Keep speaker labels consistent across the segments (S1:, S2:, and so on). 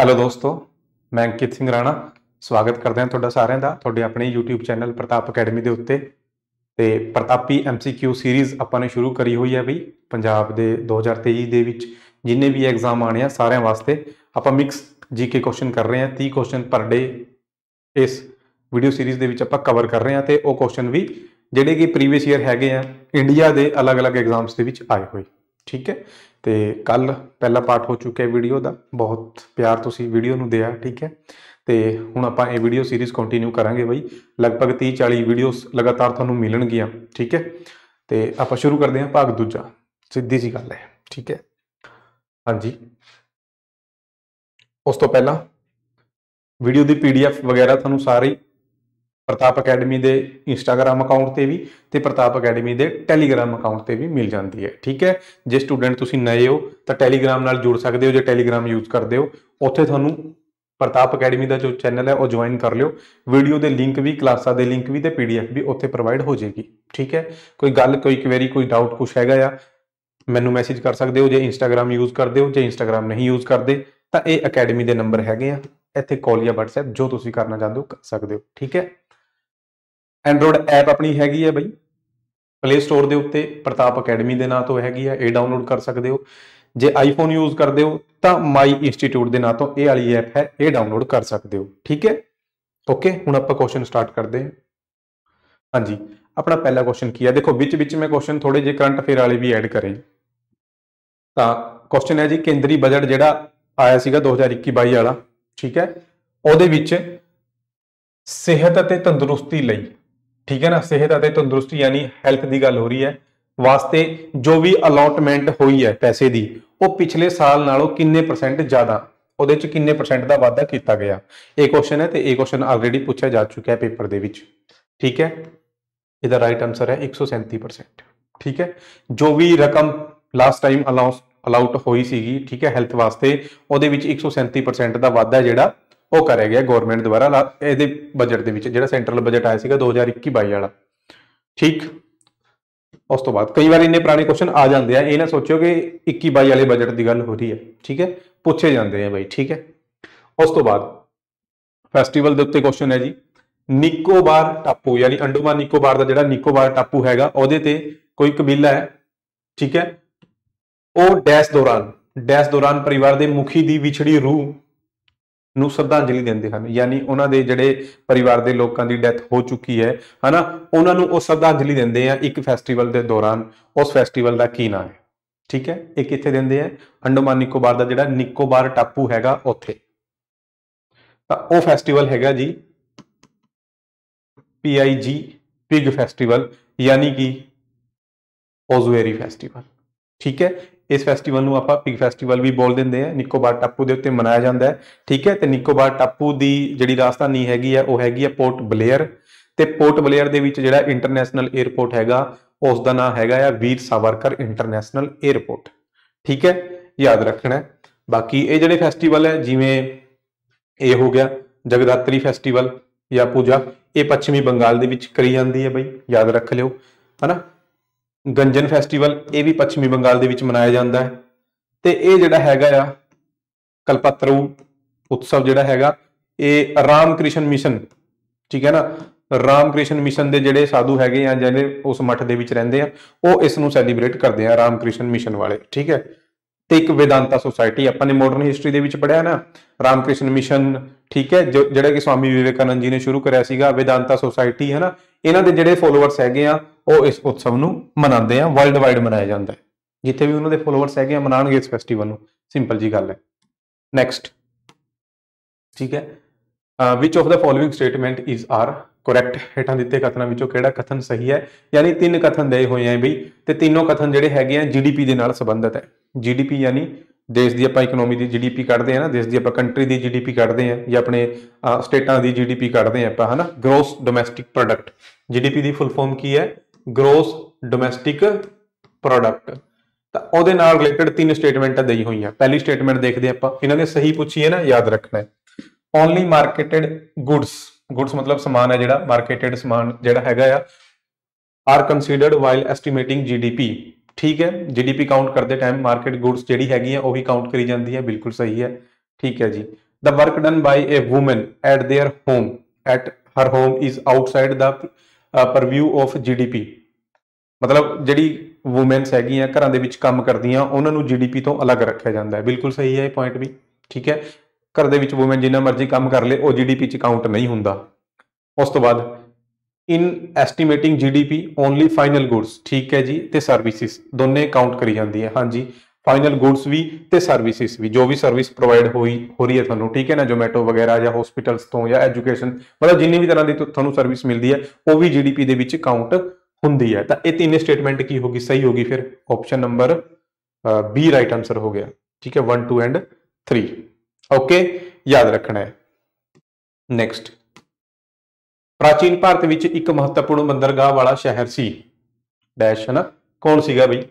S1: Hello ਦੋਸਤੋ, ਮੈਂ ਅੰਕਿਤ ਸਿੰਘ ਰਾਣਾ। ਸਵਾਗਤ ਕਰਦਾ ਹਾਂ ਤੁਹਾਡਾ ਸਾਰਿਆਂ ਦਾ ਤੁਹਾਡੇ ਆਪਣੇ YouTube ਚੈਨਲ ਪ੍ਰਤਾਪ ਅਕੈਡਮੀ ਦੇ ਉੱਤੇ। ਤੇ ਪ੍ਰਤਾਪੀ MCQ ਸੀਰੀਜ਼ ਆਪਾਂ ਨੇ ਸ਼ੁਰੂ ਕਰੀ ਹੋਈ ਹੈ ਬਈ, ਪੰਜਾਬ ਦੇ 2023 ਦੇ ਵਿੱਚ। ਜਿੰਨੇ ਵੀ ਐਗਜ਼ਾਮ ਆਣੇ ਆ ਸਾਰਿਆਂ ਵਾਸਤੇ ਆਪਾਂ ਮਿਕਸ ਜੀਕੇ ਕੁਐਸਚਨ ਕਰ ਰਹੇ ਹਾਂ 30 ਕੁਐਸਚਨ ਪਰ ਡੇ ਇਸ ਵੀਡੀਓ ਸੀਰੀਜ਼ ਦੇ ਵਿੱਚ ਆਪਾਂ ਕਵਰ ਕਰ ਰਹੇ ਹਾਂ ਤੇ ਉਹ ਕੁਐਸਚਨ ਵੀ ਜਿਹੜੇ ਕਿ ਪ੍ਰੀਵੀਅਸ ਈਅਰ ਹੈਗੇ ਆ ਇੰਡੀਆ ਦੇ ਅਲੱਗ-ਅਲੱਗ ਐਗਜ਼ਾਮਸ ਦੇ ਵਿੱਚ ਆਏ ਹੋਏ। ਠੀਕ ਹੈ? ਤੇ ਕੱਲ ਪਹਿਲਾ ਪਾਰਟ ਹੋ ਚੁੱਕਿਆ ਵੀਡੀਓ ਦਾ। ਬਹੁਤ ਪਿਆਰ ਤੁਸੀਂ ਵੀਡੀਓ ਨੂੰ ਦਿਆ, ਠੀਕ ਹੈ? ਤੇ ਹੁਣ ਆਪਾਂ ਇਹ ਵੀਡੀਓ ਸੀਰੀਜ਼ ਕੰਟੀਨਿਊ ਕਰਾਂਗੇ ਬਈ। ਲਗਭਗ 30 40 ਵੀਡੀਓਸ ਲਗਾਤਾਰ ਤੁਹਾਨੂੰ ਮਿਲਣਗੀਆਂ, ਠੀਕ ਹੈ? ਤੇ ਆਪਾਂ ਸ਼ੁਰੂ ਕਰਦੇ ਹਾਂ ਭਾਗ ਦੂਜਾ। ਸਿੱਧੀ ਜੀ ਗੱਲ ਹੈ, ਠੀਕ ਹੈ? ਹਾਂਜੀ। ਉਸ ਤੋਂ ਪਹਿਲਾਂ ਵੀਡੀਓ ਦੀ ਪੀਡੀਐਫ ਵਗੈਰਾ ਤੁਹਾਨੂੰ ਸਾਰੀ ਪ੍ਰਤਾਪ ਅਕੈਡਮੀ ਦੇ ਇੰਸਟਾਗ੍ਰam ਅਕਾਊਂਟ ਤੇ ਵੀ ਤੇ ਪ੍ਰਤਾਪ ਅਕੈਡਮੀ ਦੇ ਟੈਲੀਗ੍ਰam ਅਕਾਊਂਟ ਤੇ ਵੀ ਮਿਲ ਜਾਂਦੀ ਹੈ, ਠੀਕ ਹੈ? ਜੇ ਸਟੂਡੈਂਟ ਤੁਸੀਂ ਨਏ ਹੋ, ਤਾਂ ਟੈਲੀਗ੍ਰam ਨਾਲ ਜੁੜ ਸਕਦੇ ਹੋ, ਜੇ ਟੈਲੀਗ੍ਰam ਯੂਜ਼ ਕਰਦੇ ਹੋ, ਉੱਥੇ ਤੁਹਾਨੂੰ ਪ੍ਰਤਾਪ ਅਕੈਡਮੀ ਦਾ ਜੋ ਚੈਨਲ ਹੈ, ਉਹ ਜੁਆਇਨ ਕਰ ਲਿਓ। ਵੀਡੀਓ ਦੇ ਲਿੰਕ ਵੀ, ਕਲਾਸਾਂ ਦੇ ਲਿੰਕ ਵੀ ਤੇ ਪੀਡੀਐਫ ਵੀ ਉੱਥੇ ਪ੍ਰੋਵਾਈਡ ਹੋ ਜਾਏਗੀ, ਠੀਕ ਹੈ? ਕੋਈ ਗੱਲ, ਕੋਈ ਕੁਐਰੀ ਕੋਈ ਡਾਊਟ ਕੁਛ ਹੈਗਾ ਆ, ਮੈਨੂੰ ਮੈਸੇਜ ਕਰ ਸਕਦੇ ਹੋ, ਜੇ ਇੰਸਟਾਗ੍ਰam ਯੂਜ਼ ਕਰਦੇ ਹੋ, ਜੇ ਇੰਸਟਾਗ੍ਰam ਨਹੀਂ ਯੂਜ਼ ਕਰਦੇ, ਤਾਂ ਇਹ ਅਕੈਡਮੀ ਦੇ ਨੰਬਰ ਹੈਗੇ ਆ। ਇੱਥੇ ਕਾਲ ਜਾਂ WhatsApp ਜੋ ਤੁਸੀਂ ਕਰਨਾ ਚਾਹੁੰਦੇ ਹੋ, ਕਰ ਸਕਦੇ ਹੋ, ਠੀਕ ਹੈ? ਐਂਡਰੋਇਡ ਐਪ ਆਪਣੀ ਹੈਗੀ ਹੈ ਬਈ। ਪਲੇ ਸਟੋਰ ਦੇ ਉੱਤੇ ਪ੍ਰਤਾਪ ਅਕੈਡਮੀ ਦੇ ਨਾਂ ਤੋਂ ਹੈਗੀ ਹੈ, ਇਹ ਡਾਊਨਲੋਡ ਕਰ ਸਕਦੇ ਹੋ। ਜੇ ਆਈਫੋਨ ਯੂਜ਼ ਕਰਦੇ ਹੋ, ਤਾਂ ਮਾਈ ਇੰਸਟੀਚਿਊਟ ਦੇ ਨਾਂ ਤੋਂ ਇਹ ਵਾਲੀ ਐਪ ਹੈ, ਇਹ ਡਾਊਨਲੋਡ ਕਰ ਸਕਦੇ ਹੋ। ਠੀਕ ਹੈ? ਓਕੇ ਹੁਣ ਆਪਾਂ ਕੁਐਸਚਨ ਸਟਾਰਟ ਕਰਦੇ ਹਾਂ। ਹਾਂਜੀ, ਆਪਣਾ ਪਹਿਲਾ ਕੁਐਸਚਨ ਕੀ ਹੈ? ਦੇਖੋ, ਵਿੱਚ ਵਿੱਚ ਮੈਂ ਕੁਐਸਚਨ ਥੋੜੇ ਜਿਹੇ ਕਰੰਟ ਅਫੇਅਰ ਵਾਲੇ ਵੀ ਐਡ ਕਰੇ। ਤਾਂ ਕੁਐਸਚਨ ਹੈ ਜੀ, ਕੇਂਦਰੀ ਬਜਟ ਜਿਹੜਾ ਆਇਆ ਸੀਗਾ 2021-22 ਵਾਲਾ, ਠੀਕ ਹੈ? ਉਹਦੇ ਵਿੱਚ ਸਿਹਤ ਅਤੇ ਤੰਦਰੁਸਤੀ ਲਈ ਠੀਕ ਹੈ ਨਾ? ਸਿਹਤ ਅਤੇ ਤੰਦਰੁਸਤੀ ਯਾਨੀ ਹੈਲਥ ਦੀ ਗੱਲ ਹੋ ਰਹੀ ਹੈ। ਵਾਸਤੇ ਜੋ ਵੀ ਅਲੋਟਮੈਂਟ ਹੋਈ ਹੈ ਪੈਸੇ ਦੀ, ਉਹ ਪਿਛਲੇ ਸਾਲ ਨਾਲੋਂ ਕਿੰਨੇ ਪਰਸੈਂਟ ਜ਼ਿਆਦਾ? ਉਹਦੇ ਚ ਕਿੰਨੇ ਪਰਸੈਂਟ ਦਾ ਵਾਧਾ ਕੀਤਾ ਗਿਆ? ਇਹ ਕੁਐਸਚਨ ਹੈ ਤੇ ਇਹ ਕੁਐਸਚਨ ਆਲਰੇਡੀ ਪੁੱਛਿਆ ਜਾ ਚੁੱਕਿਆ ਹੈ ਪੇਪਰ ਦੇ ਵਿੱਚ। ਠੀਕ ਹੈ? ਇਹਦਾ ਰਾਈਟ ਆਨਸਰ ਹੈ 137% ਠੀਕ ਹੈ? ਜੋ ਵੀ ਰਕਮ ਲਾਸਟ ਟਾਈਮ ਅਲਾਉਂਸ ਅਲਾਊਟ ਹੋਈ ਸੀਗੀ, ਠੀਕ ਹੈ ਹੈਲਥ ਵਾਸਤੇ, ਉਹਦੇ ਵਿੱਚ 137% ਦਾ ਵਾਧਾ ਜਿਹੜਾ ਉਹ ਕਰਿਆ ਗਿਆ ਗਵਰਨਮੈਂਟ ਦੁਆਰਾ ਲਾ- ਇਹਦੇ ਬਜਟ ਦੇ ਵਿੱਚ, ਜਿਹੜਾ ਸੈਂਟਰਲ ਬਜਟ ਆਇਆ ਸੀਗਾ 2021-22 ਵਾਲਾ। ਠੀਕ। ਉਸ ਤੋਂ ਬਾਅਦ ਕਈ ਵਾਰ ਇੰਨੇ ਪੁਰਾਣੇ ਕੁਐਸਚਨ ਆ ਜਾਂਦੇ ਆ, ਇਹ ਨਾ ਸੋਚਿਓ ਕਿ 21-22 ਵਾਲੇ ਬਜਟ ਦੀ ਗੱਲ ਹੋ ਰਹੀ ਹੈ, ਠੀਕ ਹੈ? ਪੁੱਛੇ ਜਾਂਦੇ ਆ ਬਾਈ, ਠੀਕ ਹੈ? ਉਸ ਤੋਂ ਬਾਅਦ ਫੈਸਟੀਵਲ ਦੇ ਉੱਤੇ ਕੁਐਸਚਨ ਹੈ ਜੀ। ਨਿਕੋਬਾਰ ਟਾਪੂ, ਯਾਨੀ ਅੰਡੋਮਾਨ ਨਿਕੋਬਾਰ ਦਾ ਜਿਹੜਾ ਨਿਕੋਬਾਰ ਟਾਪੂ ਹੈਗਾ, ਉਹਦੇ ਤੇ ਕੋਈ ਕਬੀਲਾ ਹੈ, ਠੀਕ ਹੈ? ਉਹ ਡੈਸ਼ ਦੌਰਾਨ ਡੈਸ਼ ਦੌਰਾਨ ਪਰਿਵਾਰ ਦੇ ਮੁਖੀ ਦੀ ਵਿਛੜੀ ਰੂਹ ਨੂੰ ਸ਼ਰਧਾਂਜਲੀ ਦਿੰਦੇ ਹਨ। ਯਾਨੀ ਉਹਨਾਂ ਦੇ ਜਿਹੜੇ ਪਰਿਵਾਰ ਦੇ ਲੋਕਾਂ ਦੀ ਡੈਥ ਹੋ ਚੁੱਕੀ ਹੈ, ਹਨਾ? ਉਹਨਾਂ ਨੂੰ ਉਹ ਸ਼ਰਧਾਂਜਲੀ ਦਿੰਦੇ ਆ ਇੱਕ ਫੈਸਟੀਵਲ ਦੇ ਦੌਰਾਨ। ਉਸ ਫੈਸਟੀਵਲ ਦਾ ਕੀ ਨਾਮ ਹੈ? ਠੀਕ ਹੈ? ਇਹ ਕਿੱਥੇ ਦਿੰਦੇ ਆ? ਅੰਡੋਮਾਨ ਨਿਕੋਬਾਰ ਦਾ ਜਿਹੜਾ ਨਿਕੋਬਾਰ ਟਾਪੂ ਹੈਗਾ ਉੱਥੇ। ਤਾਂ ਉਹ ਫੈਸਟੀਵਲ ਹੈਗਾ ਜੀ PIG ਪਿਗ ਫੈਸਟੀਵਲ, ਯਾਨੀ ਕਿ ਓਜ਼ਵੇਰੀ ਫੈਸਟੀਵਲ। ਠੀਕ ਹੈ? ਇਸ ਫੈਸਟੀਵਲ ਨੂੰ ਆਪਾਂ ਪਿਗ ਫੈਸਟੀਵਲ ਵੀ ਬੋਲ ਦਿੰਦੇ ਆ। ਨਿਕੋਬਾਰ ਟਾਪੂ ਦੇ ਉੱਤੇ ਮਨਾਇਆ ਜਾਂਦਾ ਹੈ। ਠੀਕ ਹੈ? ਤੇ ਨਿਕੋਬਾਰ ਟਾਪੂ ਦੀ ਜਿਹੜੀ ਰਾਜਧਾਨੀ ਹੈਗੀ ਆ, ਉਹ ਹੈਗੀ ਆ ਪੋਰਟ ਬਲੇਅਰ ਤੇ ਪੋਰਟ ਬਲੇਅਰ ਦੇ ਵਿੱਚ ਜਿਹੜਾ ਇੰਟਰਨੈਸ਼ਨਲ 에ਅਰਪੋਰਟ ਹੈਗਾ ਉਸ ਦਾ ਨਾਮ ਹੈਗਾ ਆ ਵੀਰ ਸਾਵਰਕਰ ਇੰਟਰਨੈਸ਼ਨਲ 에ਅਰਪੋਰਟ ਠੀਕ ਹੈ? ਯਾਦ ਰੱਖਣਾ ਬਾਕੀ ਇਹ ਜਿਹੜੇ ਫੈਸਟੀਵਲ ਹੈ, ਜਿਵੇਂ ਇਹ ਹੋ ਗਿਆ ਜਗਦਾਤਰੀ ਫੈਸਟੀਵਲ ਜਾਂ ਪੂਜਾ, ਇਹ ਪੱਛਮੀ ਬੰਗਾਲ ਦੇ ਵਿੱਚ ਕਰੀ ਜਾਂਦੀ ਹੈ ਬਈ। ਯਾਦ ਰੱਖ ਲਿਓ। ਹਨਾ? ਗੰਜਨ ਫੈਸਟੀਵਲ, ਇਹ ਵੀ ਪੱਛਮੀ ਬੰਗਾਲ ਦੇ ਵਿੱਚ ਮਨਾਇਆ ਜਾਂਦਾ ਹੈ। ਤੇ ਇਹ ਜਿਹੜਾ ਹੈਗਾ ਆ, ਕਲਪਤਰੂ ਉਤਸਵ ਜਿਹੜਾ ਹੈਗਾ, ਇਹ ਰਾਮ ਕ੍ਰਿਸ਼ਨ ਮਿਸ਼ਨ, ਠੀਕ ਹੈ ਨਾ? ਰਾਮ ਕ੍ਰਿਸ਼ਨ ਮਿਸ਼ਨ ਦੇ ਜਿਹੜੇ ਸਾਧੂ ਹੈਗੇ ਆ ਜਿਹੜੇ ਉਸ ਮੱਠ ਦੇ ਵਿੱਚ ਰਹਿੰਦੇ ਆ, ਉਹ ਇਸ ਨੂੰ ਸੈਲੀਬ੍ਰੇਟ ਕਰਦੇ ਆ ਰਾਮ ਕ੍ਰਿਸ਼ਨ ਮਿਸ਼ਨ ਵਾਲੇ, ਠੀਕ ਹੈ? ਤੇ ਇੱਕ ਵੇਦਾਂਤਾ ਸੁਸਾਇਟੀ ਆਪਾਂ ਨੇ ਮਾਡਰਨ ਹਿਸਟਰੀ ਦੇ ਵਿੱਚ ਪੜਿਆ ਨਾ, ਰਾਮਕ੍ਰਿਸ਼ਨ ਮਿਸ਼ਨ ਠੀਕ ਹੈ, ਜੋ- ਜਿਹੜਾ ਕਿ ਸਵਾਮੀ ਵਿਵੇਕਾਨੰਦ ਜੀ ਨੇ ਸ਼ੁਰੂ ਕਰਿਆ ਸੀਗਾ ਵੇਦਾਂਤਾ ਸੁਸਾਇਟੀ ਹੈ ਨਾ, ਇਹਨਾਂ ਦੇ ਜਿਹੜੇ ਫੋਲੋਅਰਸ ਹੈਗੇ ਆ, ਉਹ ਇਸ ਉਤਸਵ ਨੂੰ ਮਨਾਉਂਦੇ ਆ ਵਰਲਡ ਵਾਈਡ ਮਨਾਇਆ ਜਾਂਦਾ ਹੈ। ਜਿੱਥੇ ਵੀ ਉਹਨਾਂ ਦੇ ਫੋਲੋਅਰਸ ਹੈਗੇ ਆ ਮਨਾਣਗੇ ਇਸ ਫੈਸਟੀਵਲ ਨੂੰ ਸਿੰਪਲ ਜੀ ਗੱਲ ਹੈ। ਨੈਕਸਟ ਠੀਕ ਹੈ which of the following statement is are correct ਹੇਠਾਂ ਦਿੱਤੇ ਕਥਨਾਂ ਵਿੱਚੋਂ ਕਿਹੜਾ ਕਥਨ ਸਹੀ ਹੈ? ਯਾਨੀ ਤਿੰਨ ਕਥਨ ਦੇ ਹੋਏ ਆ ਬਈ, ਤੇ ਤਿੰਨੋਂ ਕਥਨ ਜਿਹੜੇ ਹੈਗੇ ਆ ਜੀਡੀਪੀ ਦੇ ਨਾਲ ਸੰਬੰਧਿਤ ਹੈ। ਜੀਡੀਪੀ ਯਾਨੀ ਦੇਸ਼ ਦੀ ਆਪਾਂ ਇਕਨੋਮੀ ਦੀ ਜੀਡੀਪੀ ਕੱਢਦੇ ਆ ਨਾ, ਦੇਸ਼ ਦੀ ਆਪਾਂ ਕੰਟਰੀ ਦੀ ਜੀਡੀਪੀ ਕੱਢਦੇ ਆ ਜਾਂ ਆਪਣੇ ਸਟੇਟਾਂ ਦੀ ਜੀਡੀਪੀ ਕੱਢਦੇ ਆ ਆਪਾਂ, ਹਨਾ? ਗ੍ਰੋਸ ਡੋਮੈਸਟਿਕ ਪ੍ਰੋਡਕਟ ਜੀਡੀਪੀ ਦੀ ਫੁੱਲ ਫਾਰਮ ਕੀ ਹੈ? ਗ੍ਰੋਸ ਡੋਮੈਸਟਿਕ ਪ੍ਰੋਡਕਟ ਤਾਂ ਉਹਦੇ ਨਾਲ ਰਿਲੇਟਡ ਤਿੰਨ ਸਟੇਟਮੈਂਟਾਂ ਦੇਈ ਹੋਈਆਂ ਪਹਿਲੀ ਸਟੇਟਮੈਂਟ ਦੇਖਦੇ ਆਪਾਂ। ਇਹਨਾਂ ਨੇ ਸਹੀ ਪੁੱਛੀ ਹੈ ਨਾ, ਯਾਦ ਰੱਖਣਾ ਹੈ। ਓਨਲੀ ਮਾਰਕੀਟਡ ਗੁੱਡਸ ਗੁੱਡਸ ਮਤਲਬ ਸਮਾਨ ਹੈ ਜਿਹੜਾ ਮਾਰਕੀਟਡ ਸਮਾਨ ਜਿਹੜਾ ਹੈਗਾ ਆ are considered while estimating GDP ਠੀਕ ਹੈ ਜੀਡੀਪੀ ਕਾਊਂਟ ਕਰਦੇ ਟਾਈਮ ਮਾਰਕੀਟ ਗੁੱਡਸ ਜਿਹੜੀ ਹੈਗੀ ਹੈ ਉਹੀ ਕਾਊਂਟ ਕਰੀ ਜਾਂਦੀ ਹੈ ਬਿਲਕੁਲ ਸਹੀ ਹੈ ਠੀਕ ਹੈ ਜੀ। The work done by a woman at their home at her home is outside the uh, purview of GDP ਮਤਲਬ ਜਿਹੜੀ ਔਮਨਸ ਹੈਗੀਆਂ ਘਰਾਂ ਦੇ ਵਿੱਚ ਕੰਮ ਕਰਦੀਆਂ ਉਹਨਾਂ ਨੂੰ ਜੀਡੀਪੀ ਤੋਂ ਅਲੱਗ ਰੱਖਿਆ ਜਾਂਦਾ ਹੈ। ਬਿਲਕੁਲ ਸਹੀ ਹੈ ਇਹ ਪੁਆਇੰਟ ਵੀ ਠੀਕ ਹੈ। ਘਰ ਦੇ ਵਿੱਚ ਔਮਨ ਜਿੰਨਾ ਮਰਜ਼ੀ ਕੰਮ ਕਰ ਲੇ ਉਹ ਜੀਡੀਪੀ ਚ ਕਾਊਂਟ ਨਹੀਂ ਹੁੰਦਾ। ਉਸ ਤੋਂ ਬਾਅਦ in estimating GDP only final goods ਠੀਕ ਹੈ ਜੀ, ਤੇ ਸਰਵਿਸਿਜ਼ ਦੋਨੇ ਕਾਊਂਟ ਕਰੀ ਜਾਂਦੀ ਹੈ, ਹਾਂਜੀ। ਫਾਈਨਲ ਗੁੱਡਸ ਵੀ ਤੇ ਸਰਵਿਸਿਜ਼ ਵੀ, ਜੋ ਵੀ ਸਰਵਿਸ ਪ੍ਰੋਵਾਈਡ ਹੋਈ, ਹੋ ਰਹੀ ਹੈ ਤੁਹਾਨੂੰ, ਠੀਕ ਹੈ ਨਾ ਜੋਮੈਟੋ ਵਗੈਰਾ ਜਾਂ ਹਸਪੀਟਲਸ ਤੋਂ ਜਾਂ ਐਜੂਕੇਸ਼ਨ ਮਤਲਬ ਜਿੰਨੀ ਵੀ ਤਰ੍ਹਾਂ ਦੀ ਤੁਹਾਨੂੰ ਸਰਵਿਸ ਮਿਲਦੀ ਹੈ, ਉਹ ਵੀ ਜੀਡੀਪੀ ਦੇ ਵਿੱਚ ਕਾਊਂਟ ਹੁੰਦੀ ਹੈ। ਤਾਂ ਇਹ ਤਿੰਨੇ ਸਟੇਟਮੈਂਟ ਕੀ ਹੋਗੀ ਸਹੀ ਹੋਗੀ ਫਿਰ option number B right answer ਹੋ ਗਿਆ, ਠੀਕ ਹੈ 1 2 ਐਂਡ 3 ਓਕੇ ਯਾਦ ਰੱਖਣਾ ਹੈ। ਨੈਕਸਟ ਪ੍ਰਾਚੀਨ ਭਾਰਤ ਵਿੱਚ ਇੱਕ ਮਹੱਤਵਪੂਰਨ ਬੰਦਰਗਾਹ ਵਾਲਾ ਸ਼ਹਿਰ ਸੀ। ਡੈਸ਼ ਹੈ ਨਾ ਕੌਣ ਸੀਗਾ ਬਈ?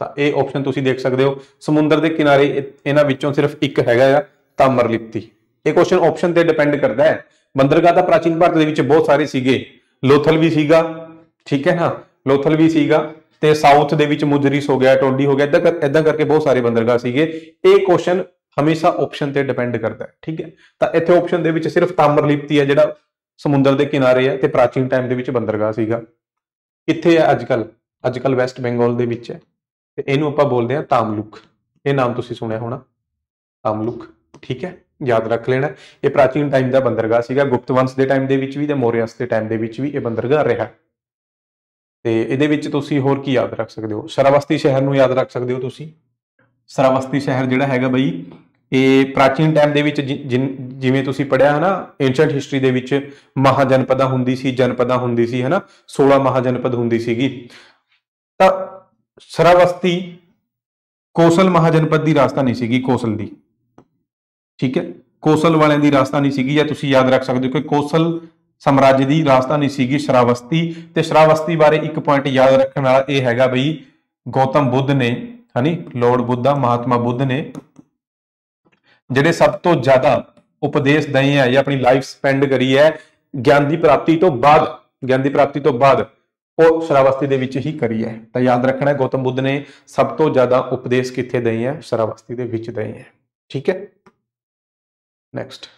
S1: ਤਾਂ ਇਹ ਆਪਸ਼ਨ ਤੁਸੀਂ ਦੇਖ ਸਕਦੇ ਹੋ। ਸਮੁੰਦਰ ਦੇ ਕਿਨਾਰੇ ਇਹਨਾਂ ਵਿੱਚੋਂ ਸਿਰਫ ਇੱਕ ਹੈਗਾ ਆ ਤਾਮਰਲਿਪਤੀ ਇਹ ਕੁਐਸਚਨ ਆਪਸ਼ਨ ਤੇ ਡਿਪੈਂਡ ਕਰਦਾ ਹੈ। ਬੰਦਰਗਾਹ ਤਾਂ ਪ੍ਰਾਚੀਨ ਭਾਰਤ ਦੇ ਵਿੱਚ ਬਹੁਤ ਸਾਰੇ ਸੀਗੇ। ਲੋਥਲ ਵੀ ਸੀਗਾ, ਠੀਕ ਹੈ ਨਾ? ਲੋਥਲ ਵੀ ਸੀਗਾ ਤੇ ਸਾਊਥ ਦੇ ਵਿੱਚ ਮੁਜਰਿਸ ਹੋ ਗਿਆ, ਟੋਡੀ ਹੋ ਗਿਆ ਇਦਾਂ ਕਰ ਇਦਾਂ ਕਰਕੇ ਬਹੁਤ ਸਾਰੇ ਬੰਦਰਗਾਹ ਸੀਗੇ। ਇਹ ਕੁਐਸਚਨ ਹਮੇਸ਼ਾ ਆਪਸ਼ਨ ਤੇ ਡਿਪੈਂਡ ਕਰਦਾ ਹੈ, ਠੀਕ ਹੈ? ਤਾਂ ਇੱਥੇ ਆਪਸ਼ਨ ਦੇ ਵਿੱਚ ਸਿਰਫ ਤਾਮਰਲਿਪਤੀ ਹੈ ਜਿਹੜਾ ਸਮੁੰਦਰ ਦੇ ਕਿਨਾਰੇ ਹੈ ਤੇ ਪ੍ਰਾਚੀਨ ਟਾਈਮ ਦੇ ਵਿੱਚ ਬੰਦਰਗਾਹ ਸੀਗਾ। ਕਿੱਥੇ ਹੈ ਅੱਜਕੱਲ ਅੱਜਕੱਲ ਵੈਸਟ ਬੰਗਾਲ ਦੇ ਵਿੱਚ ਹੈ। ਤੇ ਇਹਨੂੰ ਆਪਾਂ ਬੋਲਦੇ ਹਾਂ ਤਾਮਲੁਕ ਇਹ ਨਾਮ ਤੁਸੀਂ ਸੁਣਿਆ ਹੋਣਾ। ਤਾਮਲੁਕ ਠੀਕ ਹੈ? ਯਾਦ ਰੱਖ ਲੈਣਾ। ਇਹ ਪ੍ਰਾਚੀਨ ਟਾਈਮ ਦਾ ਬੰਦਰਗਾਹ ਸੀਗਾ। ਗੁਪਤ ਵੰਸ਼ ਦੇ ਟਾਈਮ ਦੇ ਵਿੱਚ ਵੀ ਤੇ ਮੌਰਿਆਸ ਦੇ ਟਾਈਮ ਦੇ ਵਿੱਚ ਵੀ ਇਹ ਬੰਦਰਗਾਹ ਰਿਹਾ। ਤੇ ਇਹਦੇ ਵਿੱਚ ਤੁਸੀਂ ਹੋਰ ਕੀ ਯਾਦ ਰੱਖ ਸਕਦੇ ਹੋ? ਸ਼ਰਾਵਸਤੀ ਸ਼ਹਿਰ ਨੂੰ ਯਾਦ ਰੱਖ ਸਕਦੇ ਹੋ ਤੁਸੀਂ? ਸ਼ਰਾਵਸਤੀ ਸ਼ਹਿਰ ਜਿਹੜਾ ਹੈਗਾ ਬਈ ਇਹ ਪ੍ਰਾਚੀਨ ਟਾਈਮ ਦੇ ਵਿੱਚ ਜਿ- ਜਿਨ- ਜਿਵੇਂ ਤੁਸੀਂ ਪੜਿਆ ਹੈ ਨਾ ਐਂਸ਼ੀਅੰਟ ਹਿਸਟਰੀ ਦੇ ਵਿੱਚ ਮਹਾਜਨਪਦਾਂ ਹੁੰਦੀ ਸੀ, ਜਨਪਦਾਂ ਹੁੰਦੀ ਸੀ ਹੈ ਨਾ 16 ਮਹਾਜਨਪਦ ਹੁੰਦੀ ਸੀਗੀ। ਤਾਂ ਸ਼ਰਾਵਸਤੀ ਕੋਸਲ ਮਹਾਜਨਪਦ ਦੀ ਰਾਜਧਾਨੀ ਸੀਗੀ ਕੋਸਲ ਦੀ। ਠੀਕ ਹੈ? ਕੋਸਲ ਵਾਲਿਆਂ ਦੀ ਰਾਜਧਾਨੀ ਸੀਗੀ, ਜਾਂ ਤੁਸੀਂ ਯਾਦ ਰੱਖ ਸਕਦੇ ਹੋ ਕਿ ਕੋਸਲ ਸਾਮਰਾਜ ਦੀ ਰਾਜਧਾਨੀ ਸੀਗੀ ਸ਼ਰਾਵਸਤੀ, ਤੇ ਸ਼ਰਾਵਸਤੀ ਬਾਰੇ ਇੱਕ ਪੁਆਇੰਟ ਯਾਦ ਰੱਖਣ ਵਾਲਾ ਇਹ ਹੈਗਾ ਬਈ ਗੌਤਮ ਬੁੱਧ ਨੇ, ਹਨੀ ਲੋਰਡ ਬੁੱਧਾ ਮਹਾਤਮਾ ਬੁੱਧ ਨੇ ਜਿਹੜੇ ਸਭ ਤੋਂ ਜ਼ਿਆਦਾ ਉਪਦੇਸ਼ ਦਏ ਹੈ ਜਾਂ ਆਪਣੀ ਲਾਈਫ ਸਪੈਂਡ ਕਰੀ ਹੈ, ਗਿਆਨ ਦੀ ਪ੍ਰਾਪਤੀ ਤੋਂ ਬਾਅਦ, ਗਿਆਨ ਦੀ ਪ੍ਰਾਪਤੀ ਤੋਂ ਬਾਅਦ ਉਹ ਸ਼ਰਾਵਸਤੀ ਦੇ ਵਿੱਚ ਹੀ ਕਰੀ ਹੈ। ਤਾਂ ਯਾਦ ਰੱਖਣਾ ਹੈ, ਗੌਤਮ ਬੁੱਧ ਨੇ ਸਭ ਤੋਂ ਜ਼ਿਆਦਾ ਉਪਦੇਸ਼ ਕਿੱਥੇ ਦਏ ਹੈ ਸ਼ਰਾਵਸਤੀ ਦੇ ਵਿੱਚ ਦਏ ਹੈ ਠੀਕ ਹੈ? ਨੈਕਸਟ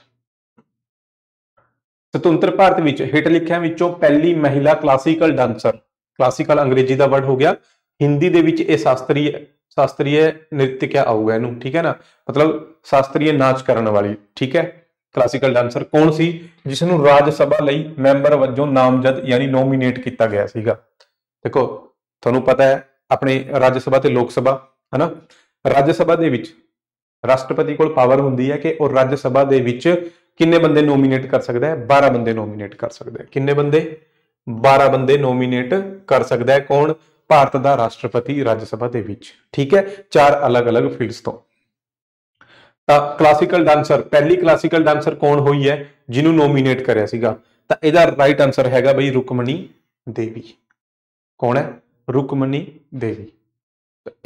S1: ਸੁਤੰਤਰ ਭਾਰਤ ਵਿੱਚ ਹੇਠ ਲਿਖਿਆਂ ਵਿੱਚੋਂ ਪਹਿਲੀ ਮਹਿਲਾ ਕਲਾਸੀਕਲ ਡਾਂਸਰ ਕਲਾਸੀਕਲ ਅੰਗਰੇਜ਼ੀ ਦਾ ਵਰਡ ਹੋ ਗਿਆ। ਹਿੰਦੀ ਦੇ ਵਿੱਚ ਇਹ ਸ਼ਾਸਤਰੀ ਸ਼ਾਸਤਰੀय ਨ੍ਰਿਤ ਕਿਆ ਆਊਗਾ ਇਹਨੂੰ, ਠੀਕ ਹੈ ਨਾ? ਮਤਲਬ ਸ਼ਾਸਤਰੀय ਨਾਚ ਕਰਨ ਵਾਲੀ, ਠੀਕ ਹੈ? ਕਲਾਸੀਕਲ ਡਾਂਸਰ ਕੌਣ ਸੀ? ਜਿਸ ਨੂੰ ਰਾਜ ਸਭਾ ਲਈ ਮੈਂਬਰ ਵਜੋਂ ਨਾਮਜ਼ਦ ਯਾਨੀ ਨੋਮੀਨੇਟ ਕੀਤਾ ਗਿਆ ਸੀਗਾ। ਦੇਖੋ, ਤੁਹਾਨੂੰ ਪਤਾ ਹੈ, ਆਪਣੇ ਰਾਜ ਸਭਾ ਤੇ ਲੋਕ ਸਭਾ, ਹਨਾ? ਰਾਜ ਸਭਾ ਦੇ ਵਿੱਚ ਰਾਸ਼ਟਰਪਤੀ ਕੋਲ ਪਾਵਰ ਹੁੰਦੀ ਹੈ ਕਿ ਉਹ ਰਾਜ ਸਭਾ ਦੇ ਵਿੱਚ ਕਿੰਨੇ ਬੰਦੇ ਨੋਮੀਨੇਟ ਕਰ ਸਕਦਾ ਹੈ? 12 ਬੰਦੇ ਨੋਮੀਨੇਟ ਕਰ ਸਕਦਾ ਹੈ। ਕਿੰਨੇ ਬੰਦੇ? 12 ਬੰਦੇ ਨੋਮੀਨੇਟ ਕਰ ਸਕਦਾ ਹੈ। ਕੌਣ? ਭਾਰਤ ਦਾ ਰਾਸ਼ਟਰਪਤੀ ਰਾਜ ਸਭਾ ਦੇ ਵਿੱਚ, ਠੀਕ ਹੈ, ਚਾਰ ਅਲੱਗ-ਅਲੱਗ ਫੀਲਡਸ ਤੋਂ। ਤਾਂ ਕਲਾਸੀਕਲ ਡਾਂਸਰ ਪਹਿਲੀ ਕਲਾਸੀਕਲ ਡਾਂਸਰ ਕੌਣ ਹੋਈ ਹੈ, ਜਿਹਨੂੰ ਨੋਮੀਨੇਟ ਕਰਿਆ ਸੀਗਾ? ਤਾਂ ਇਹਦਾ ਰਾਈਟ ਆਨਸਰ ਹੈਗਾ ਬਈ ਰੁਕਮਣੀ ਦੇਵੀ। ਕੌਣ ਹੈ? ਰੁਕਮਣੀ ਦੇਵੀ।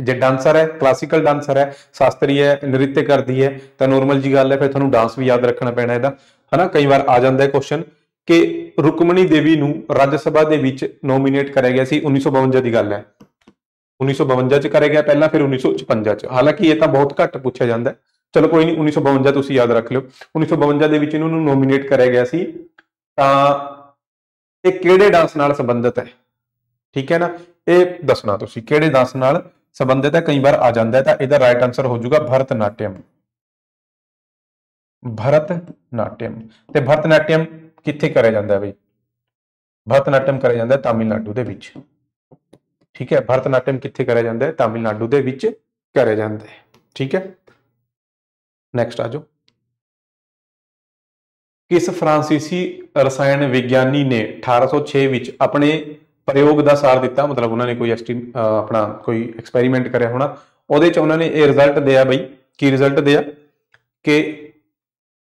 S1: ਜੇ ਡਾਂਸਰ ਹੈ ਕਲਾਸੀਕਲ ਡਾਂਸਰ ਹੈ, ਸ਼ਾਸਤਰੀ ਹੈ, ਨ੍ਰਿਤ ਕਰਦੀ ਹੈ, ਤਾਂ ਨੋਰਮਲ ਜੀ ਗੱਲ ਹੈ, ਫਿਰ ਤੁਹਾਨੂੰ ਡਾਂਸ ਵੀ ਯਾਦ ਰੱਖਣਾ ਪੈਣਾ ਇਹਦਾ। ਹਨਾ, ਕਈ ਵਾਰ ਆ ਜਾਂਦਾ ਹੈ ਕੁਐਸਚਨ ਕਿ ਰੁਕਮਣੀ ਦੇਵੀ ਨੂੰ ਰਾਜ ਸਭਾ ਦੇ ਵਿੱਚ ਨੋਮੀਨੇਟ ਕਰਿਆ ਗਿਆ ਸੀ 1952 ਦੀ ਗੱਲ ਹੈ। 1952 ਚ ਕਰਿਆ ਗਿਆ ਪਹਿਲਾਂ, ਫਿਰ 1956 ਚ। ਹਾਲਾਂਕਿ ਇਹ ਤਾਂ ਬਹੁਤ ਘੱਟ ਪੁੱਛਿਆ ਜਾਂਦਾ ਚਲੋ ਕੋਈ ਨਹੀਂ 1952 ਤੁਸੀਂ ਯਾਦ ਰੱਖ ਲਿਓ। 1952 ਦੇ ਵਿੱਚ ਇਹਨਾਂ ਨੂੰ ਨੋਮੀਨੇਟ ਕਰਿਆ ਗਿਆ ਸੀ, ਤਾਂ ਇਹ ਕਿਹੜੇ ਡਾਂਸ ਨਾਲ ਸੰਬੰਧਿਤ ਹੈ? ਠੀਕ ਹੈ ਨਾ? ਇਹ ਦੱਸਣਾ ਤੁਸੀਂ, ਕਿਹੜੇ ਡਾਂਸ ਨਾਲ ਸੰਬੰਧਿਤ ਹੈ? ਕਈ ਵਾਰ ਆ ਜਾਂਦਾ ਹੈ ਤਾਂ ਇਹਦਾ ਰਾਈਟ ਆਨਸਰ ਹੋ ਜਾਊਗਾ ਭਰਤਨਾਟਿਅਮ। ਭਰਤਨਾਟਿਅਮ। ਤੇ ਭਰਤਨਾਟਿਅਮ ਕਿੱਥੇ ਕਰਿਆ ਜਾਂਦਾ ਹੈ ਬਈ? ਭਰਤਨਾਟਿਅਮ ਕਰਿਆ ਜਾਂਦਾ ਹੈ ਤਾਮਿਲਨਾਡੂ ਦੇ ਵਿੱਚ। ਠੀਕ ਹੈ, ਭਰਤਨਾਟਿਅਮ ਕਿੱਥੇ ਕਰਿਆ ਜਾਂਦਾ ਹੈ? ਤਾਮਿਲਨਾਡੂ ਦੇ ਵਿੱਚ ਕਰਿਆ ਜਾਂਦਾ ਹੈ। ਠੀਕ ਹੈ। ਨੈਕਸਟ ਆ ਜਾਓ। ਕਿਸ ਫਰਾਂਸੀਸੀ ਰਸਾਇਣ ਵਿਗਿਆਨੀ ਨੇ 1806 ਵਿੱਚ ਆਪਣੇ ਪ੍ਰਯੋਗ ਦਾ ਸਾਰ ਦਿੱਤਾ? ਮਤਲਬ ਉਹਨਾਂ ਨੇ ਕੋਈ ਐਸਟੀ ਆਪਣਾ ਕੋਈ ਐਕਸਪੈਰੀਮੈਂਟ ਕਰਿਆ ਹੋਣਾ। ਉਹਦੇ ਚ ਉਹਨਾਂ ਨੇ ਇਹ ਰਿਜ਼ਲਟ ਦਿਆ ਬਈ, ਕੀ ਰਿਜ਼ਲਟ ਦਿਆ? ਕਿ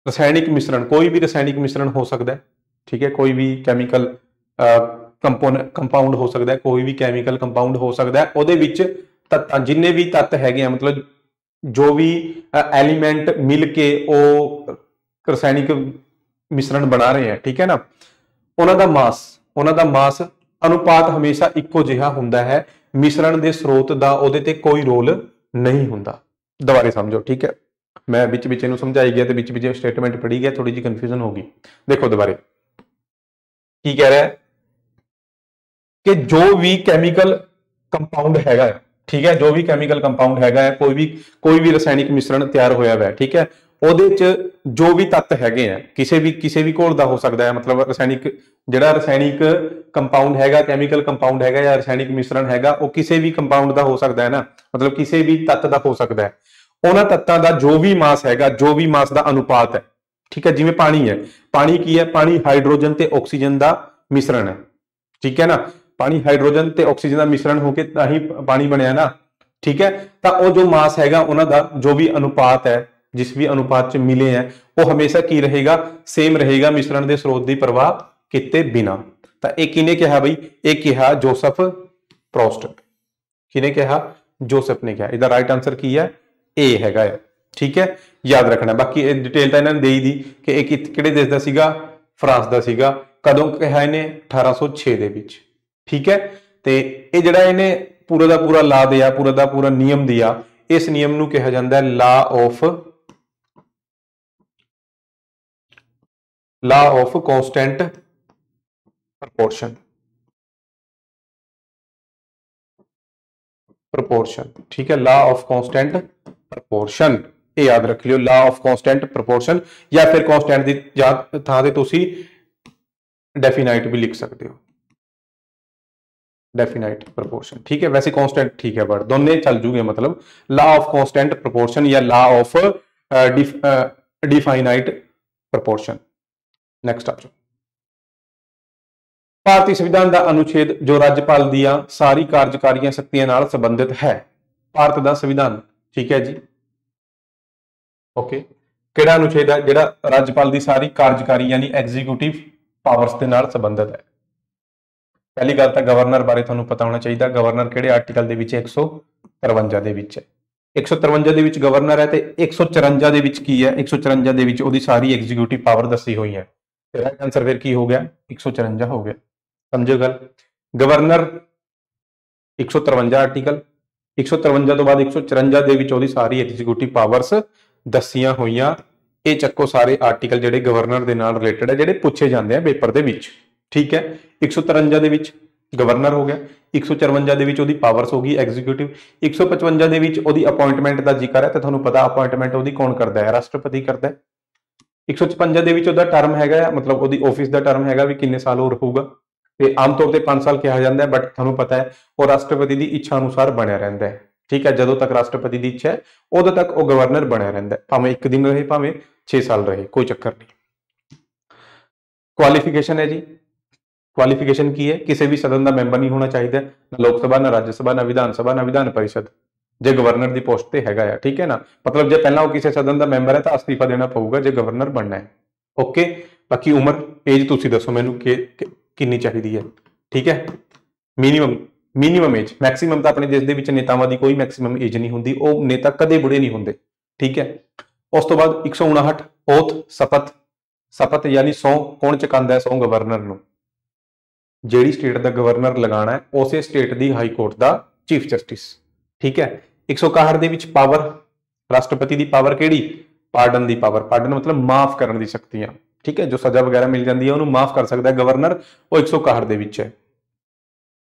S1: ਰਸਾਇਣਿਕ ਮਿਸ਼ਰਣ, ਕੋਈ ਵੀ ਰਸਾਇਣਿਕ ਮਿਸ਼ਰਣ ਹੋ ਸਕਦਾ ਹੈ, ਠੀਕ ਹੈ, ਕੋਈ ਵੀ ਕੈਮੀਕਲ ਕੰਪੋਨੈਂਟ ਕੰਪਾਊਂਡ ਹੋ ਸਕਦਾ ਹੈ, ਕੋਈ ਵੀ ਕੈਮੀਕਲ ਕੰਪਾਊਂਡ ਹੋ ਸਕਦਾ ਹੈ, ਉਹਦੇ ਵਿੱਚ ਤੱਤਾਂ ਜਿੰਨੇ ਵੀ ਤੱਤ ਹੈਗੇ ਆ, ਮਤਲਬ ਜੋ ਵੀ ਐਲੀਮੈਂਟ ਮਿਲ ਕੇ ਉਹ ਰਸਾਇਣਿਕ ਮਿਸ਼ਰਣ ਬਣਾ ਰਹੇ ਆ, ਠੀਕ ਹੈ ਨਾ? ਉਹਨਾਂ ਦਾ ਮਾਸ, ਉਹਨਾਂ ਦਾ ਮਾਸ ਅਨੁਪਾਤ ਹਮੇਸ਼ਾ ਇੱਕੋ ਜਿਹਾ ਹੁੰਦਾ ਹੈ, ਮਿਸ਼ਰਣ ਦੇ ਸਰੋਤ ਦਾ ਉਹਦੇ ਤੇ ਕੋਈ ਰੋਲ ਨਹੀਂ ਹੁੰਦਾ। ਦੁਬਾਰੇ ਸਮਝੋ, ਠੀਕ ਹੈ? ਮੈਂ ਵਿੱਚ ਵਿੱਚ ਇਹਨੂੰ ਸਮਝਾਈ ਗਿਆ ਤੇ ਵਿੱਚ ਵਿੱਚ ਸਟੇਟਮੈਂਟ ਪੜ੍ਹੀ ਗਿਆ ਥੋੜੀ ਜਿਹੀ ਕਨਫਿਊਜ਼ਨ ਹੋ ਗਈ। ਦੇਖੋ ਦੁਬਾਰੇ। ਕੀ ਕਹਿ ਰਿਹਾ ਹੈ? ਕਿ ਜੋ ਵੀ ਕੈਮੀਕਲ ਕੰਪਾਊਂਡ ਹੈਗਾ ਠੀਕ ਹੈ, ਜੋ ਵੀ ਕੈਮੀਕਲ ਕੰਪਾਊਂਡ ਹੈਗਾ ਹੈ, ਕੋਈ ਵੀ ਕੋਈ ਵੀ ਰਸਾਇਣਿਕ ਮਿਸ਼ਰਣ ਤਿਆਰ ਹੋਇਆ ਹੋਇਆ ਠੀਕ ਹੈ, ਉਹਦੇ ਚ ਜੋ ਵੀ ਤੱਤ ਹੈਗੇ ਆ ਕਿਸੇ ਵੀ ਕਿਸੇ ਵੀ ਘੋਲ ਦਾ ਹੋ ਸਕਦਾ ਹੈ, ਮਤਲਬ ਰਸਾਇਣਿਕ, ਜਿਹੜਾ ਰਸਾਇਣਿਕ ਕੰਪਾਊਂਡ ਹੈਗਾ ਕੈਮੀਕਲ ਕੰਪਾਊਂਡ ਹੈਗਾ ਜਾਂ ਰਸਾਇਣਿਕ ਮਿਸ਼ਰਣ ਹੈਗਾ, ਉਹ ਕਿਸੇ ਵੀ ਕੰਪਾਊਂਡ ਦਾ ਹੋ ਸਕਦਾ ਹੈ ਨਾ, ਮਤਲਬ ਕਿਸੇ ਵੀ ਤੱਤ ਦਾ ਹੋ ਸਕਦਾ ਹੈ। ਉਹਨਾਂ ਤੱਤਾਂ ਦਾ ਜੋ ਵੀ ਮਾਸ ਹੈਗਾ, ਜੋ ਵੀ ਮਾਸ ਦਾ ਅਨੁਪਾਤ ਹੈ, ਠੀਕ ਹੈ, ਜਿਵੇਂ ਪਾਣੀ ਹੈ, ਪਾਣੀ ਕੀ ਹੈ? ਪਾਣੀ ਹਾਈਡਰੋਜਨ ਤੇ ਆਕਸੀਜਨ ਦਾ ਮਿਸ਼ਰਣ ਹੈ, ਠੀਕ ਹੈ ਨਾ? ਪਾਣੀ ਹਾਈਡਰੋਜਨ ਤੇ ਆਕਸੀਜਨ ਦਾ ਮਿਸ਼ਰਣ ਹੋ ਕੇ ਤਾਂ ਹੀ ਪਾਣੀ ਬਣਿਆ ਨਾ, ਠੀਕ ਹੈ? ਤਾਂ ਉਹ ਜੋ ਮਾਸ ਹੈਗਾ, ਉਹਨਾਂ ਦਾ ਜੋ ਵੀ ਅਨੁਪਾਤ ਹੈ, ਜਿਸ ਵੀ ਅਨੁਪਾਤ ਚ ਮਿਲੇ ਹੈ, ਉਹ ਹਮੇਸ਼ਾ ਕੀ ਰਹੇਗਾ? ਸੇਮ ਰਹੇਗਾ ਮਿਸ਼ਰਣ ਦੇ ਸਰੋਤ ਦੀ ਪਰਵਾਹ ਕੀਤੇ ਬਿਨਾ। ਤਾਂ ਇਹ ਕਿਨੇ ਕਿਹਾ ਬਈ? ਇਹ ਕਿਹਾ ਜੋਸਫ ਪ੍ਰੋਸਟ। ਕਿਨੇ ਕਿਹਾ? ਜੋਸਫ ਨੇ ਕਿਹਾ। ਇਹਦਾ ਰਾਈਟ ਆਨਸਰ ਕੀ ਹੈ? ਏ ਹੈਗਾ ਹੈ ਠੀਕ ਹੈ? ਯਾਦ ਰੱਖਣਾ, ਬਾਕੀ ਇਹ ਡਿਟੇਲ ਤਾਂ ਇਹਨਾਂ ਨੇ ਦੇਈ ਦੀ ਕਿ ਇਹ ਕਿਹੜੇ ਦੇਸ਼ ਦਾ ਸੀਗਾ? ਫਰਾਂਸ ਦਾ ਸੀਗਾ। ਕਦੋਂ ਕਿਹਾ ਇਹਨੇ? 1806 ਦੇ ਵਿੱਚ, ਠੀਕ ਹੈ? ਤੇ ਇਹ ਜਿਹੜਾ ਇਹਨੇ ਪੂਰਾ ਦਾ ਪੂਰਾ ਲਾ ਦਿਆ, ਪੂਰਾ ਦਾ ਪੂਰਾ ਨਿਯਮ ਦਿਆ, ਇਸ ਨਿਯਮ ਨੂੰ ਕਿਹਾ ਜਾਂਦਾ ਹੈ law of law of constant proportion. Proportion, ਠੀਕ ਹੈ? ਲਾ ਆਫ ਕਨਸਟੈਂਟ ਪ੍ਰਪੋਰਸ਼ਨ ਇਹ ਯਾਦ ਰੱਖ ਲਿਓ ਲਾ ਆਫ ਕਨਸਟੈਂਟ ਪ੍ਰਪੋਰਸ਼ਨ ਜਾਂ ਫਿਰ ਕਨਸਟੈਂਟ ਦੀ ਥਾਂ ਤੇ ਤੁਸੀਂ ਡੈਫੀਨਾਈਟ ਵੀ ਲਿਖ ਸਕਦੇ ਹੋ। ਡੈਫੀਨਾਈਟ ਪ੍ਰਪੋਰਸ਼ਨ ਠੀਕ ਹੈ? ਵੈਸੇ ਕਨਸਟੈਂਟ ਠੀਕ ਹੈ ਵਰਡ ਦੋਨੇ ਚੱਲ ਜੂਗੇ ਮਤਲਬ ਲਾ ਆਫ ਕਨਸਟੈਂਟ ਪ੍ਰਪੋਰਸ਼ਨ ਜਾਂ ਲਾ ਆਫ ਡਿਫਾਈਨਾਈਟ ਪ੍ਰਪੋਰਸ਼ਨ ਨੈਕਸਟ ਆ ਜਾਓ ਭਾਰਤੀ ਸੰਵਿਧਾਨ ਦਾ ਅਨੁਛੇਦ ਜੋ ਰਾਜਪਾਲ ਦੀਆਂ ਸਾਰੀ ਕਾਰਜਕਾਰੀਆਂ ਸ਼ਕਤੀਆਂ ਨਾਲ ਸੰਬੰਧਿਤ ਹੈ, ਭਾਰਤ ਦਾ ਸੰਵਿਧਾਨ ਠੀਕ ਹੈ ਜੀ। ਓਕੇ ਕਿਹੜਾ ਅਨੁਛੇਦ ਹੈ ਜਿਹੜਾ ਰਾਜਪਾਲ ਦੀ ਸਾਰੀ ਕਾਰਜਕਾਰੀ ਯਾਨੀ ਐਗਜ਼ੀਕਿਊਟਿਵ ਪਾਵਰਸ ਦੇ ਨਾਲ ਸੰਬੰਧਿਤ ਹੈ। ਪਹਿਲੀ ਗੱਲ ਤਾਂ ਗਵਰਨਰ ਬਾਰੇ ਤੁਹਾਨੂੰ ਪਤਾ ਹੋਣਾ ਚਾਹੀਦਾ। ਗਵਰਨਰ ਕਿਹੜੇ ਆਰਟੀਕਲ ਦੇ ਵਿੱਚ ਹੈ? 153 ਦੇ ਵਿੱਚ ਹੈ। 153 ਦੇ ਵਿੱਚ ਗਵਰਨਰ ਹੈ ਤੇ 154 ਦੇ ਵਿੱਚ ਕੀ ਹੈ? 154 ਦੇ ਵਿੱਚ ਉਹਦੀ ਸਾਰੀ ਐਗਜ਼ੀਕਿਊਟਿਵ ਪਾਵਰ ਦੱਸੀ ਹੋਈ ਹੈ। ਤੇ ਰਾਈਟ ਆਨਸਰ ਫਿਰ ਕੀ ਹੋ ਗਿਆ? 154 ਹੋ ਗਿਆ। ਸਮਝੋ ਗੱਲ। ਗਵਰਨਰ 153 ਆਰਟੀਕਲ 153 ਤੋਂ ਬਾਅਦ 154 ਦੇ ਵਿੱਚ ਉਹਦੀ ਸਾਰੀ ਐਗਜ਼ੀਕਿਊਟਿਵ ਪਾਵਰਸ ਦੱਸੀਆਂ ਹੋਈਆਂ। ਇਹ ਚੱਕੋ ਸਾਰੇ ਆਰਟੀਕਲ ਜਿਹੜੇ ਗਵਰਨਰ ਦੇ ਨਾਲ ਰਿਲੇਟਡ ਹੈ ਜਿਹੜੇ ਪੁੱਛੇ ਜਾਂਦੇ ਆ ਪੇਪਰ ਦੇ ਵਿੱਚ। ਠੀਕ ਹੈ? 153 ਦੇ ਵਿੱਚ ਗਵਰਨਰ ਹੋ ਗਿਆ। 154 ਦੇ ਵਿੱਚ ਉਹਦੀ ਪਾਵਰਸ ਹੋ ਗਈ ਐਗਜ਼ੀਕਿਊਟਿਵ 155 ਦੇ ਵਿੱਚ ਉਹਦੀ ਅਪਾਇੰਟਮੈਂਟ ਦਾ ਜ਼ਿਕਰ ਹੈ, ਤੇ ਤੁਹਾਨੂੰ ਪਤਾ ਅਪਾਇੰਟਮੈਂਟ ਉਹਦੀ ਕੌਣ ਕਰਦਾ ਹੈ? ਰਾਸ਼ਟਰਪਤੀ ਕਰਦਾ ਹੈ। 156 ਦੇ ਵਿੱਚ ਉਹਦਾ ਟਰਮ ਹੈਗਾ ਮਤਲਬ ਉਹਦੀ ਆਫਿਸ ਦਾ ਟਰਮ ਹੈਗਾ ਵੀ ਕਿੰਨੇ ਸਾਲ ਹੋਰ ਰਹੂਗਾ ਤੇ ਆਮ ਤੌਰ ਤੇ 5 ਸਾਲ ਕਿਹਾ ਜਾਂਦਾ ਹੈ ਬਟ ਤੁਹਾਨੂੰ ਪਤਾ ਹੈ, ਉਹ ਰਾਸ਼ਟਰਪਤੀ ਦੀ ਇੱਛਾ ਅਨੁਸਾਰ ਬਣਿਆ ਰਹਿੰਦਾ ਹੈ। ਠੀਕ ਹੈ, ਜਦੋਂ ਤੱਕ ਰਾਸ਼ਟਰਪਤੀ ਦੀ ਇੱਛਾ ਹੈ, ਉਦੋਂ ਤੱਕ ਉਹ ਗਵਰਨਰ ਬਣਿਆ ਰਹਿੰਦਾ ਹੈ। ਭਾਵੇਂ ਇੱਕ ਦਿਨ ਰਹੇ, ਭਾਵੇਂ 6 ਸਾਲ ਰਹੇ, ਕੋਈ ਚੱਕਰ ਨਹੀਂ। ਕੁਆਲੀਫਿਕੇਸ਼ਨ ਹੈ ਜੀ। ਕੁਆਲੀਫਿਕੇਸ਼ਨ ਕੀ ਹੈ? ਕਿਸੇ ਵੀ ਸਦਨ ਦਾ ਮੈਂਬਰ ਨਹੀਂ ਹੋਣਾ ਚਾਹੀਦਾ, ਨਾ ਲੋਕ ਸਭਾ, ਨਾ ਰਾਜ ਸਭਾ, ਨਾ ਵਿਧਾਨ ਸਭਾ, ਨਾ ਵਿਧਾਨ ਪਰਿਸ਼ਦ। ਜੇ ਗਵਰਨਰ ਦੀ ਪੋਸਟ ਤੇ ਹੈਗਾ ਆ, ਠੀਕ ਹੈ ਨਾ? ਮਤਲਬ ਜੇ ਪਹਿਲਾਂ ਉਹ ਕਿਸੇ ਸਦਨ ਦਾ ਮੈਂਬਰ ਹੈ ਤਾਂ ਅਸਤੀਫਾ ਦੇਣਾ ਪਊਗਾ, ਜੇ ਗਵਰਨਰ ਬਣਨਾ ਹੈ। ਓਕੇ ਬਾਕੀ ਉਮਰ ਏਜ ਤੁਸੀਂ ਦੱਸੋ ਮੈਨੂੰ ਕਿ- ਕਿੰਨੀ ਚਾਹੀਦੀ ਹੈ, ਠੀਕ ਹੈ? ਮਿਨੀਮਮ ਮਿਨੀਮਮ ਏਜ ਮੈਕਸਿਮਮ ਤਾਂ ਆਪਣੇ ਦੇਸ਼ ਦੇ ਵਿੱਚ ਨੇਤਾਵਾਂ ਦੀ ਕੋਈ ਮੈਕਸਿਮਮ ਏਜ ਨਹੀਂ ਹੁੰਦੀ, ਉਹ ਨੇਤਾ ਕਦੇ ਬੁੜੇ ਨਹੀਂ ਹੁੰਦੇ, ਠੀਕ ਹੈ? ਉਸ ਤੋਂ ਬਾਅਦ 159 ਓਥ ਸਪਤ ਸਪਤ ਯਾਨੀ ਸੌ, ਕੌਣ ਚੁਕਾਉਂਦਾ ਹੈ? ਸੌ ਗਵਰਨਰ ਨੂੰ। ਜਿਹੜੀ ਸਟੇਟ ਦਾ ਗਵਰਨਰ ਲਗਾਣਾ ਹੈ, ਉਸੇ ਸਟੇਟ ਦੀ ਹਾਈ ਕੋਰਟ ਦਾ ਚੀਫ ਜਸਟਿਸ ਠੀਕ ਹੈ? 161 ਦੇ ਵਿੱਚ ਪਾਵਰ ਰਾਸ਼ਟਰਪਤੀ ਦੀ ਪਾਵਰ ਕਿਹੜੀ? ਪਾਰਡਨ ਦੀ ਪਾਵਰ ਪਾਰਡਨ ਮਤਲਬ ਮਾਫ ਕਰਨ ਦੀ ਸ਼ਕਤੀਆਂ। ਠੀਕ ਹੈ, ਜੋ ਸਜ਼ਾ ਵਗੈਰਾ ਮਿਲ ਜਾਂਦੀ ਹੈ, ਉਹਨੂੰ ਮਾਫ ਕਰ ਸਕਦਾ ਹੈ ਗਵਰਨਰ ਉਹ 161 ਦੇ ਵਿੱਚ ਹੈ।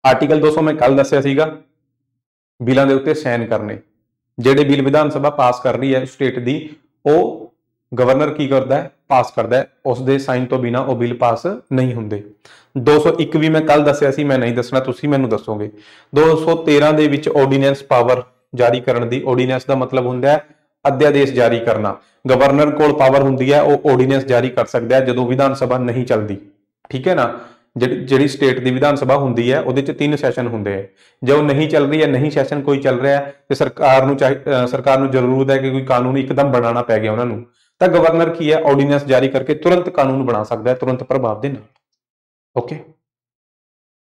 S1: ਆਰਟੀਕਲ 200 ਮੈਂ ਕੱਲ ਦੱਸਿਆ ਸੀਗਾ, ਬਿੱਲਾਂ ਦੇ ਉੱਤੇ ਸਾਈਨ ਕਰਨੇ। ਜਿਹੜੇ ਬਿੱਲ ਵਿਧਾਨ ਸਭਾ ਪਾਸ ਕਰ ਰਹੀ ਹੈ ਸਟੇਟ ਦੀ, ਉਹ ਗਵਰਨਰ ਕੀ ਕਰਦਾ ਹੈ? ਪਾਸ ਕਰਦਾ ਹੈ। ਉਸ ਦੇ ਸਾਈਨ ਤੋਂ ਬਿਨਾ ਉਹ ਬਿੱਲ ਪਾਸ ਨਹੀਂ ਹੁੰਦੇ। 201 ਵੀ ਮੈਂ ਕੱਲ ਦੱਸਿਆ ਸੀ, ਮੈਂ ਨਹੀਂ ਦੱਸਣਾ, ਤੁਸੀਂ ਮੈਨੂੰ ਦੱਸੋਗੇ। 213 ਦੇ ਵਿੱਚ ਆਰਡੀਨੈਂਸ ਪਾਵਰ ਜਾਰੀ ਕਰਨ ਦੀ ਆਰਡੀਨੈਂਸ ਦਾ ਮਤਲਬ ਹੁੰਦਾ ਹੈ ਅਧਿਆਦੇਸ਼ ਜਾਰੀ ਕਰਨਾ। ਗਵਰਨਰ ਕੋਲ ਪਾਵਰ ਹੁੰਦੀ ਹੈ, ਉਹ ਆਰਡੀਨੈਂਸ ਜਾਰੀ ਕਰ ਸਕਦਾ ਹੈ ਜਦੋਂ ਵਿਧਾਨ ਸਭਾ ਨਹੀਂ ਚੱਲਦੀ। ਠੀਕ ਹੈ ਨਾ? ਜਿਹੜੀ ਜਿਹੜੀ ਸਟੇਟ ਦੀ ਵਿਧਾਨ ਸਭਾ ਹੁੰਦੀ ਹੈ, ਉਹਦੇ ਚ ਤਿੰਨ ਸੈਸ਼ਨ ਹੁੰਦੇ ਹੈ। ਜੇ ਉਹ ਨਹੀਂ ਚੱਲ ਰਹੀ ਹੈ, ਨਹੀਂ ਸੈਸ਼ਨ ਕੋਈ ਚੱਲ ਰਿਹਾ ਤੇ ਸਰਕਾਰ ਨੂੰ ਚਾਹੀ- ਸਰਕਾਰ ਨੂੰ ਜ਼ਰੂਰਤ ਹੈ ਕਿ ਕੋਈ ਕਾਨੂੰਨ ਇੱਕਦਮ ਬਣਾਉਣਾ ਪੈ ਗਿਆ ਉਹਨਾਂ ਨੂੰ, ਤਾਂ ਗਵਰਨਰ ਕੀ ਹੈ? ਆਰਡੀਨੈਂਸ ਜਾਰੀ ਕਰਕੇ ਤੁਰੰਤ ਕਾਨੂੰਨ ਬਣਾ ਸਕਦਾ ਹੈ, ਤੁਰੰਤ ਪ੍ਰਭਾਵ ਦੇ ਨਾਲ। ਓਕੇ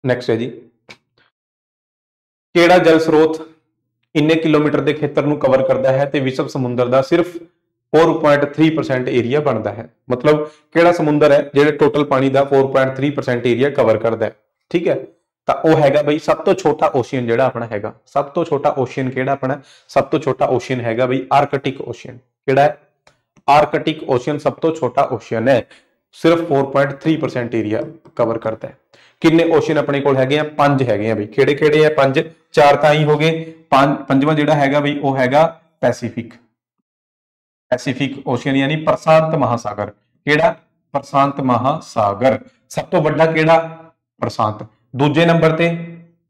S1: ਨੈਕਸਟ ਹੈ ਜੀ। ਕਿਹੜਾ ਜਲ ਸਰੋਤ ਇੰਨੇ ਕਿਲੋਮੀਟਰ ਦੇ ਖੇਤਰ ਨੂੰ ਕਵਰ ਕਰਦਾ ਹੈ ਤੇ ਵਿਸ਼ਵ ਸਮੁੰਦਰ ਦਾ ਸਿਰਫ 4.3% ਏਰੀਆ ਬਣਦਾ ਹੈ। ਮਤਲਬ ਕਿਹੜਾ ਸਮੁੰਦਰ ਹੈ ਜਿਹੜਾ ਟੋਟਲ ਪਾਣੀ ਦਾ 4.3% ਏਰੀਆ ਕਵਰ ਕਰਦਾ ਹੈ? ਠੀਕ ਹੈ? ਤਾਂ ਉਹ ਹੈਗਾ ਬਈ ਸਭ ਤੋਂ ਛੋਟਾ ਓਸ਼ੀਅਨ ਜਿਹੜਾ ਆਪਣਾ ਹੈਗਾ। ਸਭ ਤੋਂ ਛੋਟਾ ਓਸ਼ੀਅਨ ਕਿਹੜਾ ਆਪਣਾ? ਸਭ ਤੋਂ ਛੋਟਾ ਓਸ਼ੀਅਨ ਹੈਗਾ ਬਈ ਆਰਕਟਿਕ ਓਸ਼ੀਅਨ ਕਿਹੜਾ ਹੈ? ਆਰਕਟਿਕ ਓਸ਼ੀਅਨ ਸਭ ਤੋਂ ਛੋਟਾ ਓਸ਼ੀਅਨ ਹੈ। ਸਿਰਫ 4.3% ਏਰੀਆ ਕਵਰ ਕਰਦਾ ਹੈ। ਕਿੰਨੇ ਓਸ਼ੀਅਨ ਆਪਣੇ ਕੋਲ ਹੈਗੇ ਆ? ਪੰਜ ਹੈਗੇ ਆ ਬਈ। ਕਿਹੜੇ ਕਿਹੜੇ ਆ? ਪੰਜ। ਚਾਰ ਤਾਂ ਹੀ ਹੋ ਗਏ। ਪੰਜਵਾਂ ਜਿਹੜਾ ਹੈਗਾ ਬਈ ਉਹ ਹੈਗਾ ਪੈਸੀਫਿਕ ਪੈਸੀਫਿਕ ਓਸ਼ੀਅਨ ਯਾਨੀ ਪ੍ਰਸ਼ਾਂਤ ਮਹਾਸਾਗਰ। ਕਿਹੜਾ? ਪ੍ਰਸ਼ਾਂਤ ਮਹਾਸਾਗਰ। ਸਭ ਤੋਂ ਵੱਡਾ ਕਿਹੜਾ? ਪ੍ਰਸ਼ਾਂਤ। ਦੂਜੇ ਨੰਬਰ ਤੇ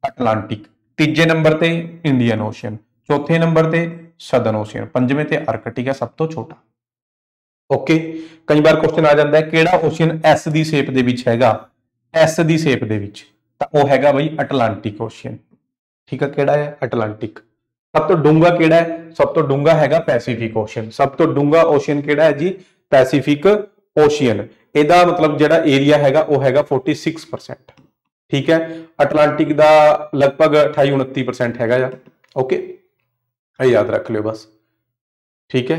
S1: ਅਟਲਾਂਟਿਕ ਤੀਜੇ ਨੰਬਰ ਤੇ ਇੰਡੀਅਨ ਓਸ਼ੀਅਨ ਚੌਥੇ ਨੰਬਰ ਤੇ ਸਦਨ ਓਸ਼ੀਅਨ ਪੰਜਵੇਂ ਤੇ ਆਰਕਟਿਕ ਹੈ ਸਭ ਤੋਂ ਛੋਟਾ। ਓਕੇ ਕਈ ਵਾਰ ਕੁਐਸਚਨ ਆ ਜਾਂਦਾ ਹੈ, ਕਿਹੜਾ ਓਸ਼ੀਅਨ ਐਸ ਦੀ ਸ਼ੇਪ ਦੇ ਵਿੱਚ ਹੈਗਾ? ਐਸ ਦੀ ਸ਼ੇਪ ਦੇ ਵਿੱਚ। ਤਾਂ ਉਹ ਹੈਗਾ ਬਈ ਅਟਲਾਂਟਿਕ ਓਸ਼ੀਅਨ ਠੀਕ ਹੈ ਕਿਹੜਾ ਹੈ? ਅਟਲਾਂਟਿਕ ਸਭ ਤੋਂ ਡੂੰਘਾ ਕਿਹੜਾ ਹੈ? ਸਭ ਤੋਂ ਡੂੰਘਾ ਹੈਗਾ ਪੈਸੀਫਿਕ ਓਸ਼ੀਅਨ ਸਭ ਤੋਂ ਡੂੰਘਾ ਓਸ਼ੀਅਨ ਕਿਹੜਾ ਹੈ ਜੀ? ਪੈਸੀਫਿਕ ਓਸ਼ੀਅਨ ਇਹਦਾ ਮਤਲਬ ਜਿਹੜਾ ਏਰੀਆ ਹੈਗਾ, ਉਹ ਹੈਗਾ 46% ਠੀਕ ਹੈ? ਅਟਲਾਂਟਿਕ ਦਾ ਲਗਭਗ 28 29% ਹੈਗਾ ਆ। ਓਕੇ ਇਹ ਯਾਦ ਰੱਖ ਲਿਓ ਬਸ। ਠੀਕ ਹੈ?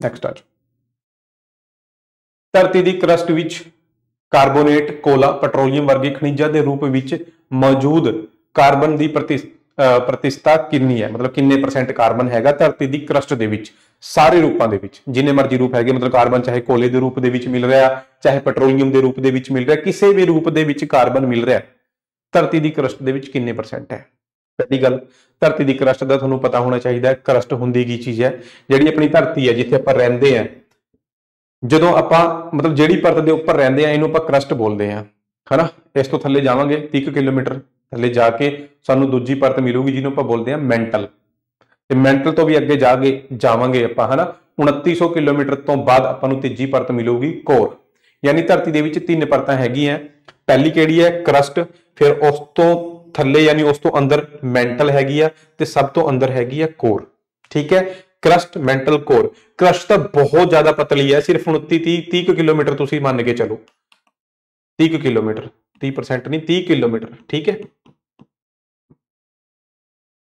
S1: ਨੈਕਸਟ ਆ ਧਰਤੀ ਦੀ ਕਰਸਟ ਵਿੱਚ ਕਾਰਬੋਨੇਟ ਕੋਲਾ ਪੈਟਰੋਲੀਅਮ ਵਰਗੇ ਖਣਿਜਾਂ ਦੇ ਰੂਪ ਵਿੱਚ ਮੌਜੂਦ ਕਾਰਬਨ ਦੀ ਪ੍ਰਤੀਸ਼ਤਾ ਕਿੰਨੀ ਹੈ? ਮਤਲਬ ਕਿੰਨੇ ਪਰਸੈਂਟ ਕਾਰਬਨ ਹੈਗਾ ਧਰਤੀ ਦੀ ਕਰਸਟ ਦੇ ਵਿੱਚ? ਸਾਰੇ ਰੂਪਾਂ ਦੇ ਵਿੱਚ। ਜਿੰਨੇ ਮਰਜ਼ੀ ਰੂਪ ਹੈਗੇ, ਮਤਲਬ ਕਾਰਬਨ ਚਾਹੇ ਕੋਲੇ ਦੇ ਰੂਪ ਦੇ ਵਿੱਚ ਮਿਲ ਰਿਹਾ, ਚਾਹੇ ਪੈਟਰੋਲੀਅਮ ਦੇ ਰੂਪ ਦੇ ਵਿੱਚ ਮਿਲ ਰਿਹਾ, ਕਿਸੇ ਵੀ ਰੂਪ ਦੇ ਵਿੱਚ ਕਾਰਬਨ ਮਿਲ ਰਿਹਾ, ਧਰਤੀ ਦੀ ਕਰਸਟ ਦੇ ਵਿੱਚ ਕਿੰਨੇ ਪਰਸੈਂਟ ਹੈ? ਪਹਿਲੀ ਗੱਲ, ਧਰਤੀ ਦੀ ਕਰਸਟ ਦਾ ਤੁਹਾਨੂੰ ਪਤਾ ਹੋਣਾ ਚਾਹੀਦਾ ਹੈ ਕਰਸਟ ਹੁੰਦੀ ਕੀ ਚੀਜ਼ ਹੈ? ਜਿਹੜੀ ਆਪਣੀ ਧਰਤੀ ਹੈ, ਜਿੱਥੇ ਆਪਾਂ ਰਹਿੰਦੇ ਆ ਜਦੋਂ ਆਪਾਂ, ਮਤਲਬ ਜਿਹੜੀ ਪਰਤ ਦੇ ਉੱਪਰ ਰਹਿੰਦੇ ਆ ਇਹਨੂੰ ਆਪਾਂ ਕਰਸਟ ਬੋਲਦੇ ਆ ਹਨਾ? ਇਸ ਤੋਂ ਥੱਲੇ ਜਾਵਾਂਗੇ 30 ਕਿਲੋਮੀਟਰ। ਥੱਲੇ ਜਾ ਕੇ ਸਾਨੂੰ ਦੂਜੀ ਪਰਤ ਮਿਲੂਗੀ ਜਿਹਨੂੰ ਆਪਾਂ ਬੋਲਦੇ ਹਾਂ ਮੈਂਟਲ। ਤੇ ਮੈਂਟਲ ਤੋਂ ਵੀ ਅੱਗੇ ਜਾ ਕੇ ਜਾਵਾਂਗੇ ਆਪਾਂ, ਹਨਾ? 2900 ਕਿਲੋਮੀਟਰ ਤੋਂ ਬਾਅਦ ਆਪਾਂ ਨੂੰ ਤੀਜੀ ਪਰਤ ਮਿਲੂਗੀ ਕੋਰ। ਯਾਨੀ ਧਰਤੀ ਦੇ ਵਿੱਚ ਤਿੰਨ ਪਰਤਾਂ ਹੈਗੀਆਂ। ਪਹਿਲੀ ਕਿਹੜੀ ਹੈ? ਕਰਸਟ। ਫਿਰ ਉਸ ਤੋਂ ਥੱਲੇ, ਯਾਨੀ ਉਸ ਤੋਂ ਅੰਦਰ ਮੈਂਟਲ ਹੈਗੀ ਆ ਤੇ ਸਭ ਤੋਂ ਅੰਦਰ ਹੈਗੀ ਆ ਕੋਰ। ਠੀਕ ਹੈ? Crust, mental, core. ਕਰਸਟ ਤਾਂ ਬਹੁਤ ਜ਼ਿਆਦਾ ਪਤਲੀ ਹੈ, ਸਿਰਫ 29 30 30 ਕਿਲੋਮੀਟਰ ਤੁਸੀਂ ਮੰਨ ਕੇ ਚੱਲੋ। 30 ਕਿਲੋਮੀਟਰ 30% ਨਹੀਂ 30 ਕਿਲੋਮੀਟਰ। ਠੀਕ ਹੈ?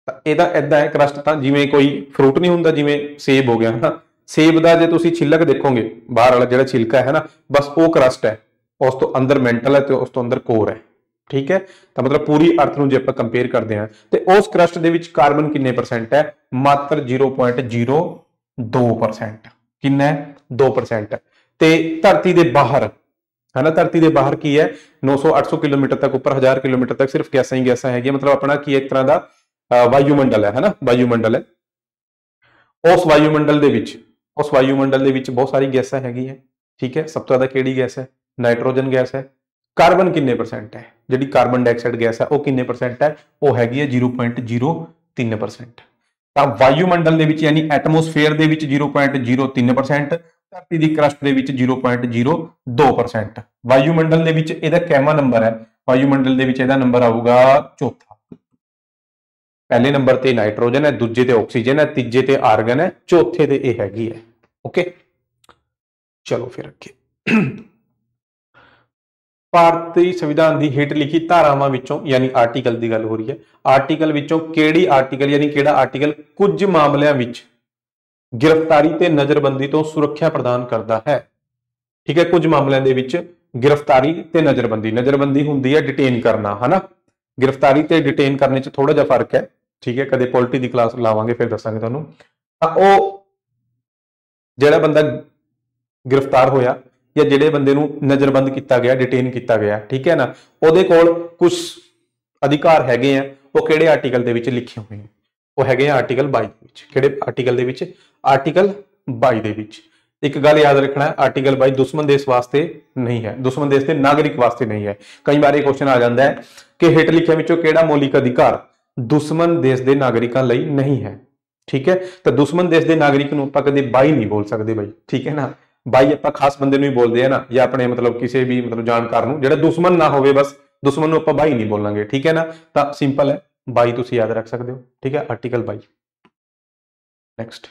S1: ਤਾਂ ਇਹਦਾ ਐਦਾਂ ਹੈ ਕਰਸਟ ਤਾਂ ਜਿਵੇਂ ਕੋਈ ਫਰੂਟ ਨਹੀਂ ਹੁੰਦਾ, ਜਿਵੇਂ ਸੇਬ ਹੋ ਗਿਆ, ਹਨਾ? ਸੇਬ ਦਾ ਜੇ ਤੁਸੀਂ ਛਿਲਕ ਦੇਖੋਗੇ, ਬਾਹਰ ਵਾਲਾ ਜਿਹੜਾ ਛਿਲਕਾ ਹੈ ਨਾ ਬਸ ਉਹ ਕਰਸਟ ਹੈ, ਉਸ ਤੋਂ ਅੰਦਰ ਮੈਂਟਲ ਹੈ ਤੇ ਉਸ ਤੋਂ ਅੰਦਰ ਕੋਰ ਹੈ, ਠੀਕ ਹੈ? ਤਾਂ ਮਤਲਬ ਪੂਰੀ ਅਰਥ ਨੂੰ ਜੇ ਆਪਾਂ ਕੰਪੇਅਰ ਕਰਦੇ ਹਾਂ, ਤੇ ਉਸ ਕਰਸਟ ਦੇ ਵਿੱਚ ਕਾਰਬਨ ਕਿੰਨੇ ਪਰਸੈਂਟ ਹੈ? ਮਾਤਰ 0.02% ਕਿੰਨਾ ਹੈ? 2% ਤੇ ਧਰਤੀ ਦੇ ਬਾਹਰ ਹੈ ਨਾ ਧਰਤੀ ਦੇ ਬਾਹਰ ਕੀ ਹੈ? 900 800 ਕਿਲੋਮੀਟਰ ਤੱਕ, ਉੱਪਰ 1000 ਕਿਲੋਮੀਟਰ ਤੱਕ ਸਿਰਫ ਗੈਸਾਂ ਹੀ ਗੈਸਾਂ ਹੈਗੀਆਂ। ਮਤਲਬ ਆਪਣਾ ਕੀ ਇੱਕ ਤਰ੍ਹਾਂ ਦਾ ਵਾਯੂਮੰਡਲ ਹੈ ਹੈਨਾ ਵਾਯੂਮੰਡਲ ਹੈ। ਉਸ ਵਾਯੂਮੰਡਲ ਦੇ ਵਿੱਚ, ਉਸ ਵਾਯੂਮੰਡਲ ਦੇ ਵਿੱਚ ਬਹੁਤ ਸਾਰੀ ਗੈਸਾਂ ਹੈਗੀਆਂ। ਠੀਕ ਹੈ? ਸਭ ਤੋਂ ਜ਼ਿਆਦਾ ਕਿਹੜੀ ਗੈਸ ਹੈ? ਨਾਈਟ੍ਰੋਜਨ ਗੈਸ ਹੈ। ਕਾਰਬਨ ਕਿੰਨੇ ਪਰਸੈਂਟ ਹੈ? ਜਿਹੜੀ ਕਾਰਬਨ ਡਾਈਆਕਸਾਈਡ ਗੈਸ ਹੈ, ਉਹ ਕਿੰਨੇ ਪਰਸੈਂਟ ਹੈ? ਉਹ ਹੈਗੀ ਹੈ 0.03% ਤਾਂ ਵਾਯੂਮੰਡਲ ਦੇ ਵਿੱਚ ਯਾਨੀ ਐਟਮੋਸਫੇਅਰ ਦੇ ਵਿੱਚ 0.03% ਧਰਤੀ ਦੀ ਕਰਸਟ ਦੇ ਵਿੱਚ 0.02% ਵਾਯੂਮੰਡਲ ਦੇ ਵਿੱਚ ਇਹਦਾ ਕੈਮਾ ਨੰਬਰ ਹੈ? ਵਾਯੂਮੰਡਲ ਦੇ ਵਿੱਚ ਇਹਦਾ ਨੰਬਰ ਆਊਗਾ ਚੌਥਾ। ਪਹਿਲੇ ਨੰਬਰ ਤੇ ਨਾਈਟ੍ਰੋਜਨ ਹੈ, ਦੂਜੇ ਤੇ ਆਕਸੀਜਨ ਹੈ, ਤੀਜੇ ਤੇ ਆਰਗਨ ਹੈ, ਚੌਥੇ ਤੇ ਇਹ ਹੈਗੀ ਹੈ। ਓਕੇ ਚਲੋ ਫਿਰ ਅੱਗੇ। ਭਾਰਤੀ ਸੰਵਿਧਾਨ ਦੀ ਹੇਠ ਲਿਖੀ ਧਾਰਾਵਾਂ ਵਿੱਚੋਂ, ਯਾਨੀ ਆਰਟੀਕਲ ਦੀ ਗੱਲ ਹੋ ਰਹੀ ਹੈ ਆਰਟੀਕਲ ਵਿੱਚੋਂ ਕਿਹੜੀ ਆਰਟੀਕਲ ਯਾਨੀ ਕਿਹੜਾ ਆਰਟੀਕਲ ਕੁਝ ਮਾਮਲਿਆਂ ਵਿੱਚ ਗ੍ਰਿਫਤਾਰੀ ਤੇ ਨਜ਼ਰਬੰਦੀ ਤੋਂ ਸੁਰੱਖਿਆ ਪ੍ਰਦਾਨ ਕਰਦਾ ਹੈ? ਠੀਕ ਹੈ, ਕੁਝ ਮਾਮਲਿਆਂ ਦੇ ਵਿੱਚ ਗ੍ਰਿਫਤਾਰੀ ਤੇ ਨਜ਼ਰਬੰਦੀ। ਨਜ਼ਰਬੰਦੀ ਹੁੰਦੀ ਹੈ ਡਿਟੇਨ ਕਰਨਾ, ਹਨਾ? ਗ੍ਰਿਫਤਾਰੀ ਤੇ ਡਿਟੇਨ ਕਰਨੇ 'ਚ ਥੋੜਾ ਜਿਹਾ ਫ਼ਰਕ ਹੈ। ਠੀਕ ਹੈ, ਕਦੇ ਪੋਲਿਟੀ ਦੀ ਕਲਾਸ ਲਾਵਾਂਗੇ, ਫਿਰ ਦੱਸਾਂਗੇ ਤੁਹਾਨੂੰ। ਤਾਂ ਉਹ ਜਿਹੜਾ ਬੰਦਾ ਗ੍ਰਿਫਤਾਰ ਹੋਇਆ ਜਾਂ ਜਿਹੜੇ ਬੰਦੇ ਨੂੰ ਨਜ਼ਰਬੰਦ ਕੀਤਾ ਗਿਆ ਡਿਟੇਨ ਕੀਤਾ ਗਿਆ, ਠੀਕ ਹੈ ਨਾ, ਉਹਦੇ ਕੋਲ ਕੁਝ ਅਧਿਕਾਰ ਹੈਗੇ ਆ, ਉਹ ਕਿਹੜੇ ਆਰਟੀਕਲ ਦੇ ਵਿੱਚ ਲਿਖੇ ਹੋਏ ਨੇ? ਉਹ ਹੈਗੇ ਆ ਆਰਟੀਕਲ 22 ਦੇ ਵਿੱਚ। ਕਿਹੜੇ ਆਰਟੀਕਲ ਦੇ ਵਿੱਚ? ਆਰਟੀਕਲ 22 ਦੇ ਵਿੱਚ। ਇੱਕ ਗੱਲ ਯਾਦ ਰੱਖਣਾ ਹੈ ਆਰਟੀਕਲ 22 ਦੁਸ਼ਮਣ ਦੇਸ਼ ਵਾਸਤੇ ਨਹੀਂ ਹੈ। ਦੁਸ਼ਮਣ ਦੇਸ਼ ਦੇ ਨਾਗਰਿਕ ਵਾਸਤੇ ਨਹੀਂ ਹੈ। ਕਈ ਵਾਰ ਇਹ ਕੁਐਸਚਨ ਆ ਜਾਂਦਾ ਹੈ ਕਿ ਹੇਠ ਲਿਖਿਆ ਵਿੱਚੋਂ ਕਿਹੜਾ ਮੌਲਿਕ ਅਧਿਕਾਰ ਦੁਸ਼ਮਣ ਦੇਸ਼ ਦੇ ਨਾਗਰਿਕਾਂ ਲਈ ਨਹੀਂ ਹੈ। ਠੀਕ ਹੈ? ਤਾਂ ਦੁਸ਼ਮਣ ਦੇਸ਼ ਦੇ ਨਾਗਰਿਕ ਨੂੰ ਆਪਾਂ ਕਦੇ ਬਾਈ ਨਹੀਂ ਬੋਲ ਸਕਦੇ ਬਾਈ। ਠੀਕ ਹੈ ਨਾ? ਬਾਈ ਆਪਾਂ ਖਾਸ ਬੰਦੇ ਨੂੰ ਹੀ ਬੋਲਦੇ ਆ ਨਾ, ਜਾਂ ਆਪਣੇ ਮਤਲਬ ਕਿਸੇ ਵੀ ਮਤਲਬ ਜਾਣਕਾਰ ਨੂੰ, ਜਿਹੜਾ ਦੁਸ਼ਮਣ ਨਾ ਹੋਵੇ ਬਸ, ਦੁਸ਼ਮਣ ਨੂੰ ਆਪਾਂ ਬਾਈ ਨਹੀਂ ਬੋਲਾਂਗੇ। ਠੀਕ ਹੈ ਨਾ? ਤਾਂ ਸਿੰਪਲ ਹੈ। ਬਾਈ ਤੁਸੀਂ ਯਾਦ ਰੱਖ ਸਕਦੇ ਹੋ। ਠੀਕ ਹੈ? ਆਰਟੀਕਲ 22 ਨੈਕਸਟ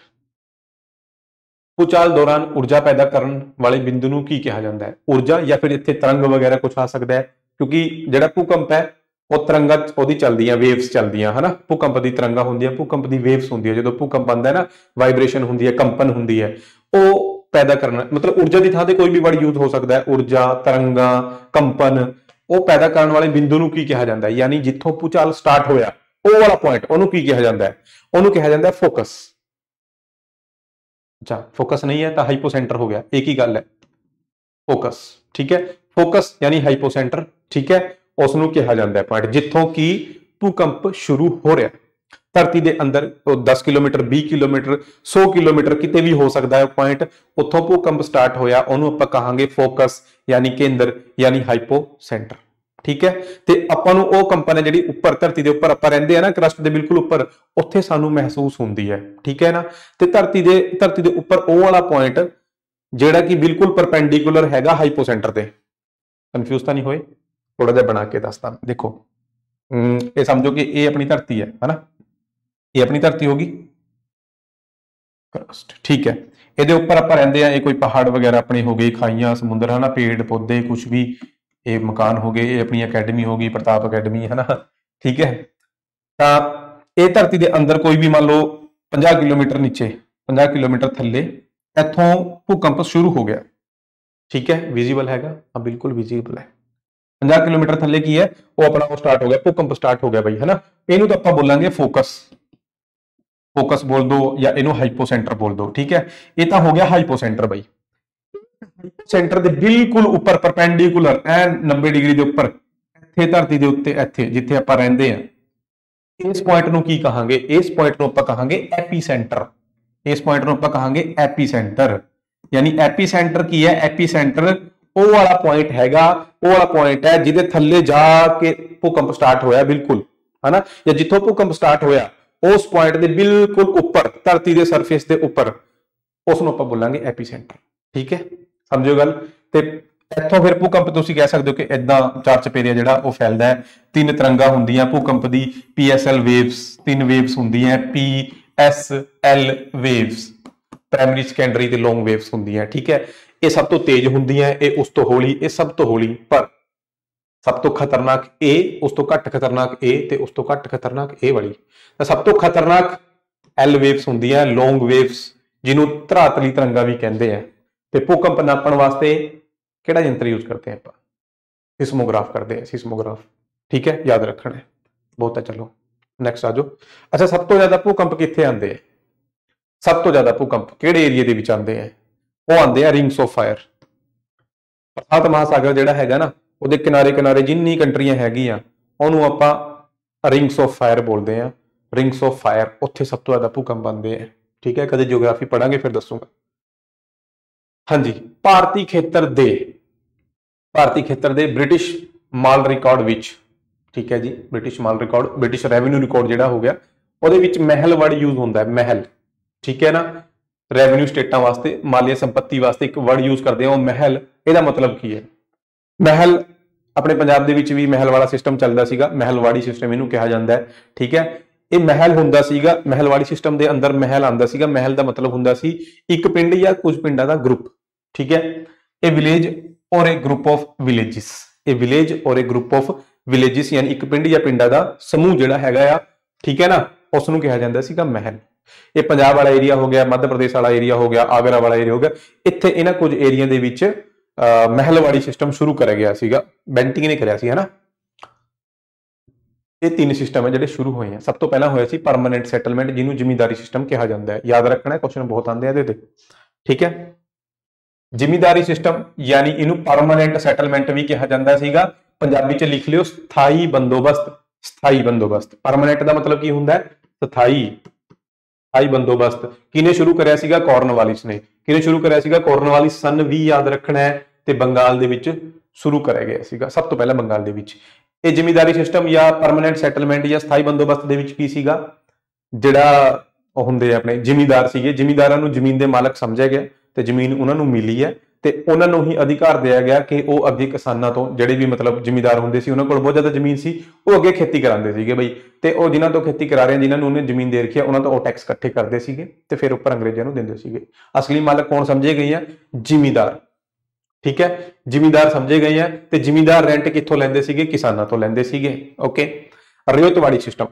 S1: ਭੂਚਾਲ ਦੌਰਾਨ ਊਰਜਾ ਪੈਦਾ ਕਰਨ ਵਾਲੇ ਬਿੰਦੂ ਨੂੰ ਕੀ ਕਿਹਾ ਜਾਂਦਾ ਹੈ? ਊਰਜਾ ਜਾਂ ਫਿਰ ਇੱਥੇ ਤਰੰਗ ਵਗੈਰਾ ਕੁਝ ਆ ਸਕਦਾ ਹੈ? ਕਿਉਂਕਿ ਜਿਹੜਾ ਭੂਕੰਪ ਹੈ ਉਹ ਤਰੰਗਾ ਉਹਦੀ ਚੱਲਦੀਆਂ ਵੇਵਸ ਚੱਲਦੀਆਂ, ਹਨਾ? ਭੂਕੰਪ ਦੀ ਤਰੰਗਾ ਹੁੰਦੀਆਂ ਭੂਕੰਪ ਦੀ ਵੇਵਸ ਹੁੰਦੀ ਹੈ। ਜਦੋਂ ਭੂਕੰਪ ਆਉਂਦਾ ਹੈ ਨਾ ਵਾਈਬ੍ਰੇਸ਼ਨ ਹੁੰਦੀ ਹੈ, ਕੰਪਨ ਹੁੰਦੀ ਹੈ, ਉਹ ਪੈਦਾ ਕਰਨਾ ਮਤਲਬ ਊਰਜਾ ਦੀ ਥਾਂ ਤੇ ਕੋਈ ਵੀ ਵਰਡ ਯੂਜ਼ ਹੋ ਸਕਦਾ ਹੈ। ਊਰਜਾ, ਤਰੰਗਾ, ਕੰਪਨ, ਉਹ ਪੈਦਾ ਕਰਨ ਵਾਲੇ ਬਿੰਦੂ ਨੂੰ ਕੀ ਕਿਹਾ ਜਾਂਦਾ ਹੈ? ਯਾਨੀ ਜਿੱਥੋਂ ਭੂਚਾਲ ਸਟਾਰਟ ਹੋਇਆ, ਉਹ ਵਾਲਾ ਪੁਆਇੰਟ ਉਹਨੂੰ ਕੀ ਕਿਹਾ ਜਾਂਦਾ ਹੈ? ਉਹਨੂੰ ਕਿਹਾ ਜਾਂਦਾ ਹੈ ਫੋਕਸ ਅੱਛਾ ਫੋਕਸ ਨਹੀਂ ਹੈ ਤਾਂ ਹਾਈਪੋਸੈਂਟਰ ਹੋ ਗਿਆ। ਇੱਕ ਹੀ ਗੱਲ ਹੈ? ਫੋਕਸ ਠੀਕ ਹੈ? ਫੋਕਸ ਯਾਨੀ ਹਾਈਪੋਸੈਂਟਰ ਠੀਕ ਹੈ? ਉਸ ਨੂੰ ਕਿਹਾ ਜਾਂਦਾ ਹੈ ਪੁਆਇੰਟ ਜਿੱਥੋਂ ਕਿ ਭੂਕੰਪ ਸ਼ੁਰੂ ਹੋ ਰਿਹਾ ਧਰਤੀ ਦੇ ਅੰਦਰ ਉਹ 10 ਕਿਲੋਮੀਟਰ 20 ਕਿਲੋਮੀਟਰ 100 ਕਿਲੋਮੀਟਰ ਕਿਤੇ ਵੀ ਹੋ ਸਕਦਾ ਹੈ। ਪੁਆਇੰਟ ਉੱਥੋਂ ਭੂਕੰਪ ਸਟਾਰਟ ਹੋਇਆ, ਉਹਨੂੰ ਆਪਾਂ ਕਹਾਂਗੇ ਫੋਕਸ ਯਾਨੀ ਕੇਂਦਰ, ਯਾਨੀ ਹਾਈਪੋ ਸੈਂਟਰ ਠੀਕ ਹੈ? ਤੇ ਆਪਾਂ ਨੂੰ ਉਹ ਕੰਪਨ ਹੈ ਜਿਹੜੀ ਉੱਪਰ, ਧਰਤੀ ਦੇ ਉੱਪਰ ਆਪਾਂ ਰਹਿੰਦੇ ਆ ਨਾ ਕਰਸਟ ਦੇ ਬਿਲਕੁਲ ਉੱਪਰ, ਉੱਥੇ ਸਾਨੂੰ ਮਹਿਸੂਸ ਹੁੰਦੀ ਹੈ। ਠੀਕ ਹੈ ਨਾ? ਤੇ ਧਰਤੀ ਦੇ ਧਰਤੀ ਦੇ ਉੱਪਰ ਉਹ ਵਾਲਾ ਪੁਆਇੰਟ ਜਿਹੜਾ ਕਿ ਬਿਲਕੁਲ ਪਰਪੈਂਡੀਕੂਲਰ ਹੈਗਾ ਹਾਈਪੋਸੈਂਟਰ ਤੇ। ਕਨਫਿਊਜ਼ ਤਾਂ ਨਹੀਂ ਹੋਏ? ਥੋੜਾ ਜਿਹਾ ਬਣਾ ਕੇ ਦੱਸਦਾ। ਦੇਖੋ ਇਹ ਸਮਝੋ ਕਿ ਇਹ ਆਪਣੀ ਧਰਤੀ ਹੈ, ਹਨਾ? ਇਹ ਆਪਣੀ ਧਰਤੀ ਹੋਗੀ ਕਰਸਟ ਠੀਕ ਹੈ। ਇਹਦੇ ਉੱਪਰ ਆਪਾਂ ਰਹਿੰਦੇ ਆ ਇਹ ਕੋਈ ਪਹਾੜ ਵਗੈਰਾ ਆਪਣੇ ਹੋ ਗਏ, ਖਾਈਆਂ, ਸਮੁੰਦਰ, ਹਨਾ? ਪੇੜ, ਪੌਦੇ ਕੁਝ ਵੀ, ਇਹ ਮਕਾਨ ਹੋ ਗਏ, ਇਹ ਆਪਣੀ ਅਕੈਡਮੀ ਹੋ ਗਈ, ਪ੍ਰਤਾਪ ਅਕੈਡਮੀ ਹਨਾ? ਠੀਕ ਹੈ। ਤਾਂ ਇਹ ਧਰਤੀ ਦੇ ਅੰਦਰ ਕੋਈ ਵੀ ਮੰਨ ਲਓ 50 ਕਿਲੋਮੀਟਰ ਨੀਚੇ 50 ਕਿਲੋਮੀਟਰ ਥੱਲੇ, ਇੱਥੋਂ ਭੂਕੰਪ ਸ਼ੁਰੂ ਹੋ ਗਿਆ। ਠੀਕ ਹੈ? ਵਿਜ਼ੀਬਲ ਹੈਗਾ? ਹਾਂ, ਬਿਲਕੁਲ ਵਿਜ਼ੀਬਲ ਹੈ। 50 ਕਿਲੋਮੀਟਰ ਥੱਲੇ ਕੀ ਹੈ? ਉਹ ਆਪਣਾ ਉਹ ਸਟਾਰਟ ਹੋ ਗਿਆ, ਭੂਕੰਪ ਸਟਾਰਟ ਹੋ ਗਿਆ ਬਈ, ਹਨਾ? ਇਹਨੂੰ ਤਾਂ ਆਪਾਂ ਬੋਲਾਂਗੇ ਫੋਕਸ ਫੋਕਸ ਬੋਲ ਦੋ ਜਾਂ ਇਹਨੂੰ ਹਾਈਪੋਸੈਂਟਰ ਬੋਲ ਦੋ, ਠੀਕ ਹੈ? ਇਹ ਤਾਂ ਹੋ ਗਿਆ ਹਾਈਪੋਸੈਂਟਰ ਬਈ। ਸੈਂਟਰ ਦੇ ਬਿਲਕੁਲ ਉੱਪਰ ਪਰਪੈਂਡੀਕੂਲਰ ਐਨ 90 ਡਿਗਰੀ ਦੇ ਉੱਪਰ, ਇੱਥੇ ਧਰਤੀ ਦੇ ਉੱਤੇ, ਇੱਥੇ, ਜਿੱਥੇ ਆਪਾਂ ਰਹਿੰਦੇ ਆ ਇਸ ਪੁਆਇੰਟ ਨੂੰ ਕੀ ਕਹਾਂਗੇ? ਇਸ ਪੁਆਇੰਟ ਨੂੰ ਆਪਾਂ ਕਹਾਂਗੇ ਐਪੀਸੈਂਟਰ ਇਸ ਪੁਆਇੰਟ ਨੂੰ ਆਪਾਂ ਕਹਾਂਗੇ ਐਪੀਸੈਂਟਰ ਯਾਨੀ ਐਪੀਸੈਂਟਰ ਕੀ ਹੈ? ਐਪੀਸੈਂਟਰ ਉਹ ਵਾਲਾ ਪੁਆਇੰਟ ਹੈਗਾ, ਉਹ ਵਾਲਾ ਪੁਆਇੰਟ ਹੈ ਜਿਹਦੇ ਥੱਲੇ ਜਾ ਕੇ ਭੂਕੰਪ ਸਟਾਰਟ ਹੋਇਆ, ਬਿਲਕੁਲ, ਹਨਾ? ਜਾਂ ਜਿੱਥੋਂ ਭੂਕੰਪ ਸਟਾਰਟ ਹੋਇਆ, ਉਸ ਪੁਆਇੰਟ ਦੇ ਬਿਲਕੁਲ ਉੱਪਰ, ਧਰਤੀ ਦੇ ਸਰਫੇਸ ਦੇ ਉੱਪਰ ਉਸ ਨੂੰ ਆਪਾਂ ਬੋਲਾਂਗੇ ਐਪੀਸੈਂਟਰ ਠੀਕ ਹੈ? ਸਮਝਿਓ ਗੱਲ? ਤੇ ਇੱਥੋਂ ਫਿਰ ਭੂਕੰਪ ਤੁਸੀਂ ਕਹਿ ਸਕਦੇ ਹੋ ਕਿ ਇਦਾਂ ਚਾਰ ਚਪੇਰਿਆ ਜਿਹੜਾ ਉਹ ਫੈਲਦਾ ਹੈ। ਤਿੰਨ ਤਰੰਗਾਂ ਹੁੰਦੀਆਂ ਭੂਕੰਪ ਦੀ ਪੀਐਸਐਲ ਵੇਵਸ ਤਿੰਨ ਵੇਵਸ ਹੁੰਦੀਆਂ P S L waves primary secondary ਤੇ ਲੌਂਗ ਵੇਵਸ ਹੁੰਦੀਆਂ, ਠੀਕ ਹੈ? ਇਹ ਸਭ ਤੋਂ ਤੇਜ਼ ਹੁੰਦੀਆਂ, ਇਹ ਉਸ ਤੋਂ ਹੌਲੀ, ਇਹ ਸਭ ਤੋਂ ਹੌਲੀ। ਪਰ ਸਭ ਤੋਂ ਖਤਰਨਾਕ ਇਹ, ਉਸ ਤੋਂ ਘੱਟ ਖਤਰਨਾਕ ਇਹ ਤੇ ਉਸ ਤੋਂ ਘੱਟ ਖਤਰਨਾਕ ਇਹ ਵਾਲੀ। ਤਾਂ ਸਭ ਤੋਂ ਖਤਰਨਾਕ ਐਲ ਵੇਵਸ ਹੁੰਦੀਆਂ ਲੌਂਗ ਵੇਵਸ ਜਿਹਨੂੰ ਧਰਾਤਲੀ ਤਰੰਗਾ ਵੀ ਕਹਿੰਦੇ ਆ। ਤੇ ਭੂਕੰਪ ਨਾਪਣ ਵਾਸਤੇ ਕਿਹੜਾ ਯੰਤਰ ਯੂਜ਼ ਕਰਦੇ ਆ ਆਪਾਂ? ਸਿਸਮੋਗ੍ਰਾਫ ਕਰਦੇ ਆ, ਸਿਸਮੋਗ੍ਰਾਫ। ਠੀਕ ਹੈ, ਯਾਦ ਰੱਖਣਾ ਹੈ। ਬਹੁਤ ਹੈ, ਚਲੋ। ਨੈਕਸਟ ਆ ਜਾਓ। ਅੱਛਾ, ਸਭ ਤੋਂ ਜ਼ਿਆਦਾ ਭੂਕੰਪ ਕਿੱਥੇ ਆਉਂਦੇ ਆ? ਸਭ ਤੋਂ ਜ਼ਿਆਦਾ ਭੂਕੰਪ ਕਿਹੜੇ ਏਰੀਆ ਦੇ ਵਿੱਚ ਆਉਂਦੇ ਆ? ਉਹ ਆਉਂਦੇ ਆ ਰਿੰਗਸ ਆਫ ਫਾਇਰ ਪ੍ਰਸ਼ਾਂਤ ਮਹਾਸਾਗਰ ਜਿਹੜਾ ਹੈਗਾ ਨਾ, ਉਹਦੇ ਕਿਨਾਰੇ ਕਿਨਾਰੇ ਜਿੰਨੀ ਕੰਟਰੀਆਂ ਹੈਗੀਆਂ, ਉਹਨੂੰ ਆਪਾਂ ਰਿੰਗਸ ਆਫ ਫਾਇਰ ਬੋਲਦੇ ਆ। ਰਿੰਗਸ ਆਫ ਫਾਇਰ ਉੱਥੇ ਸਭ ਤੋਂ ਜ਼ਿਆਦਾ ਭੂਕੰਪ ਆਉਂਦੇ ਆ। ਠੀਕ ਹੈ, ਕਦੇ ਜੀਓਗ੍ਰਾਫੀ ਪੜਾਂਗੇ ਫਿਰ ਦੱਸੂਗਾ। ਹਾਂਜੀ, ਭਾਰਤੀ ਖੇਤਰ ਦੇ, ਭਾਰਤੀ ਖੇਤਰ ਦੇ ਬ੍ਰਿਟਿਸ਼ ਮਾਲ ਰਿਕਾਰਡ ਵਿੱਚ, ਠੀਕ ਹੈ ਜੀ, ਬ੍ਰਿਟਿਸ਼ ਮਾਲ ਰਿਕਾਰਡ ਬ੍ਰਿਟਿਸ਼ ਰੈਵਨਿਊ ਰਿਕਾਰਡ ਜਿਹੜਾ ਹੋ ਗਿਆ, ਉਹਦੇ ਵਿੱਚ ਮਹਿਲ ਵਰਡ ਯੂਜ਼ ਹੁੰਦਾ ਹੈ, ਮਹਿਲ। ਠੀਕ ਹੈ ਨਾ? ਰੈਵਨਿਊ ਸਟੇਟਾਂ ਵਾਸਤੇ, ਮਾਲੀਆ ਸੰਪਤੀ ਵਾਸਤੇ ਇੱਕ ਵਰਡ ਯੂਜ਼ ਕਰਦੇ ਆ ਉਹ ਮਹਿਲ, ਇਹਦਾ ਮਤਲਬ ਕੀ ਹੈ? ਮਹਿਲ, ਆਪਣੇ ਪੰਜਾਬ ਦੇ ਵਿੱਚ ਵੀ ਮਹਿਲ ਵਾਲਾ ਸਿਸਟਮ ਚੱਲਦਾ ਸੀਗਾ, ਮਹਿਲਵਾੜੀ ਸਿਸਟਮ ਇਹਨੂੰ ਕਿਹਾ ਜਾਂਦਾ ਹੈ, ਠੀਕ ਹੈ? ਇਹ ਮਹਿਲ ਹੁੰਦਾ ਸੀਗਾ, ਮਹਿਲਵਾੜੀ ਸਿਸਟਮ ਦੇ ਅੰਦਰ ਮਹਿਲ ਆਂਦਾ ਸੀਗਾ, ਮਹਿਲ ਦਾ ਮਤਲਬ ਹੁੰਦਾ ਸੀ ਇੱਕ ਪਿੰਡ ਜਾਂ ਕੁਝ ਪਿੰਡਾਂ ਦਾ ਗਰੁੱਪ ਠੀਕ ਹੈ? ਇਹ ਵਿਲੇਜ ਔਰ ਇਹ ਗਰੁੱਪ ਆਫ ਵਿਲੇजेस ਇਹ ਵਿਲੇਜ ਔਰ ਇਹ ਗਰੁੱਪ ਆਫ ਵਿਲੇजेस ਯਾਨੀ ਇੱਕ ਪਿੰਡ ਜਾਂ ਪਿੰਡਾਂ ਦਾ ਸਮੂਹ ਜਿਹੜਾ ਹੈਗਾ ਆ, ਠੀਕ ਹੈ ਨਾ? ਉਸ ਨੂੰ ਕਿਹਾ ਜਾਂਦਾ ਸੀਗਾ ਮਹਿਲ। ਇਹ ਪੰਜਾਬ ਵਾਲਾ ਏਰੀਆ ਹੋ ਗਿਆ, ਮੱਧ ਪ੍ਰਦੇਸ਼ ਵਾਲਾ ਏਰੀਆ ਹੋ ਗਿਆ, ਆਗਰਾ ਵਾਲਾ ਏਰੀਆ ਹੋ ਗਿਆ, ਇੱਥੇ ਇਹਨਾਂ ਕੁਝ ਏਰੀਆ ਦੇ ਵਿੱਚ ਮਹਿਲਵਾੜੀ ਸਿਸਟਮ ਸ਼ੁਰੂ ਕਰਿਆ ਗਿਆ ਸੀਗਾ ਬੈਂਟਿੰਗ ਨੇ ਕਰਿਆ ਸੀ, ਹਨਾ? ਇਹ ਤਿੰਨ ਸਿਸਟਮ ਹੈ ਜਿਹੜੇ ਸ਼ੁਰੂ ਹੋਏ ਆ। ਸਭ ਤੋਂ ਪਹਿਲਾਂ ਹੋਇਆ ਸੀ ਪਰਮਨੈਂਟ ਸੈਟਲਮੈਂਟ ਜਿਹਨੂੰ ਜ਼ਿਮੀਂਦਾਰੀ ਸਿਸਟਮ ਕਿਹਾ ਜਾਂਦਾ ਹੈ। ਯਾਦ ਰੱਖਣਾ ਹੈ ਕੁਐਸਚਨ ਬਹੁਤ ਆਉਂਦੇ ਆ ਇਹਦੇ ਤੇ। ਠੀਕ ਹੈ? ਜ਼ਿਮੀਂਦਾਰੀ ਸਿਸਟਮ ਯਾਨੀ ਇਹਨੂੰ ਪਰਮਨੈਂਟ ਸੈਟਲਮੈਂਟ ਵੀ ਕਿਹਾ ਜਾਂਦਾ ਸੀਗਾ। ਪੰਜਾਬੀ ਚ ਲਿਖ ਲਿਓ, ਸਥਾਈ ਬੰਦੋਬਸਤ ਸਥਾਈ ਬੰਦੋਬਸਤ। ਪਰਮਨੈਂਟ ਦਾ ਮਤਲਬ ਕੀ ਹੁੰਦਾ ਹੈ? ਸਥਾਈ। ਸਥਾਈ ਬੰਦੋਬਸਤ। ਕਿਨੇ ਸ਼ੁਰੂ ਕਰਿਆ ਸੀਗਾ? ਕਾਰਨਵਾਲਿਸ ਨੇ ਕਿਨੇ ਸ਼ੁਰੂ ਕਰਿਆ ਸੀਗਾ? ਕਾਰਨਵਾਲਿਸ ਸਨ ਵੀ ਯਾਦ ਰੱਖਣਾ ਹੈ ਤੇ ਬੰਗਾਲ ਦੇ ਵਿੱਚ ਸ਼ੁਰੂ ਕਰਿਆ ਗਿਆ ਸੀਗਾ, ਸਭ ਤੋਂ ਪਹਿਲਾਂ ਬੰਗਾਲ ਦੇ ਵਿੱਚ। ਇਹ ਜ਼ਿਮੀਂਦਾਰੀ ਸਿਸਟਮ ਜਾਂ ਪਰਮਨੈਂਟ ਸੈਟਲਮੈਂਟ ਜਾਂ ਸਥਾਈ ਬੰਦੋਬਸਤ ਦੇ ਵਿੱਚ ਕੀ ਸੀਗਾ? ਜਿਹੜਾ ਉਹ ਹੁੰਦੇ ਆਪਣੇ ਜ਼ਿਮੀਂਦਾਰ ਸੀਗੇ। ਜ਼ਿਮੀਂਦਾਰਾਂ ਨੂੰ ਜ਼ਮੀਨ ਦੇ ਮਾਲਕ ਸਮਝਿਆ ਗਿਆ ਤੇ ਜ਼ਮੀਨ ਉਹਨਾਂ ਨੂੰ ਮਿਲੀ ਹੈ। ਤੇ ਉਹਨਾਂ ਨੂੰ ਹੀ ਅਧਿਕਾਰ ਦਿਆ ਗਿਆ ਕਿ ਉਹ ਅੱਗੇ ਕਿਸਾਨਾਂ ਤੋਂ ਜਿਹੜੇ ਵੀ ਮਤਲਬ ਜ਼ਿਮੀਦਾਰ ਹੁੰਦੇ ਸੀ, ਉਹਨਾਂ ਕੋਲ ਬਹੁਤ ਜ਼ਿਆਦਾ ਜ਼ਮੀਨ ਸੀ, ਉਹ ਅੱਗੇ ਖੇਤੀ ਕਰਾਉਂਦੇ ਸੀਗੇ ਬਈ। ਤੇ ਉਹ ਜਿਨ੍ਹਾਂ ਤੋਂ ਖੇਤੀ ਕਰਾ ਰਹੇ ਜਿਨ੍ਹਾਂ ਨੂੰ ਉਹਨੇ ਜ਼ਮੀਨ ਦੇ ਰੱਖੀ ਉਹਨਾਂ ਤੋਂ ਉਹ ਟੈਕਸ ਇਕੱਠੇ ਕਰਦੇ ਸੀਗੇ ਤੇ ਫਿਰ ਉੱਪਰ ਅੰਗਰੇਜ਼ਾਂ ਨੂੰ ਦਿੰਦੇ ਸੀਗੇ। ਅਸਲੀ ਮਾਲਕ ਕੌਣ ਸਮਝੇ ਗਏ ਆ? ਜ਼ਿਮੀਦਾਰ। ਠੀਕ ਹੈ? ਜ਼ਿਮੀਦਾਰ ਸਮਝੇ ਗਏ ਆ ਤੇ ਜ਼ਿਮੀਦਾਰ ਰੈਂਟ ਕਿੱਥੋਂ ਲੈਂਦੇ ਸੀਗੇ? ਕਿਸਾਨਾਂ ਤੋਂ ਲੈਂਦੇ ਸੀਗੇ। Okay ryotwari system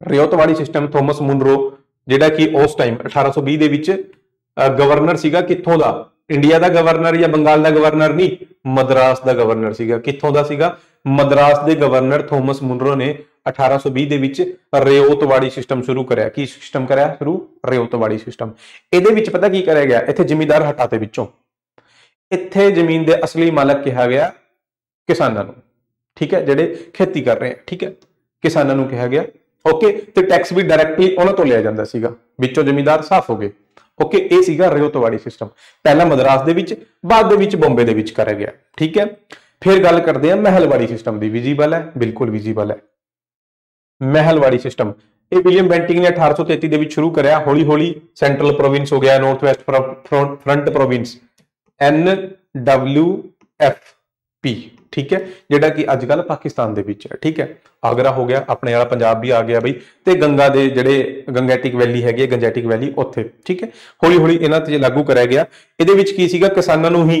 S1: ryotwari system Thomas Munro, ਜਿਹੜਾ ਕਿ ਉਸ ਟਾਈਮ 1820 ਦੇ ਵਿੱਚ ਗਵਰਨਰ ਸੀਗਾ ਕਿੱਥੋਂ ਦਾ? ਇੰਡੀਆ ਦਾ ਗਵਰਨਰ ਜਾਂ ਬੰਗਾਲ ਦਾ ਗਵਰਨਰ ਨਹੀਂ ਮਦਰਾਸ ਦਾ ਗਵਰਨਰ ਸੀਗਾ। ਕਿੱਥੋਂ ਦਾ ਸੀਗਾ? ਮਦਰਾਸ ਦੇ ਗਵਰਨਰ ਥੋਮਸ ਮੁਨਰੋ ਨੇ 1820 ਦੇ ਵਿੱਚ ਰਿਓਤਵਾੜੀ ਸਿਸਟਮ ਸ਼ੁਰੂ ਕਰਿਆ। ਕੀ ਸਿਸਟਮ ਕਰਿਆ? ਸ਼ੁਰੂ? ਰਿਓਤਵਾੜੀ ਸਿਸਟਮ ਇਹਦੇ ਵਿੱਚ ਪਤਾ ਕੀ ਕਰਿਆ ਗਿਆ? ਇੱਥੇ ਜ਼ਿਮੀਂਦਾਰ ਹਟਾਤੇ ਵਿੱਚੋਂ। ਇੱਥੇ ਜ਼ਮੀਨ ਦੇ ਅਸਲੀ ਮਾਲਕ ਕਿਹਾ ਗਿਆ ਕਿਸਾਨਾਂ ਨੂੰ। ਠੀਕ ਹੈ? ਜਿਹੜੇ ਖੇਤੀ ਕਰ ਰਹੇ ਆ। ਠੀਕ ਹੈ? ਕਿਸਾਨਾਂ ਨੂੰ ਕਿਹਾ ਗਿਆ। ਓਕੇ ਤੇ ਟੈਕਸ ਵੀ ਡਾਇਰੈਕਟਲੀ ਉਹਨਾਂ ਤੋਂ ਲਿਆ ਜਾਂਦਾ ਸੀਗਾ। ਵਿੱਚੋਂ ਜ਼ਿਮੀਂਦਾਰ ਸਾਫ਼ ਹੋ ਗਏ। ਓਕੇ ਇਹ ਸੀਗਾ ਰਿਓਤਵਾੜੀ ਸਿਸਟਮ ਪਹਿਲਾਂ ਮਦਰਾਸ ਦੇ ਵਿੱਚ, ਬਾਅਦ ਦੇ ਵਿੱਚ ਬੰਬੇ ਦੇ ਵਿੱਚ ਕਰਿਆ ਗਿਆ। ਠੀਕ ਹੈ? ਫਿਰ ਗੱਲ ਕਰਦੇ ਹਾਂ ਮਹਿਲਵਾੜੀ ਸਿਸਟਮ ਦੀ। ਵਿਜ਼ੀਬਲ ਹੈ? ਬਿਲਕੁਲ ਵਿਜ਼ੀਬਲ ਹੈ। ਮਹਿਲਵਾੜੀ ਸਿਸਟਮ ਇਹ ਵਿਲੀਅਮ ਬੈਂਟਿੰਗ ਨੇ 1833 ਦੇ ਵਿੱਚ ਸ਼ੁਰੂ ਕਰਿਆ। ਹੌਲੀ ਹੌਲੀ ਸੈਂਟਰਲ ਪ੍ਰੋਵਿੰਸ ਹੋ ਗਿਆ north west frontier province N W F P ਠੀਕ ਹੈ, ਜਿਹੜਾ ਕਿ ਅੱਜ ਕੱਲ ਪਾਕਿਸਤਾਨ ਦੇ ਵਿੱਚ ਹੈ, ਠੀਕ ਹੈ। ਆਗਰਾ ਹੋ ਗਿਆ, ਆਪਣੇ ਵਾਲਾ ਪੰਜਾਬ ਵੀ ਆ ਗਿਆ ਬਈ, ਤੇ ਗੰਗਾ ਦੇ ਜਿਹੜੇ ਗੰਗੈਟਿਕ ਵੈਲੀ ਹੈਗੀ ਹੈ, ਗੰਜੈਟਿਕ ਵੈਲੀ ਉੱਥੇ, ਠੀਕ ਹੈ। ਹੌਲੀ ਹੌਲੀ ਇਹਨਾਂ ਤੇ ਲਾਗੂ ਕਰਿਆ ਗਿਆ। ਇਹਦੇ ਵਿੱਚ ਕੀ ਸੀਗਾ, ਕਿਸਾਨਾਂ ਨੂੰ ਹੀ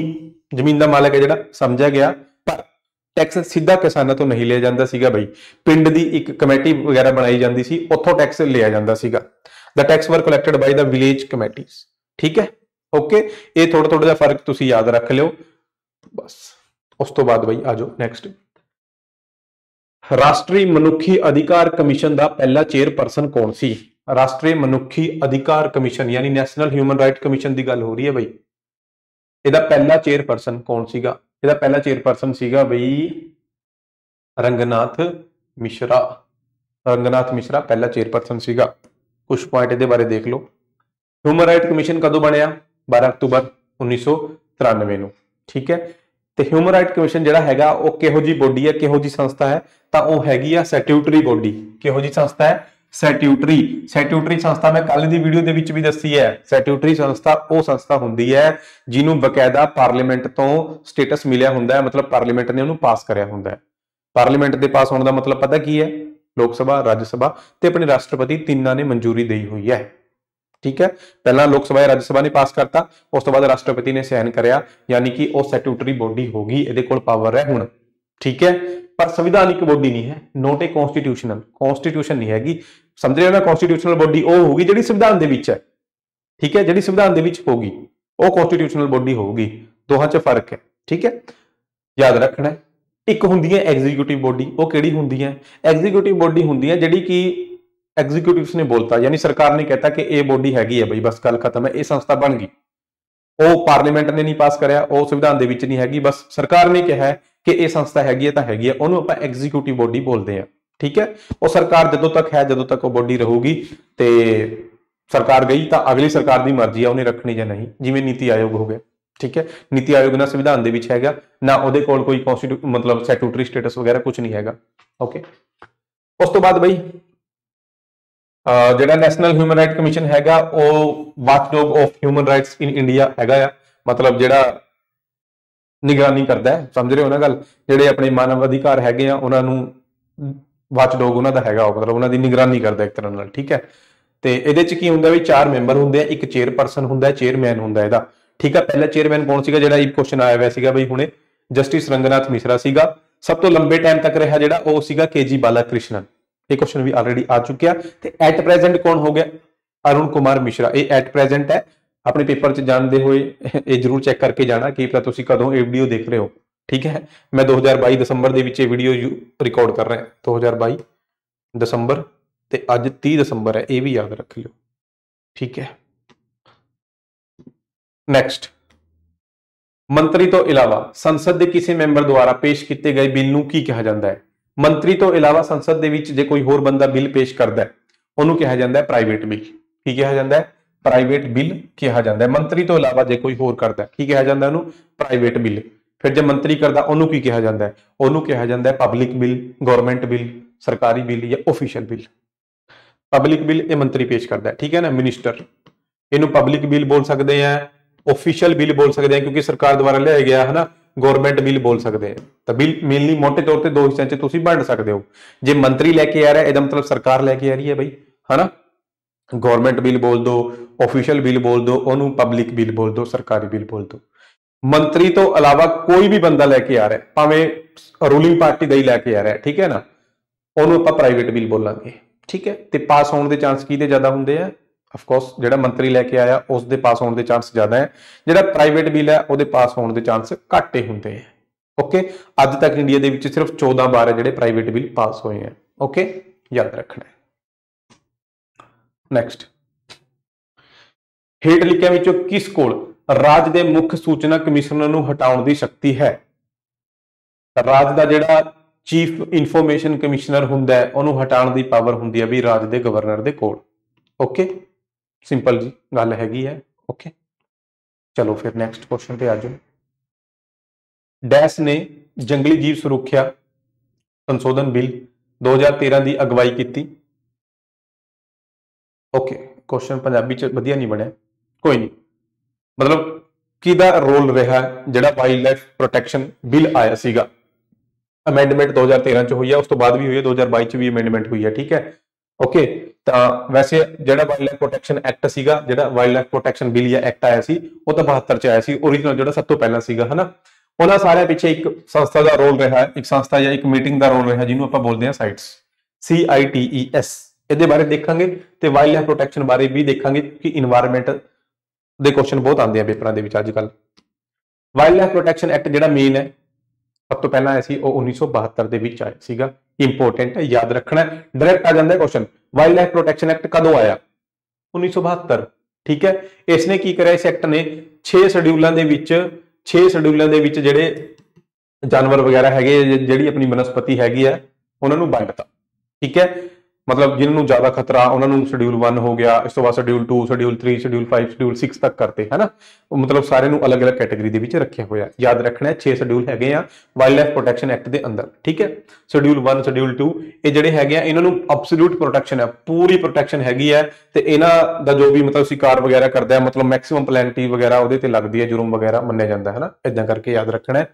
S1: ਜ਼ਮੀਨ ਦਾ ਮਾਲਕ ਹੈ ਜਿਹੜਾ, ਸਮਝਿਆ ਗਿਆ। ਪਰ ਟੈਕਸ ਸਿੱਧਾ ਕਿਸਾਨਾਂ ਤੋਂ ਨਹੀਂ ਲਿਆ ਜਾਂਦਾ ਸੀਗਾ ਬਈ। ਪਿੰਡ ਦੀ ਇੱਕ ਕਮੇਟੀ ਵਗੈਰਾ ਬਣਾਈ ਜਾਂਦੀ ਸੀ, ਉੱਥੋਂ ਟੈਕਸ ਲਿਆ ਜਾਂਦਾ ਸੀਗਾ। The tax were collected by the village committees ਠੀਕ ਹੈ। ਓਕੇ ਇਹ ਥੋੜਾ ਥੋੜਾ ਜਿਹਾ ਫ਼ਰਕ ਤੁਸੀਂ ਯਾਦ ਰੱਖ ਲਿਓ। ਬਸ। ਉਸ ਤੋਂ ਬਾਅਦ ਬਈ ਆਜੋ ਨੈਕਸਟ ਰਾਸ਼ਟਰੀ ਮਨੁੱਖੀ ਅਧਿਕਾਰ ਕਮਿਸ਼ਨ ਦਾ ਪਹਿਲਾ ਚੇਅਰਪਰਸਨ ਕੌਣ ਸੀ? ਰਾਸ਼ਟਰੀ ਮਨੁੱਖੀ ਅਧਿਕਾਰ ਕਮਿਸ਼ਨ, ਯਾਨੀ ਨੈਸ਼ਨਲ ਹਿਊਮਨ ਰਾਈਟ ਕਮਿਸ਼ਨ ਦੀ ਗੱਲ ਹੋ ਰਹੀ ਹੈ ਬਈ। ਇਹਦਾ ਪਹਿਲਾ ਚੇਅਰਪਰਸਨ ਕੌਣ ਸੀਗਾ? ਇਹਦਾ ਪਹਿਲਾ ਚੇਅਰਪਰਸਨ ਸੀਗਾ ਬਈ ਰੰਗਨਾਥ ਮਿਸ਼ਰਾ। ਰੰਗਨਾਥ ਮਿਸ਼ਰਾ ਪਹਿਲਾ ਚੇਅਰਪਰਸਨ ਸੀਗਾ। ਕੁਝ ਪੁਆਇੰਟ ਇਹਦੇ ਬਾਰੇ ਦੇਖ ਲਓ। ਹਿਊਮਨ ਰਾਈਟ ਕਮਿਸ਼ਨ ਕਦੋਂ ਬਣਿਆ? 12 ਅਕਤੂਬਰ 1993 ਨੂੰ। ਠੀਕ ਹੈ? ਤੇ ਹਿਊਮਨ ਰਾਈਟ ਕਮਿਸ਼ਨ ਜਿਹੜਾ ਹੈਗਾ, ਉਹ ਕਿਹੋ ਜੀ ਬੋਡੀ ਹੈ, ਕਿਹੋ ਜੀ ਸੰਸਥਾ ਹੈ? ਤਾਂ ਉਹ ਹੈਗੀ ਆ ਸੈਟਿਊਟਰੀ ਬੋਡੀ ਕਿਹੋ ਜੀ ਸੰਸਥਾ ਹੈ? ਸੈਟਿਊਟਰੀ। ਸੈਟਿਊਟਰੀ ਸੰਸਥਾ ਮੈਂ ਕੱਲ ਦੀ ਵੀਡੀਓ ਦੇ ਵਿੱਚ ਵੀ ਦੱਸੀ ਹੈ। ਸੈਟਿਊਟਰੀ ਸੰਸਥਾ, ਉਹ ਸੰਸਥਾ ਹੁੰਦੀ ਹੈ ਜਿਹਨੂੰ ਬਕਾਇਦਾ ਪਾਰਲੀਮੈਂਟ ਤੋਂ ਸਟੇਟਸ ਮਿਲਿਆ ਹੁੰਦਾ ਹੈ। ਮਤਲਬ ਪਾਰਲੀਮੈਂਟ ਨੇ ਉਹਨੂੰ ਪਾਸ ਕਰਿਆ ਹੁੰਦਾ ਹੈ। ਪਾਰਲੀਮੈਂਟ ਦੇ ਪਾਸ ਹੋਣ ਦਾ ਮਤਲਬ ਪਤਾ ਕੀ ਹੈ? ਲੋਕ ਸਭਾ, ਰਾਜ ਸਭਾ ਤੇ ਆਪਣੇ ਰਾਸ਼ਟਰਪਤੀ ਤਿੰਨਾਂ ਨੇ ਮਨਜ਼ੂਰੀ ਦੇਈ ਹੋਈ ਹੈ। ਠੀਕ ਹੈ? ਪਹਿਲਾਂ ਲੋਕ ਸਭਾ ਰਾਜ ਸਭਾ ਨੇ ਪਾਸ ਕਰਤਾ, ਉਸ ਤੋਂ ਬਾਅਦ ਰਾਸ਼ਟਰਪਤੀ ਨੇ ਸਾਈਨ ਕਰਿਆ, ਯਾਨੀ ਕਿ ਉਹ ਸਟੈਟਿਊਟਰੀ ਬੋਡੀ ਹੋਗੀ ਇਹਦੇ ਕੋਲ ਪਾਵਰ ਹੈ ਹੁਣ, ਠੀਕ ਹੈ? ਪਰ ਸੰਵਿਧਾਨਿਕ ਬੋਡੀ ਨਹੀਂ ਹੈ ਨੋਟ ਏ ਕਨਸਟੀਟਿਊਸ਼ਨਲ ਕਨਸਟੀਟਿਊਸ਼ਨ ਨਹੀਂ ਹੈਗੀ। ਸਮਝ ਰਹੇ ਹੋ ਨਾ ਕਨਸਟੀਟਿਊਸ਼ਨਲ ਬੋਡੀ ਉਹ ਹੋਊਗੀ ਜਿਹੜੀ ਸੰਵਿਧਾਨ ਦੇ ਵਿੱਚ ਹੈ, ਠੀਕ ਹੈ? ਜਿਹੜੀ ਸੰਵਿਧਾਨ ਦੇ ਵਿੱਚ ਹੋਗੀ ਉਹ ਕਨਸਟੀਟਿਊਸ਼ਨਲ ਬੋਡੀ ਹੋਊਗੀ, ਦੋਹਾਂ 'ਚ ਫ਼ਰਕ ਹੈ, ਠੀਕ ਹੈ? ਯਾਦ ਰੱਖਣਾ ਇੱਕ ਹੁੰਦੀ ਹੈ ਐਗਜ਼ੀਕਿਊਟਿਵ ਬੋਡੀ ਉਹ ਕਿਹੜੀ ਹੁੰਦੀ ਹੈ? ਐਗਜ਼ੀਕਿਊਟਿਵ ਬੋਡੀ ਹੁੰਦੀ ਹੈ ਜਿਹੜੀ ਕਿ ਐਗਜ਼ੀਕਿਊਟਿਵਸ ਨੇ ਬੋਲਤਾ, ਯਾਨੀ ਸਰਕਾਰ ਨੇ ਕਹਿਤਾ ਕਿ ਇਹ ਬੋਡੀ ਹੈਗੀ ਹੈ ਬਈ, ਬਸ ਗੱਲ ਖਤਮ ਹੈ, ਇਹ ਸੰਸਥਾ ਬਣ ਗਈ। ਉਹ ਪਾਰਲੀਮੈਂਟ ਨੇ ਨਹੀਂ ਪਾਸ ਕਰਿਆ, ਉਹ ਸੰਵਿਧਾਨ ਦੇ ਵਿੱਚ ਨਹੀਂ ਹੈਗੀ, ਬਸ ਸਰਕਾਰ ਨੇ ਕਿਹਾ ਕਿ ਇਹ ਸੰਸਥਾ ਹੈਗੀ ਹੈ ਤਾਂ ਹੈਗੀ ਹੈ, ਉਹਨੂੰ ਆਪਾਂ ਐਗਜ਼ੀਕਿਊਟਿਵ ਬੋਡੀ ਬੋਲਦੇ ਆ ਠੀਕ ਹੈ? ਉਹ ਸਰਕਾਰ ਜਦੋਂ ਤੱਕ ਹੈ, ਜਦੋਂ ਤੱਕ ਉਹ ਬੋਡੀ ਰਹੂਗੀ ਤੇ ਸਰਕਾਰ ਗਈ ਤਾਂ ਅਗਲੀ ਸਰਕਾਰ ਦੀ ਮਰਜ਼ੀ ਆ ਉਹਨੇ ਰੱਖਣੀ ਜਾਂ ਨਹੀਂ, ਜਿਵੇਂ ਨੀਤੀ ਆਯੋਗ ਹੋ ਗਿਆ, ਠੀਕ ਹੈ? ਨੀਤੀ ਆਯੋਗ ਨਾ ਸੰਵਿਧਾਨ ਦੇ ਵਿੱਚ ਹੈਗਾ, ਨਾ ਉਹਦੇ ਕੋਲ ਕੋਈ ਕਨਸਟੀਟਿਊ ਮਤਲਬ ਸੈਟੂਟਰੀ ਸਟੇਟਸ ਵਗੈਰਾ ਕੁਝ ਨਹੀਂ ਹੈਗਾ ਓਕੇ ਉਸ ਤੋਂ ਬਾਅਦ ਬਈ ਜਿਹੜਾ ਨੈਸ਼ਨਲ ਹਿਊਮਨ ਰਾਈਟ ਕਮਿਸ਼ਨ ਹੈਗਾ, ਉਹ watchdog of human rights in India ਹੈਗਾ ਆ। ਮਤਲਬ ਜਿਹੜਾ ਨਿਗਰਾਨੀ ਕਰਦਾ ਹੈ, ਸਮਝ ਰਹੇ ਹੋ ਨਾ ਗੱਲ? ਜਿਹੜੇ ਆਪਣੇ ਮਾਨਵ ਅਧਿਕਾਰ ਹੈਗੇ ਆ, ਉਹਨਾਂ ਨੂੰ ਵਾਚਡੌਗ ਉਹਨਾਂ ਦਾ ਹੈਗਾ, ਉਹ ਮਤਲਬ ਉਹਨਾਂ ਦੀ ਨਿਗਰਾਨੀ ਕਰਦਾ ਇੱਕ ਤਰ੍ਹਾਂ ਨਾਲ, ਠੀਕ ਹੈ? ਤੇ ਇਹਦੇ ਚ ਕੀ ਹੁੰਦਾ ਵੀ ਚਾਰ ਮੈਂਬਰ ਹੁੰਦੇ ਆ, ਇੱਕ ਚੇਅਰਪਰਸਨ ਹੁੰਦਾ ਚੇਅਰਮੈਨ ਹੁੰਦਾ ਇਹਦਾ। ਠੀਕ ਹੈ ਪਹਿਲਾ ਚੇਅਰਮੈਨ ਕੌਣ ਸੀਗਾ? ਜਿਹੜਾ ਇਹ ਕੁਐਸਚਨ ਆਇਆ ਹੋਇਆ ਸੀਗਾ ਬਈ ਹੁਣੇ, ਜਸਟਿਸ ਰੰਗਨਾਥ ਮਿਸ਼ਰਾ ਸੀਗਾ। ਸਭ ਤੋਂ ਲੰਬੇ ਟਾਈਮ ਤੱਕ ਰਿਹਾ ਜਿਹੜਾ, ਉਹ ਸੀਗਾ ਕੇਜੀ ਬਾਲਾ ਕ੍ਰਿਸ਼ਨਨ ਇਹ ਕੁਐਸਚਨ ਵੀ ਆਲਰੇਡੀ ਆ ਚੁੱਕਿਆ। ਤੇ ਐਟ ਪ੍ਰੈਜ਼ੈਂਟ ਕੌਣ ਹੋ ਗਿਆ? ਅਰੁਣ ਕੁਮਾਰ ਮਿਸ਼ਰਾ। ਇਹ ਐਟ ਪ੍ਰੈਜ਼ੈਂਟ ਹੈ। ਆਪਣੇ ਪੇਪਰ 'ਚ ਜਾਣਦੇ ਹੋਏ ਇਹ ਜਰੂਰ ਚੈੱਕ ਕਰਕੇ ਜਾਣਾ ਕਿ ਪਤਾ ਤੁਸੀਂ ਕਦੋਂ ਇਹ ਵੀਡੀਓ ਦੇਖ ਰਹੇ ਹੋ। ਠੀਕ ਹੈ? ਮੈਂ 2022 ਦਸੰਬਰ ਦੇ ਵਿੱਚ ਇਹ ਵੀਡੀਓ ਰਿਕਾਰਡ ਕਰ ਰਿਹਾ। 2022 ਦਸੰਬਰ ਤੇ ਅੱਜ 30 ਦਸੰਬਰ ਹੈ। ਇਹ ਵੀ ਯਾਦ ਰੱਖ ਲਿਓ। ਠੀਕ ਹੈ? ਨੈਕਸਟ ਮੰਤਰੀ ਤੋਂ ਇਲਾਵਾ ਸੰਸਦ ਦੇ ਕਿਸੇ ਮੈਂਬਰ ਦੁਆਰਾ ਪੇਸ਼ ਕੀਤੇ ਗਏ ਬਿੱਲ ਨੂੰ ਕੀ ਕਿਹਾ ਜਾਂਦਾ ਹੈ? ਮੰਤਰੀ ਤੋਂ ਇਲਾਵਾ ਸੰਸਦ ਦੇ ਵਿੱਚ ਜੇ ਕੋਈ ਹੋਰ ਬੰਦਾ ਬਿੱਲ ਪੇਸ਼ ਕਰਦਾ ਹੈ, ਉਹਨੂੰ ਕਿਹਾ ਜਾਂਦਾ ਹੈ ਪ੍ਰਾਈਵੇਟ ਬਿੱਲ। ਕੀ ਕਿਹਾ ਜਾਂਦਾ ਹੈ? ਪ੍ਰਾਈਵੇਟ ਬਿੱਲ ਕਿਹਾ ਜਾਂਦਾ ਹੈ। ਮੰਤਰੀ ਤੋਂ ਇਲਾਵਾ ਜੇ ਕੋਈ ਹੋਰ ਕਰਦਾ ਹੈ, ਕੀ ਕਿਹਾ ਜਾਂਦਾ ਉਹਨੂੰ? Private bill. ਫਿਰ ਜੇ ਮੰਤਰੀ ਕਰਦਾ, ਉਹਨੂੰ ਕੀ ਕਿਹਾ ਜਾਂਦਾ ਹੈ? ਉਹਨੂੰ ਕਿਹਾ ਜਾਂਦਾ ਹੈ ਪਬਲਿਕ ਬਿੱਲ ਗਵਰਨਮੈਂਟ ਬਿੱਲ, ਸਰਕਾਰੀ ਬਿੱਲ ਜਾਂ ਆਫੀਸ਼ੀਅਲ ਬਿੱਲ। ਪਬਲਿਕ ਬਿੱਲ ਇਹ ਮੰਤਰੀ ਪੇਸ਼ ਕਰਦਾ ਹੈ, ਠੀਕ ਹੈ ਨਾ? ਮਿਨਿਸਟਰ ਇਹਨੂੰ ਪਬਲਿਕ ਬਿੱਲ ਬੋਲ ਸਕਦੇ ਆ ਆਫੀਸ਼ੀਅਲ ਬਿੱਲ ਬੋਲ ਸਕਦੇ ਆ, ਕਿਉਂਕਿ ਸਰਕਾਰ ਦੁਆਰਾ ਲਿਆਇਆ ਗਿਆ ਹੈ ਨਾ ਗਵਰਨਮੈਂਟ ਬਿੱਲ ਬੋਲ ਸਕਦੇ ਆ। ਤਾਂ ਬਿੱਲ ਮੇਨਲੀ ਮੋਟੇ ਤੌਰ ਤੇ ਦੋ ਹਿੱਸਿਆਂ 'ਚ ਤੁਸੀਂ ਵੰਡ ਸਕਦੇ ਹੋ। ਜੇ ਮੰਤਰੀ ਲੈ ਕੇ ਆ ਰਿਹਾ, ਇਹਦਾ ਮਤਲਬ ਸਰਕਾਰ ਲੈ ਕੇ ਆ ਰਹੀ ਹੈ ਬਈ, ਹਨਾ? ਗਵਰਨਮੈਂਟ ਬਿੱਲ ਬੋਲ ਦੋ ਆਫੀਸ਼ੀਅਲ ਬਿੱਲ ਬੋਲ ਦੋ, ਉਹਨੂੰ ਪਬਲਿਕ ਬਿੱਲ ਬੋਲ ਦੋ, ਸਰਕਾਰੀ ਬਿੱਲ ਬੋਲ ਦੋ। ਮੰਤਰੀ ਤੋਂ ਇਲਾਵਾ ਕੋਈ ਵੀ ਬੰਦਾ ਲੈ ਕੇ ਆ ਰਿਹਾ, ਭਾਵੇਂ ਰੂਲਿੰਗ ਪਾਰਟੀ ਦਾ ਹੀ ਲੈ ਕੇ ਆ ਰਿਹਾ, ਠੀਕ ਹੈ ਨਾ? ਉਹਨੂੰ ਆਪਾਂ ਪ੍ਰਾਈਵੇਟ ਬਿੱਲ ਬੋਲਾਂਗੇ, ਠੀਕ ਹੈ? ਤੇ ਪਾਸ ਹੋਣ ਦੇ ਚਾਂਸ ਕਿਹਦੇ ਜ਼ਿਆਦਾ ਹੁੰਦੇ ਆ? ਆਫ ਕੋਰਸ ਜਿਹੜਾ ਮੰਤਰੀ ਲੈ ਕੇ ਆਇਆ ਉਸ ਦੇ ਪਾਸ ਹੋਣ ਦੇ ਚਾਂਸ ਜ਼ਿਆਦਾ ਹੈ। ਜਿਹੜਾ ਪ੍ਰਾਈਵੇਟ ਬਿੱਲ ਹੈ, ਉਹਦੇ ਪਾਸ ਹੋਣ ਦੇ ਚਾਂਸ ਘੱਟੇ ਹੁੰਦੇ ਹੈ। ਓਕੇ ਅੱਜ ਤੱਕ ਇੰਡੀਆ ਦੇ ਵਿੱਚ ਸਿਰਫ 14 ਵਾਰ ਜਿਹੜੇ ਪ੍ਰਾਈਵੇਟ ਬਿੱਲ ਪਾਸ ਹੋਏ ਹੈ। ਓਕੇ ਯਾਦ ਰੱਖਣਾ ਨੈਕਸਟ ਹੇਠ ਲਿਖਿਆ ਵਿੱਚੋਂ ਕਿਸ ਕੋਲ ਰਾਜ ਦੇ ਮੁੱਖ ਸੂਚਨਾ ਕਮਿਸ਼ਨਰ ਨੂੰ ਹਟਾਉਣ ਦੀ ਸ਼ਕਤੀ ਹੈ? ਰਾਜ ਦਾ ਜਿਹੜਾ ਚੀਫ ਇਨਫੋਰਮੇਸ਼ਨ ਕਮਿਸ਼ਨਰ ਹੁੰਦਾ ਹੈ, ਉਹਨੂੰ ਹਟਾਉਣ ਦੀ ਪਾਵਰ ਹੁੰਦੀ ਹੈ ਵੀ ਰਾਜ ਦੇ ਗਵਰਨਰ ਦੇ ਕੋਲ। ਓਕੇ ਸਿੰਪਲ ਜੀ, ਗੱਲ ਹੈਗੀ ਹੈ ਓਕੇ ਚਲੋ ਫਿਰ ਨੈਕਸਟ ਕੁਐਸਚਨ ਤੇ ਆ ਜਾਓ। ਡੈਸ ਨੇ ਜੰਗਲੀ ਜੀਵ ਸੁਰੱਖਿਆ ਸੰਸ਼ੋਧਨ ਬਿੱਲ 2013 ਦੀ ਅਗਵਾਈ ਕੀਤੀ। ਓਕੇ ਕੁਐਸਚਨ ਪੰਜਾਬੀ ਚ ਵਧੀਆ ਨਹੀਂ ਬਣਿਆ। ਕੋਈ ਨਹੀਂ। ਮਤਲਬ ਕਿਹਦਾ ਰੋਲ ਰਿਹਾ ਜਿਹੜਾ ਵਾਈਲਡ ਲਾਈਫ ਪ੍ਰੋਟੈਕਸ਼ਨ ਬਿੱਲ ਆਇਆ ਸੀਗਾ? ਅਮੈਂਡਮੈਂਟ 2013 ਚ ਹੋਈ ਹੈ ਉਸ ਤੋਂ ਬਾਅਦ ਵੀ ਹੋਈ ਹੈ 2022 ਚ ਵੀ ਅਮੈਂਡਮੈਂਟ ਹੋਈ ਹੈ ਠੀਕ ਹੈ? ਓਕੇ ਤਾਂ ਵੈਸੇ ਜਿਹੜਾ ਵਾਈਲਡ ਲਾਈਫ ਪ੍ਰੋਟੈਕਸ਼ਨ ਐਕਟ ਸੀਗਾ, ਜਿਹੜਾ ਵਾਈਲਡ ਲਾਈਫ ਪ੍ਰੋਟੈਕਸ਼ਨ ਬਿੱਲ ਜਾਂ ਐਕਟ ਆਇਆ ਸੀ, ਉਹ ਤਾਂ 72 ਚ ਆਇਆ ਸੀ origignal ਜਿਹੜਾ ਸਭ ਤੋਂ ਪਹਿਲਾਂ ਸੀਗਾ, ਹਨਾ? ਉਹਨਾਂ ਸਾਰਿਆਂ ਪਿੱਛੇ ਇੱਕ ਸੰਸਥਾ ਦਾ ਰੋਲ ਰਿਹਾ, ਇੱਕ ਸੰਸਥਾ ਜਾਂ ਇੱਕ ਮੀਟਿੰਗ ਦਾ ਰੋਲ ਰਿਹਾ, ਜਿਹਨੂੰ ਆਪਾਂ ਬੋਲਦੇ ਹਾਂ sites C I T E S ਇਹਦੇ ਬਾਰੇ ਦੇਖਾਂਗੇ ਤੇ ਵਾਈਲਡ ਲਾਈਫ ਪ੍ਰੋਟੈਕਸ਼ਨ ਬਾਰੇ ਵੀ ਦੇਖਾਂਗੇ ਕਿ এনवायरमेंट ਦੇ ਕੁਐਸਚਨ ਬਹੁਤ ਆਉਂਦੇ ਆ ਪੇਪਰਾਂ ਦੇ ਵਿੱਚ ਅੱਜ ਕੱਲ ਵਾਈਲਡ ਲਾਈਫ ਪ੍ਰੋਟੈਕਸ਼ਨ ਐਕਟ ਜਿਹੜਾ ਮੇਨ ਹੈ ਸਭ ਤੋਂ ਪਹਿਲਾਂ ਆਇਆ ਸੀ ਉਹ 1972 ਦੇ ਵਿੱਚ ਆਇਆ ਸੀਗਾ। ਇੰਪੋਰਟੈਂਟ ਹੈ ਯਾਦ ਰੱਖਣਾ ਡਾਇਰੈਕਟ ਆ ਜਾਂਦਾ ਹੈ question wild life protection act ਕਦੋਂ ਆਇਆ? 1972 ਠੀਕ ਹੈ? ਇਸ ਨੇ ਕੀ ਕਰਿਆ? ਇਸ ਐਕਟ ਨੇ 6 ਸ਼ਡਿਊਲਾਂ ਦੇ ਵਿੱਚ 6 ਸ਼ਡਿਊਲਾਂ ਦੇ ਵਿੱਚ ਜਿਹੜੇ ਜਾਨਵਰ ਵਗੈਰਾ ਹੈਗੇ ਜਿਹੜੀ ਆਪਣੀ ਬਨਸਪਤੀ ਹੈਗੀ ਹੈ ਉਹਨਾਂ ਨੂੰ ਵੰਡਤਾ ਠੀਕ ਹੈ? ਮਤਲਬ ਜਿਨ੍ਹਾਂ ਨੂੰ ਜ਼ਿਆਦਾ ਖਤਰਾ, ਉਹਨਾਂ ਨੂੰ ਸ਼ਡਿਊਲ 1 ਹੋ ਗਿਆ, ਇਸ ਤੋਂ ਬਾਅਦ ਸ਼ਡਿਊਲ 2 ਸ਼ਡਿਊਲ 3 ਸ਼ਡਿਊਲ 5 ਸ਼ਡਿਊਲ 6 ਤੱਕ ਕਰਤੇ, ਹੈ ਨਾ? ਮਤਲਬ ਸਾਰੇ ਨੂੰ ਅਲੱਗ-ਅਲੱਗ ਕੈਟਾਗਰੀ ਦੇ ਵਿੱਚ ਰੱਖਿਆ ਹੋਇਆ। ਯਾਦ ਰੱਖਣਾ ਹੈ 6 ਸ਼ਡਿਊਲ ਹੈਗੇ ਆ ਵਾਈਲਡ ਲਾਈਫ ਪ੍ਰੋਟੈਕਸ਼ਨ ਐਕਟ ਦੇ ਅੰਦਰ, ਠੀਕ ਹੈ? ਸ਼ਡਿਊਲ 1 ਸ਼ਡਿਊਲ 2 ਇਹ ਜਿਹੜੇ ਹੈਗੇ ਆ, ਇਹਨਾਂ ਨੂੰ ਅਬਸੋਲੂਟ ਪ੍ਰੋਟੈਕਸ਼ਨ ਹੈ ਪੂਰੀ ਪ੍ਰੋਟੈਕਸ਼ਨ ਹੈਗੀ ਹੈ ਤੇ ਇਹਨਾਂ ਦਾ ਜੋ ਵੀ ਮਤਲਬ ਸ਼ਿਕਾਰ ਵਗੈਰਾ ਕਰਦਾ ਹੈ ਮਤਲਬ ਮੈਕਸਿਮਮ ਪਲੈਨਟੀ ਵਗੈਰਾ ਉਹਦੇ ਤੇ ਲੱਗਦੀ ਹੈ ਜੁਰਮ ਵਗੈਰਾ ਮੰਨਿਆ ਜਾਂਦਾ, ਹੈ ਨਾ? ਇਦਾਂ ਕਰਕੇ ਯਾਦ ਰੱਖਣਾ ਹੈ।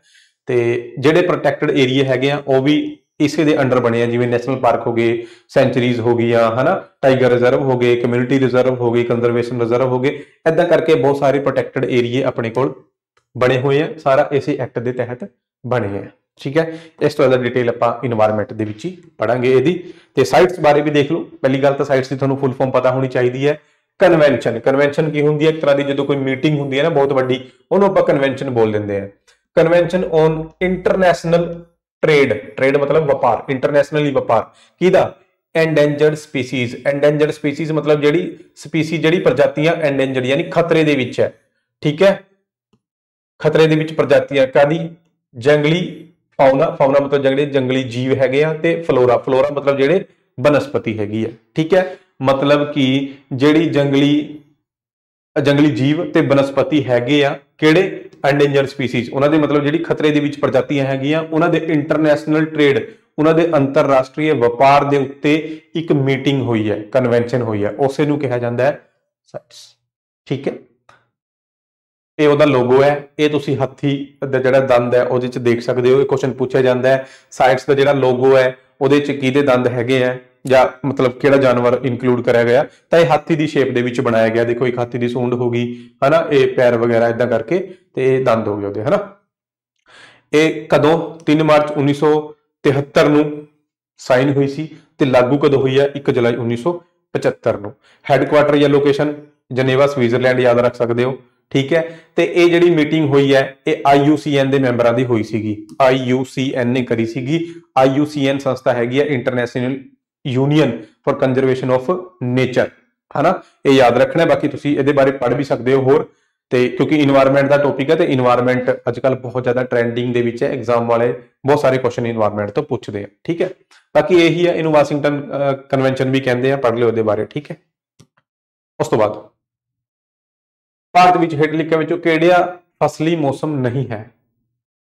S1: ਤੇ ਜਿਹੜੇ ਪ੍ਰੋਟੈਕਟਡ ਏਰੀਆ ਹੈਗੇ ਆ, ਉਹ ਵੀ ਇਸੇ ਦੇ ਅੰਡਰ ਬਣੇ ਆ, ਜਿਵੇਂ ਨੈਸ਼ਨਲ ਪਾਰਕ ਹੋ ਗਏ ਸੈਂਚਰੀਜ਼ ਹੋ ਗਈਆਂ, ਹਨਾ? ਟਾਈਗਰ ਰਿਜ਼ਰਵ ਹੋ ਗਏ ਕਮਿਊਨਿਟੀ ਰਿਜ਼ਰਵ ਹੋ ਗਈ ਕੰਜ਼ਰਵੇਸ਼ਨ ਰਿਜ਼ਰਵ ਹੋ ਗਏ ਐਦਾਂ ਕਰਕੇ ਬਹੁਤ ਸਾਰੇ ਪ੍ਰੋਟੈਕਟਡ ਏਰੀਏ ਆਪਣੇ ਕੋਲ ਬਣੇ ਹੋਏ ਆ, ਸਾਰਾ ਇਸੇ ਐਕਟ ਦੇ ਤਹਿਤ ਬਣੇ ਆ, ਠੀਕ ਹੈ? ਇਸ ਤੋਂ ਜ਼ਿਆਦਾ ਡਿਟੇਲ ਆਪਾਂ এনवायरमेंट ਦੇ ਵਿੱਚ ਹੀ ਪੜਾਂਗੇ ਇਹਦੀ। ਤੇ ਸਾਈਟਸ ਬਾਰੇ ਵੀ ਦੇਖ ਲਓ, ਪਹਿਲੀ ਗੱਲ ਤਾਂ ਸਾਈਟਸ ਦੀ ਤੁਹਾਨੂੰ ਫੁੱਲ ਫਾਰਮ ਪਤਾ ਹੋਣੀ ਚਾਹੀਦੀ ਹੈ। ਕਨਵੈਨਸ਼ਨ ਕਨਵੈਨਸ਼ਨ ਕੀ ਹੁੰਦੀ ਹੈ? ਇੱਕ ਤਰ੍ਹਾਂ ਦੀ ਜਦੋਂ ਕੋਈ ਮੀਟਿੰਗ ਹੁੰਦੀ ਹੈ ਨਾ, ਬਹੁਤ ਵੱਡੀ, ਉਹਨੂੰ ਆਪਾਂ ਕਨਵੈਨਸ਼ਨ ਬੋਲ ਦਿੰਦੇ ਆ। Convention on international trade trade ਮਤਲਬ ਵਪਾਰ ਇੰਟਰਨੈਸ਼ਨਲੀ ਵਪਾਰ, ਕਿਹਦਾ? ਐਂਡੇਂਜਰਡ ਸਪੀਸੀਜ਼ ਐਂਡੇਂਜਰਡ ਸਪੀਸੀਜ਼ ਮਤਲਬ ਜਿਹੜੀ ਸਪੀਸੀ ਜਿਹੜੀ ਪ੍ਰਜਾਤੀਆਂ ਐਂਡੇਂਜਰਡ ਯਾਨੀ ਖਤਰੇ ਦੇ ਵਿੱਚ ਹੈ, ਠੀਕ ਹੈ? ਖਤਰੇ ਦੇ ਵਿੱਚ ਪ੍ਰਜਾਤੀਆਂ ਕਾਦੀ ਜੰਗਲੀ ਫਾਉਨਾ ਫਾਉਨਾ ਮਤਲਬ ਜਿਹੜੇ ਜੰਗਲੀ ਜੀਵ ਹੈਗੇ ਆ ਤੇ ਫਲੋਰਾ ਫਲੋਰਾ ਮਤਲਬ ਜਿਹੜੇ ਬਨਸਪਤੀ ਹੈਗੀ ਹੈ, ਠੀਕ ਹੈ? ਮਤਲਬ ਕਿ ਜਿਹੜੀ ਜੰਗਲੀ ਜੰਗਲੀ ਜੀਵ ਤੇ ਬਨਸਪਤੀ ਹੈਗੇ ਆ। ਕਿਹੜੇ? Endanger species. ਉਹਨਾਂ ਦੇ ਮਤਲਬ ਜਿਹੜੀ ਖਤਰੇ ਦੇ ਵਿੱਚ ਪ੍ਰਜਾਤੀਆਂ ਹੈਗੀਆਂ, ਉਹਨਾਂ ਦੇ ਇੰਟਰਨੈਸ਼ਨਲ ਟ੍ਰੇਡ ਉਹਨਾਂ ਦੇ ਅੰਤਰਰਾਸ਼ਟਰੀ ਵਪਾਰ ਦੇ ਉੱਤੇ ਇੱਕ ਮੀਟਿੰਗ ਹੋਈ ਹੈ ਕਨਵੈਨਸ਼ਨ ਹੋਈ ਹੈ। ਉਸੇ ਨੂੰ ਕਿਹਾ ਜਾਂਦਾ ਹੈ ਸਾਈਟਸ ਠੀਕ ਹੈ? ਇਹ ਉਹਦਾ ਲੋਗੋ ਹੈ। ਇਹ ਤੁਸੀਂ ਹੱਥੀ ਦਾ ਜਿਹੜਾ ਦੰਦ ਹੈ, ਉਹਦੇ ਵਿੱਚ ਦੇਖ ਸਕਦੇ ਹੋ। ਇਹ ਕੁਐਸਚਨ ਪੁੱਛਿਆ ਜਾਂਦਾ ਹੈ। ਸਾਈਟਸ ਦਾ ਜਿਹੜਾ ਲੋਗੋ ਹੈ, ਉਹਦੇ ਵਿੱਚ ਕਿਹਦੇ ਦੰਦ ਹੈਗੇ ਆ? ਜਾਂ ਮਤਲਬ ਕਿਹੜਾ ਜਾਨਵਰ ਇਨਕਲੂਡ ਕਰਿਆ ਗਿਆ, ਤਾਂ ਇਹ ਹਾਥੀ ਦੀ ਸ਼ੇਪ ਦੇ ਵਿੱਚ ਬਣਾਇਆ ਗਿਆ। ਦੇਖੋ, ਇੱਕ ਹਾਥੀ ਦੀ ਸੂੰਡ ਹੋ ਗਈ, ਹਨਾ? ਇਹ ਪੈਰ ਵਗੈਰਾ ਇਦਾਂ ਕਰਕੇ ਤੇ ਇਹ ਦੰਦ ਹੋ ਗਏ ਉਹਦੇ, ਹਨਾ? ਇਹ ਕਦੋਂ? 3 ਮਾਰਚ 1973 ਨੂੰ ਸਾਈਨ ਹੋਈ ਸੀ ਤੇ ਲਾਗੂ ਕਦੋਂ ਹੋਈ ਹੈ 1 ਜੁਲਾਈ 1975 ਨੂੰ। ਹੈੱਡਕੁਆਟਰ ਜਾਂ ਲੋਕੇਸ਼ਨ ਜਨੇਵਾ, ਸਵਿਟਜ਼ਰਲੈਂਡ, ਯਾਦ ਰੱਖ ਸਕਦੇ ਹੋ। ਠੀਕ ਹੈ? ਤੇ ਇਹ ਜਿਹੜੀ ਮੀਟਿੰਗ ਹੋਈ ਹੈ, ਇਹ IUCN ਦੇ ਮੈਂਬਰਾਂ ਦੀ ਹੋਈ ਸੀਗੀ। IUCN ਨੇ ਕਰੀ ਸੀਗੀ। IUCN ਸੰਸਥਾ ਹੈਗੀ ਹੈ international union for conservation of nature ਹਨਾ? ਇਹ ਯਾਦ ਰੱਖਣਾ, ਬਾਕੀ ਤੁਸੀਂ ਇਹਦੇ ਬਾਰੇ ਪੜ੍ਹ ਵੀ ਸਕਦੇ ਹੋ ਹੋਰ। ਤੇ ਕਿਉਂਕਿ এনवायरमेंट ਦਾ ਟੌਪਿਕ ਹੈ ਤੇ এনवायरमेंट ਅੱਜਕੱਲ ਬਹੁਤ ਜ਼ਿਆਦਾ ਟ੍ਰੈਂਡਿੰਗ ਦੇ ਵਿੱਚ ਹੈ। ਐਗਜ਼ਾਮ ਵਾਲੇ ਬਹੁਤ ਸਾਰੇ ਕੁਐਸਚਨ এনवायरमेंट ਤੋਂ ਪੁੱਛਦੇ ਆ। ਠੀਕ ਹੈ? ਬਾਕੀ ਇਹੀ ਹੈ ਇਹਨੂੰ ਵਾਸ਼ਿੰਗਟਨ ਕਨਵੈਨਸ਼ਨ ਵੀ ਕਹਿੰਦੇ ਆ। ਪੜ੍ਹ ਲਿਓ ਉਹਦੇ ਬਾਰੇ, ਠੀਕ ਹੈ? ਉਸ ਤੋਂ ਬਾਅਦ। ਭਾਰਤ ਵਿੱਚ ਹੇਠ ਲਿਖਿਆ ਵਿੱਚੋਂ ਕਿਹੜਾ ਫਸਲੀ ਮੌਸਮ ਨਹੀਂ ਹੈ?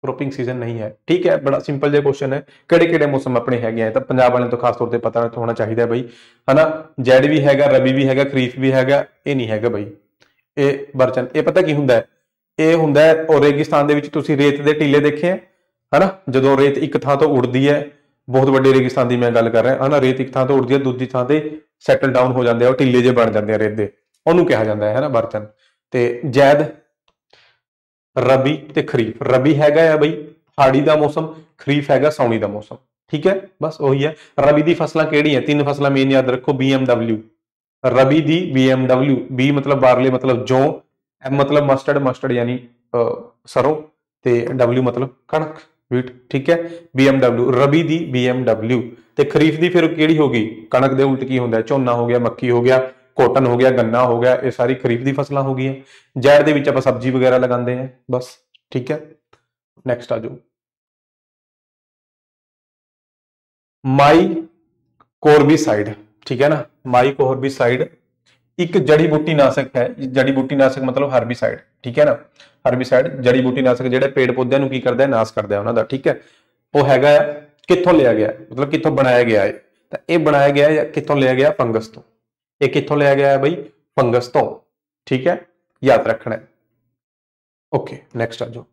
S1: ਕ੍ਰੋਪਿੰਗ ਸੀਜ਼ਨ ਨਹੀਂ ਹੈ। ਠੀਕ ਹੈ, ਬੜਾ ਸਿੰਪਲ ਜਿਹਾ ਕੁਐਸਚਨ ਹੈ। ਕਿਹੜੇ ਕਿਹੜੇ ਮੌਸਮ ਆਪਣੇ ਹੈਗੇ ਆ? ਤਾਂ ਪੰਜਾਬ ਵਾਲਿਆਂ ਤੋਂ ਖਾਸ ਤੌਰ ਤੇ ਪਤਾ ਹੋਣਾ ਚਾਹੀਦਾ ਬਈ। ਹਨਾ, ਜੈਡ ਵੀ ਹੈਗਾ, ਰਬੀ ਵੀ ਹੈਗਾ, ਖਰੀਫ ਵੀ ਹੈਗਾ, ਇਹ ਨਹੀਂ ਹੈਗਾ ਬਈ। ਇਹ ਬਰਚਨ ਇਹ ਪਤਾ ਕੀ ਹੁੰਦਾ ਹੈ? ਇਹ ਹੁੰਦਾ ਹੈ ਉਹ ਰੇਗਿਸਤਾਨ ਦੇ ਵਿੱਚ ਤੁਸੀਂ ਰੇਤ ਦੇ ਟੀਲੇ ਦੇਖੇ ਆ? ਹਨਾ, ਜਦੋਂ ਰੇਤ ਇੱਕ ਥਾਂ ਤੋਂ ਉੱਡਦੀ ਹੈ, ਬਹੁਤ ਵੱਡੇ ਰੇਗਿਸਤਾਨ ਦੀ ਮੈਂ ਗੱਲ ਕਰ ਰਿਹਾ। ਹਨਾ, ਰੇਤ ਇੱਕ ਥਾਂ ਤੋਂ ਉੱਡਦੀ ਹੈ, ਦੂਜੀ ਥਾਂ ਤੇ ਸੈਟਲ ਡਾਊਨ ਹੋ ਜਾਂਦੇ ਆ, ਉਹ ਟੀਲੇ ਜੇ ਬਣ ਜਾਂਦੇ ਆ ਰੇਤ ਦੇ। ਉਹਨੂੰ ਕਿਹਾ ਜਾਂਦਾ ਹੈ, ਹਨਾ ਬਰਚਨ ਤੇ ਜੈਦ ਰਬੀ ਤੇ ਖਰੀਫ। ਰਬੀ ਹੈਗਾ ਆ ਬਈ ਹਾੜੀ ਦਾ ਮੌਸਮ, ਖਰੀਫ ਹੈਗਾ ਸੌਣੀ ਦਾ ਮੌਸਮ। ਠੀਕ ਹੈ? ਬਸ ਉਹੀ ਹੈ। ਰਬੀ ਦੀ ਫਸਲਾਂ ਕਿਹੜੀਆਂ? ਤਿੰਨ ਫਸਲਾਂ ਮੇਨ ਯਾਦ ਰੱਖੋ BMW ਰਬੀ ਦੀ BMW ਬੀ ਮਤਲਬ ਬਾਰਲੇ ਮਤਲਬ ਜੌਂ, M ਮਤਲਬ ਮਸਟਰਡ ਮਸਟਰਡ ਯਾਨੀ ਸਰੋਂ ਤੇ W ਮਤਲਬ ਕਣਕ ਵੀਟ ਠੀਕ ਹੈ? BMW ਰਬੀ ਦੀ BMW ਤੇ ਖਰੀਫ ਦੀ ਫਿਰ ਕਿਹੜੀ ਹੋਗੀ ਕਣਕ ਦੇ ਉਲਟ ਕੀ ਹੁੰਦਾ? ਝੋਨਾ ਹੋ ਗਿਆ, ਮੱਕੀ ਹੋ ਗਿਆ। ਕੋਟਨ ਹੋ ਗਿਆ ਗੰਨਾ ਹੋ ਗਿਆ ਇਹ ਸਾਰੀ ਖਰੀਫ ਦੀ ਫਸਲਾਂ ਹੋ ਗਈਆਂ। ਜੈੜ ਦੇ ਵਿੱਚ ਆਪਾਂ ਸਬਜ਼ੀ ਵਗੈਰਾ ਲਗਾਉਂਦੇ ਆ ਬਸ ਠੀਕ ਹੈ। ਨੈਕਸਟ ਆ ਜਾਓ। ਮਾਈ ਕੋਰਬੀਸਾਈਡ ਠੀਕ ਹੈ ਨਾ? ਮਾਈ ਕੋਰਬੀਸਾਈਡ ਇੱਕ ਜੜੀ ਬੂਟੀ ਨਾਸ਼ਕ ਹੈ। ਜੜੀ ਬੂਟੀ ਨਾਸ਼ਕ ਮਤਲਬ ਹਰਬੀਸਾਈਡ ਠੀਕ ਹੈ ਨਾ? ਹਰਬੀਸਾਈਡ ਜੜੀ ਬੂਟੀ ਨਾਸ਼ਕ ਜਿਹੜੇ ਪੇੜ ਪੌਦਿਆਂ ਨੂੰ ਕੀ ਕਰਦਾ ਹੈ? ਨਾਸ਼ ਕਰਦਾ ਹੈ ਉਹਨਾਂ ਦਾ ਠੀਕ ਹੈ? ਉਹ ਹੈਗਾ ਹੈ, ਕਿੱਥੋਂ ਲਿਆ ਗਿਆ? ਮਤਲਬ ਕਿੱਥੋਂ ਬਣਾਇਆ ਗਿਆ ਹੈ ਤਾਂ ਇਹ ਬਣਾਇਆ ਗਿਆ ਹੈ ਕਿੱਥੋਂ ਲਿਆ ਗਿਆ? ਫੰਗਸ ਤੋਂ। ਇਹ ਕਿੱਥੋਂ ਲਿਆ ਗਿਆ ਹੈ ਬਈ? ਫੰਗਸ ਤੋਂ, ਠੀਕ ਹੈ? ਯਾਦ ਰੱਖਣਾ ਹੈ। ਓਕੇ ਨੈਕਸਟ ਆ ਜਾਓ।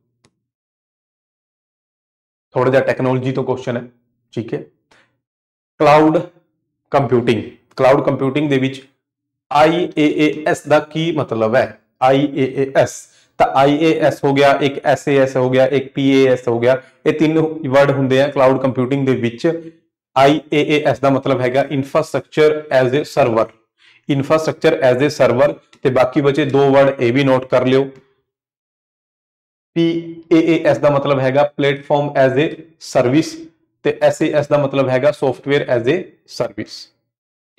S1: ਥੋੜਾ ਜਿਹਾ ਟੈਕਨੋਲੋਜੀ ਤੋਂ ਕੁਐਸਚਨ ਹੈ, ਠੀਕ ਹੈ? ਕਲਾਊਡ ਕੰਪਿਊਟਿੰਗ ਕਲਾਊਡ ਕੰਪਿਊਟਿੰਗ ਦੇ ਵਿੱਚ IaaS ਦਾ ਕੀ ਮਤਲਬ ਹੈ? IaaS ਤਾਂ IaaS ਹੋ ਗਿਆ, ਇੱਕ SAS ਹੋ ਗਿਆ, ਇੱਕ PaaS ਹੋ ਗਿਆ। ਇਹ ਤਿੰਨ ਵਰਡ ਹੁੰਦੇ ਆ ਕਲਾਊਡ ਕੰਪਿਊਟਿੰਗ ਦੇ ਵਿੱਚ। IaaS ਦਾ ਮਤਲਬ ਹੈਗਾ infrastructure as a server infrastructure as a server ਤੇ ਬਾਕੀ ਬਚੇ ਦੋ ਵਰਡ ਇਹ ਵੀ ਨੋਟ ਕਰ ਲਿਓ। PaaS ਦਾ ਮਤਲਬ ਹੈਗਾ ਪਲੇਟਫਾਰਮ ਐਜ਼ ਅ ਸਰਵਿਸ ਤੇ SAS ਦਾ ਮਤਲਬ ਹੈਗਾ ਸੌਫਟਵੇਅਰ ਐਜ਼ ਅ ਸਰਵਿਸ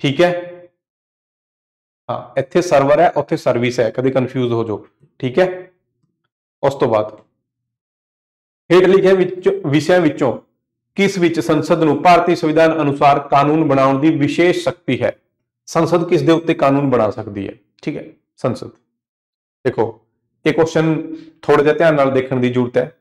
S1: ਠੀਕ ਹੈ? ਹਾਂ, ਇੱਥੇ ਸਰਵਰ ਹੈ, ਉੱਥੇ ਸਰਵਿਸ ਹੈ, ਕਦੇ ਕਨਫਿਊਜ਼ ਹੋ ਜਾਓ। ਠੀਕ ਹੈ? ਉਸ ਤੋਂ ਬਾਅਦ ਹੇਠ ਲਿਖੇ ਵਿੱਚ, ਵਿਸ਼ਿਆਂ ਵਿੱਚੋਂ ਕਿਸ ਵਿੱਚ ਸੰਸਦ ਨੂੰ ਭਾਰਤੀ ਸੰਵਿਧਾਨ ਅਨੁਸਾਰ ਕਾਨੂੰਨ ਬਣਾਉਣ ਦੀ ਵਿਸ਼ੇਸ਼ ਸ਼ਕਤੀ ਹੈ? ਸੰਸਦ ਕਿਸ ਦੇ ਉੱਤੇ ਕਾਨੂੰਨ ਬਣਾ ਸਕਦੀ ਹੈ? ਠੀਕ ਹੈ, ਸੰਸਦ। ਦੇਖੋ, ਇਹ ਕੁਐਸਚਨ ਥੋੜਾ ਜਿਹਾ ਧਿਆਨ ਨਾਲ ਦੇਖਣ ਦੀ ਜ਼ਰੂਰਤ ਹੈ।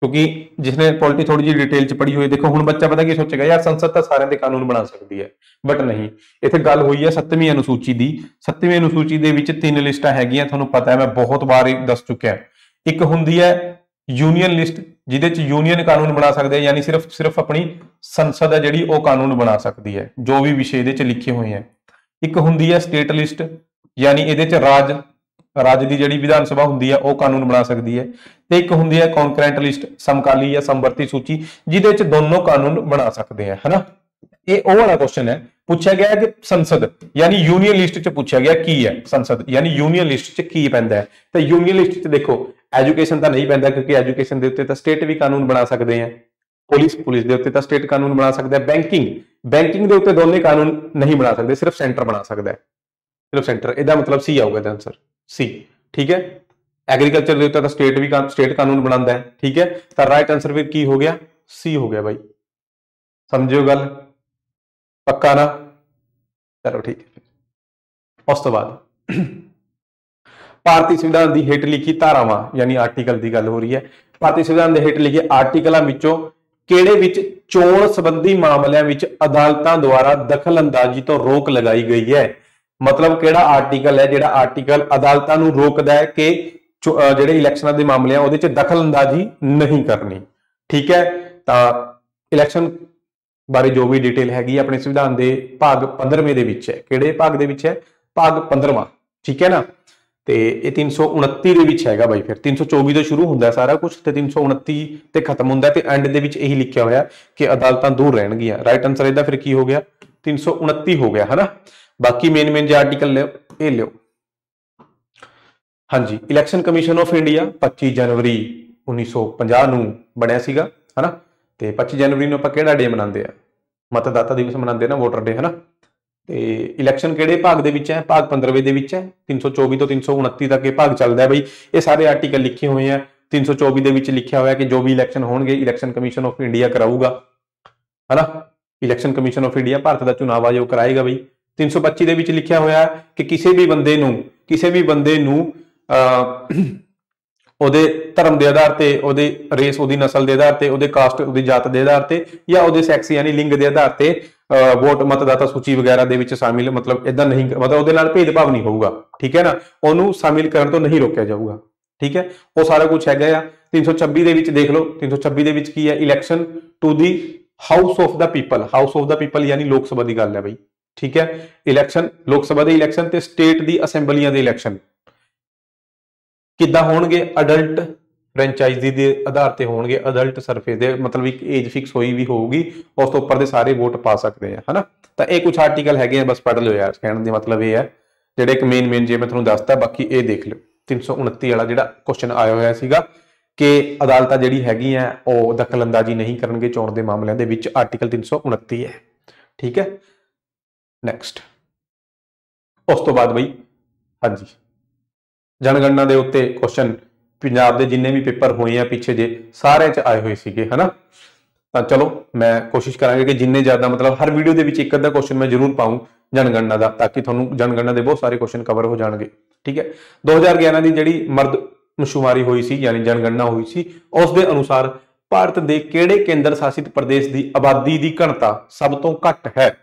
S1: ਕਿਉਂਕਿ ਜਿਸਨੇ ਪੋਲਿਟੀ ਥੋੜੀ ਜਿਹੀ ਡਿਟੇਲ ਚ ਪੜ੍ਹੀ ਹੋਈ, ਦੇਖੋ, ਹੁਣ ਬੱਚਾ ਪਤਾ ਕੀ ਸੋਚੇਗਾ, ਯਾਰ, ਸੰਸਦ ਤਾਂ ਸਾਰਿਆਂ ਦੇ ਕਾਨੂੰਨ ਬਣਾ ਸਕਦੀ ਹੈ। ਬਟ ਨਹੀਂ, ਇੱਥੇ ਗੱਲ ਹੋਈ ਹੈ 7ਵੀਂ ਅਨੁਸੂਚੀ ਦੀ। 7ਵੀਂ ਅਨੁਸੂਚੀ ਦੇ ਵਿੱਚ ਤਿੰਨ ਲਿਸਟਾਂ ਹੈਗੀਆਂ, ਤੁਹਾਨੂੰ ਪਤਾ ਹੈ, ਮੈਂ ਬਹੁਤ ਵਾਰ ਦੱਸ ਚੁੱਕਿਆ। ਇੱਕ ਹੁੰਦੀ ਹੈ ਯੂਨੀਅਨ ਲਿਸਟ ਜਿਹਦੇ ਚ ਯੂਨੀਅਨ ਕਾਨੂੰਨ ਬਣਾ ਸਕਦੇ ਆ, ਯਾਨੀ ਸਿਰਫ ਸਿਰਫ ਆਪਣੀ ਸੰਸਦ ਹੈ ਜਿਹੜੀ ਉਹ ਕਾਨੂੰਨ ਬਣਾ ਸਕਦੀ ਹੈ, ਜੋ ਵੀ ਵਿਸ਼ੇ ਇਹਦੇ ਚ ਲਿਖੇ ਹੋਏ ਹੈ। ਇੱਕ ਹੁੰਦੀ ਹੈ ਸਟੇਟ ਲਿਸਟ ਯਾਨੀ ਇਹਦੇ ਚ ਰਾਜ ਰਾਜ ਦੀ ਜਿਹੜੀ ਵਿਧਾਨ ਸਭਾ ਹੁੰਦੀ ਹੈ, ਉਹ ਕਾਨੂੰਨ ਬਣਾ ਸਕਦੀ ਹੈ। ਤੇ ਇੱਕ ਹੁੰਦੀ ਹੈ ਕੌਨਕਰੈਂਟ ਲਿਸਟ ਸਮਕਾਲੀ ਜਾਂ ਸਮਵਰਤੀ ਸੂਚੀ, ਜਿਹਦੇ ਚ ਦੋਨੋਂ ਕਾਨੂੰਨ ਬਣਾ ਸਕਦੇ ਆ, ਹਨਾ? ਇਹ ਉਹ ਵਾਲਾ ਕੁਐਸਚਨ ਹੈ ਪੁੱਛਿਆ ਗਿਆ ਕਿ ਸੰਸਦ, ਯਾਨੀ ਯੂਨੀਅਨ ਲਿਸਟ ਚ ਪੁੱਛਿਆ ਗਿਆ ਕੀ ਹੈ ਸੰਸਦ, ਯਾਨੀ ਯੂਨੀਅਨ ਲਿਸਟ ਚ ਕੀ ਪੈਂਦਾ ਹੈ। ਤਾਂ ਯੂਨੀਅਨ ਲਿਸਟ ਚ ਦੇਖੋ ਐਜੂਕੇਸ਼ਨ ਤਾਂ ਨਹੀਂ ਪੈਂਦਾ ਕਿਉਂਕਿ ਐਜੂਕੇਸ਼ਨ ਦੇ ਉੱਤੇ ਤਾਂ ਸਟੇਟ ਵੀ ਕਾਨੂੰਨ ਬਣਾ ਸਕਦੇ ਆ। ਪੁਲਿਸ ਪੁਲਿਸ ਦੇ ਉੱਤੇ ਤਾਂ ਸਟੇਟ ਕਾਨੂੰਨ ਬਣਾ ਸਕਦਾ ਹੈ। ਬੈਂਕਿੰਗ ਬੈਂਕਿੰਗ ਦੇ ਉੱਤੇ ਦੋਨੇ ਕਾਨੂੰਨ ਨਹੀਂ ਬਣਾ ਸਕਦੇ, ਸਿਰਫ ਸੈਂਟਰ ਬਣਾ ਸਕਦਾ ਹੈ। ਸਿਰਫ ਸੈਂਟਰ ਇਹਦਾ ਮਤਲਬ ਸੀ ਆਊਗਾ ਇਹਦਾ ਆਨਸਰ ਸੀ ਠੀਕ ਹੈ? ਐਗਰੀਕਲਚਰ ਦੇ ਉੱਤੇ ਤਾਂ ਸਟੇਟ ਵੀ ਸਟੇਟ ਕਾਨੂੰਨ ਬਣਾਉਂਦਾ ਹੈ, ਠੀਕ ਹੈ? ਤਾਂ ਰਾਈਟ ਆਨਸਰ ਫਿਰ ਕੀ ਹੋ ਗਿਆ? ਸੀ ਹੋ ਗਿਆ ਬਾਈ। ਸਮਝਿਓ ਗੱਲ। ਪੱਕਾ ਨਾ? ਚਲੋ ਠੀਕ ਹੈ। ਉਸ ਤੋਂ ਬਾਅਦ ਭਾਰਤੀ ਸੰਵਿਧਾਨ ਦੀ ਹੇਠ ਲਿਖੀ ਧਾਰਾਵਾਂ, ਯਾਨੀ ਆਰਟੀਕਲ ਦੀ ਗੱਲ ਹੋ ਰਹੀ ਹੈ। ਭਾਰਤੀ ਸੰਵਿਧਾਨ ਦੇ ਹੇਠ ਲਿਖੇ ਆਰਟੀਕਲਾਂ ਵਿੱਚੋਂ ਕਿਹੜੇ ਵਿੱਚ ਚੋਣ ਸੰਬੰਧੀ ਮਾਮਲਿਆਂ ਵਿੱਚ ਅਦਾਲਤਾਂ ਦੁਆਰਾ ਦਖਲਅੰਦਾਜ਼ੀ ਤੋਂ ਰੋਕ ਲਗਾਈ ਗਈ ਹੈ? ਮਤਲਬ ਕਿਹੜਾ ਆਰਟੀਕਲ ਹੈ ਜਿਹੜਾ ਆਰਟੀਕਲ ਅਦਾਲਤਾਂ ਨੂੰ ਰੋਕਦਾ ਹੈ ਕਿ ਚੋ- ਜਿਹੜੇ ਇਲੈਕਸ਼ਨਾਂ ਦੇ ਮਾਮਲੇ ਆ, ਉਹਦੇ 'ਚ ਦਖਲਅੰਦਾਜ਼ੀ ਨਹੀਂ ਕਰਨੀ? ਠੀਕ ਹੈ? ਤਾਂ ਇਲੈਕਸ਼ਨ ਬਾਰੇ ਜੋ ਵੀ ਡਿਟੇਲ ਹੈਗੀ ਆਪਣੇ ਸੰਵਿਧਾਨ ਦੇ ਭਾਗ 15ਵੇਂ ਦੇ ਵਿੱਚ ਹੈ। ਕਿਹੜੇ ਭਾਗ ਦੇ ਵਿੱਚ ਹੈ? ਭਾਗ 15ਵਾਂ ਠੀਕ ਹੈ ਨਾ? ਤੇ ਇਹ 329 ਦੇ ਵਿੱਚ ਹੈਗਾ ਬਾਈ ਫਿਰ। 324 ਤੋਂ ਸ਼ੁਰੂ ਹੁੰਦਾ ਸਾਰਾ ਕੁਝ ਤੇ 329 ਤੇ ਖਤਮ ਹੁੰਦਾ ਹੈ ਤੇ ਐਂਡ ਦੇ ਵਿੱਚ ਇਹੀ ਲਿਖਿਆ ਹੋਇਆ ਕਿ ਅਦਾਲਤਾਂ ਦੂਰ ਰਹਿਣਗੀਆਂ। ਰਾਈਟ ਆਨਸਰ ਇਹਦਾ ਫਿਰ ਕੀ ਹੋ ਗਿਆ? 329 ਹੋ ਗਿਆ, ਹਨਾ? ਬਾਕੀ ਮੇਨ ਮੇਨ ਜੇ ਆਰਟੀਕਲ ਲਿਓ, ਇਹ ਲਿਓ। ਹਾਂਜੀ ਇਲੈਕਸ਼ਨ ਕਮਿਸ਼ਨ ਆਫ ਇੰਡੀਆ 25 ਜਨਵਰੀ 1950 ਨੂੰ ਬਣਿਆ ਸੀਗਾ, ਹਨਾ? ਤੇ 25 ਜਨਵਰੀ ਨੂੰ ਆਪਾਂ ਕਿਹੜਾ ਡੇ ਮਨਾਉਂਦੇ ਆ? ਮਤਦਾਤਾ ਦਿਵਸ ਮਨਾਉਂਦੇ ਆ ਨਾ ਵੋਟਰ ਡੇ ਹੈ ਨਾ ਤੇ ਇਲੈਕਸ਼ਨ ਕਿਹੜੇ ਭਾਗ ਦੇ ਵਿੱਚ ਹੈ? ਭਾਗ 15ਵੇਂ ਦੇ ਵਿੱਚ ਹੈ? 324 ਤੋਂ 329 ਤੱਕ ਇਹ ਭਾਗ ਚੱਲਦਾ ਹੈ ਬਈ। ਇਹ ਸਾਰੇ ਆਰਟੀਕਲ ਲਿਖੇ ਹੋਏ ਆ। 324 ਦੇ ਵਿੱਚ ਲਿਖਿਆ ਹੋਇਆ ਕਿ ਜੋ ਵੀ ਇਲੈਕਸ਼ਨ ਹੋਣਗੇ ਇਲੈਕਸ਼ਨ ਕਮਿਸ਼ਨ ਆਫ ਇੰਡੀਆ ਕਰਾਊਗਾ। ਹਨਾ? Election commission of India Bharat ਦਾ ਚੁਣਾਵ ਆਯੋਗ ਕਰਾਏਗਾ ਬਈ। 325 ਦੇ ਵਿੱਚ ਲਿਖਿਆ ਹੋਇਆ ਕਿ ਕਿਸੇ ਵੀ ਬੰਦੇ ਨੂੰ, ਕਿਸੇ ਵੀ ਬੰਦੇ ਨੂੰ ਉਹਦੇ ਧਰਮ ਦੇ ਆਧਾਰ ਤੇ, ਉਹਦੇ ਰੇਸ ਉਹਦੀ ਨਸਲ ਦੇ ਆਧਾਰ ਤੇ, ਉਹਦੇ ਕਾਸਟ ਉਹਦੀ ਜਾਤ ਦੇ ਆਧਾਰ ਤੇ ਜਾਂ ਉਹਦੇ ਸੈਕਸ ਯਾਨੀ ਲਿੰਗ ਦੇ ਆਧਾਰ ਤੇ ਵੋਟ ਮਤਦਾਤਾ ਸੂਚੀ ਵਗੈਰਾ ਦੇ ਵਿੱਚ ਸ਼ਾਮਿਲ, ਮਤਲਬ ਇਦਾਂ ਨਹੀਂ, ਮਤਲਬ ਉਹਦੇ ਨਾਲ ਭੇਦਭਾਵ ਨਹੀਂ ਹੋਊਗਾ, ਠੀਕ ਹੈ ਨਾ? ਉਹਨੂੰ ਸ਼ਾਮਿਲ ਕਰਨ ਤੋਂ ਨਹੀਂ ਰੋਕਿਆ ਜਾਊਗਾ, ਠੀਕ ਹੈ? ਉਹ ਸਾਰਾ ਕੁਝ ਹੈਗਾ ਆ। 326 ਦੇ ਵਿੱਚ ਦੇਖ ਲਓ 326 ਦੇ ਵਿੱਚ ਕੀ ਹੈ? Election to the house of the people house of the people ਯਾਨੀ ਲੋਕ ਸਭਾ ਦੀ ਗੱਲ ਹੈ ਬਈ, ਠੀਕ ਹੈ? ਇਲੈਕਸ਼ਨ ਲੋਕ ਸਭਾ ਦੇ ਇਲੈਕਸ਼ਨ ਤੇ ਸਟੇਟ ਦੀ ਅਸੈਂਬਲੀਆਂ ਦੇ ਇਲੈਕਸ਼ਨ ਕਿੱਦਾਂ ਹੋਣਗੇ? ਅਡਲਟ ਫਰੈਂਚਾਈਜ਼ੀ ਦੇ ਆਧਾਰ ਤੇ ਹੋਣਗੇ। ਅਡਲਟ ਸਰਫੇਸ ਦੇ ਮਤਲਬ ਇੱਕ ਏਜ ਫਿਕਸ ਹੋਈ ਵੀ ਹੋਊਗੀ, ਉਸ ਤੋਂ ਉੱਪਰ ਦੇ ਸਾਰੇ ਵੋਟ ਪਾ ਸਕਦੇ ਆ, ਹਨਾ? ਤਾਂ ਇਹ ਕੁਝ ਆਰਟੀਕਲ ਹੈਗੇ ਆ, ਬਸ ਪੜ੍ਹ ਲਿਓ ਯਾਰ, ਕਹਿਣ ਦਾ ਮਤਲਬ ਇਹ ਹੈ ਜਿਹੜੇ ਇੱਕ ਮੇਨ ਮੇਨ ਜੇ ਮੈਂ ਤੁਹਾਨੂੰ ਦੱਸਤਾ, ਬਾਕੀ ਇਹ ਦੇਖ ਲਿਓ। 329 ਵਾਲਾ ਜਿਹੜਾ ਕੁਐਸਚਨ ਆਇਆ ਹੋਇਆ ਸੀਗਾ ਕਿ ਅਦਾਲਤਾਂ ਜਿਹੜੀ ਹੈਗੀਆਂ ਉਹ ਦਖਲਅੰਦਾਜ਼ੀ ਨਹੀਂ ਕਰਨਗੇ ਚੋਣ ਦੇ ਮਾਮਲਿਆਂ ਦੇ ਵਿੱਚ। ਆਰਟੀਕਲ 329 ਹੈ। ਠੀਕ ਹੈ? ਨੈਕਸਟ ਉਸ ਤੋਂ ਬਾਅਦ ਬਈ, ਹਾਂਜੀ। ਜਨਗਣਨਾ ਦੇ ਉੱਤੇ ਕੁਐਸਚਨ ਪੰਜਾਬ ਦੇ ਜਿੰਨੇ ਵੀ ਪੇਪਰ ਹੋਏ ਆ ਪਿੱਛੇ ਜੇ ਸਾਰੇ ਚ ਆਏ ਹੋਏ ਸੀਗੇ, ਹਨਾ? ਤਾਂ ਚਲੋ, ਮੈਂ ਕੋਸ਼ਿਸ਼ ਕਰਾਂਗਾ ਕਿ ਜਿੰਨੇ ਜ਼ਿਆਦਾ ਮਤਲਬ ਹਰ ਵੀਡੀਓ ਦੇ ਵਿੱਚ ਇੱਕ ਅੱਧਾ ਕੁਐਸਚਨ ਮੈਂ ਜ਼ਰੂਰ ਪਾਉਂ ਜਨਗਣਨਾ ਦਾ, ਤਾਂ ਕਿ ਤੁਹਾਨੂੰ ਜਨਗਣਨਾ ਦੇ ਬਹੁਤ ਸਾਰੇ ਕੁਐਸਚਨ ਕਵਰ ਹੋ ਜਾਣਗੇ, ਠੀਕ ਹੈ? 2011 ਦੀ ਜਿਹੜੀ ਮਰਦ ਮਸ਼ੁਮਾਰੀ ਹੋਈ ਸੀ, ਯਾਨੀ ਜਨਗਣਨਾ ਹੋਈ ਸੀ, ਉਸ ਦੇ ਅਨੁਸਾਰ ਭਾਰਤ ਦੇ ਕਿਹੜੇ ਕੇਂਦਰ ਸ਼ਾਸਿਤ ਪ੍ਰਦੇਸ਼ ਦੀ ਆਬਾਦੀ ਦੀ ਘਣਤਾ ਸਭ ਤੋਂ ਘੱਟ ਹੈ?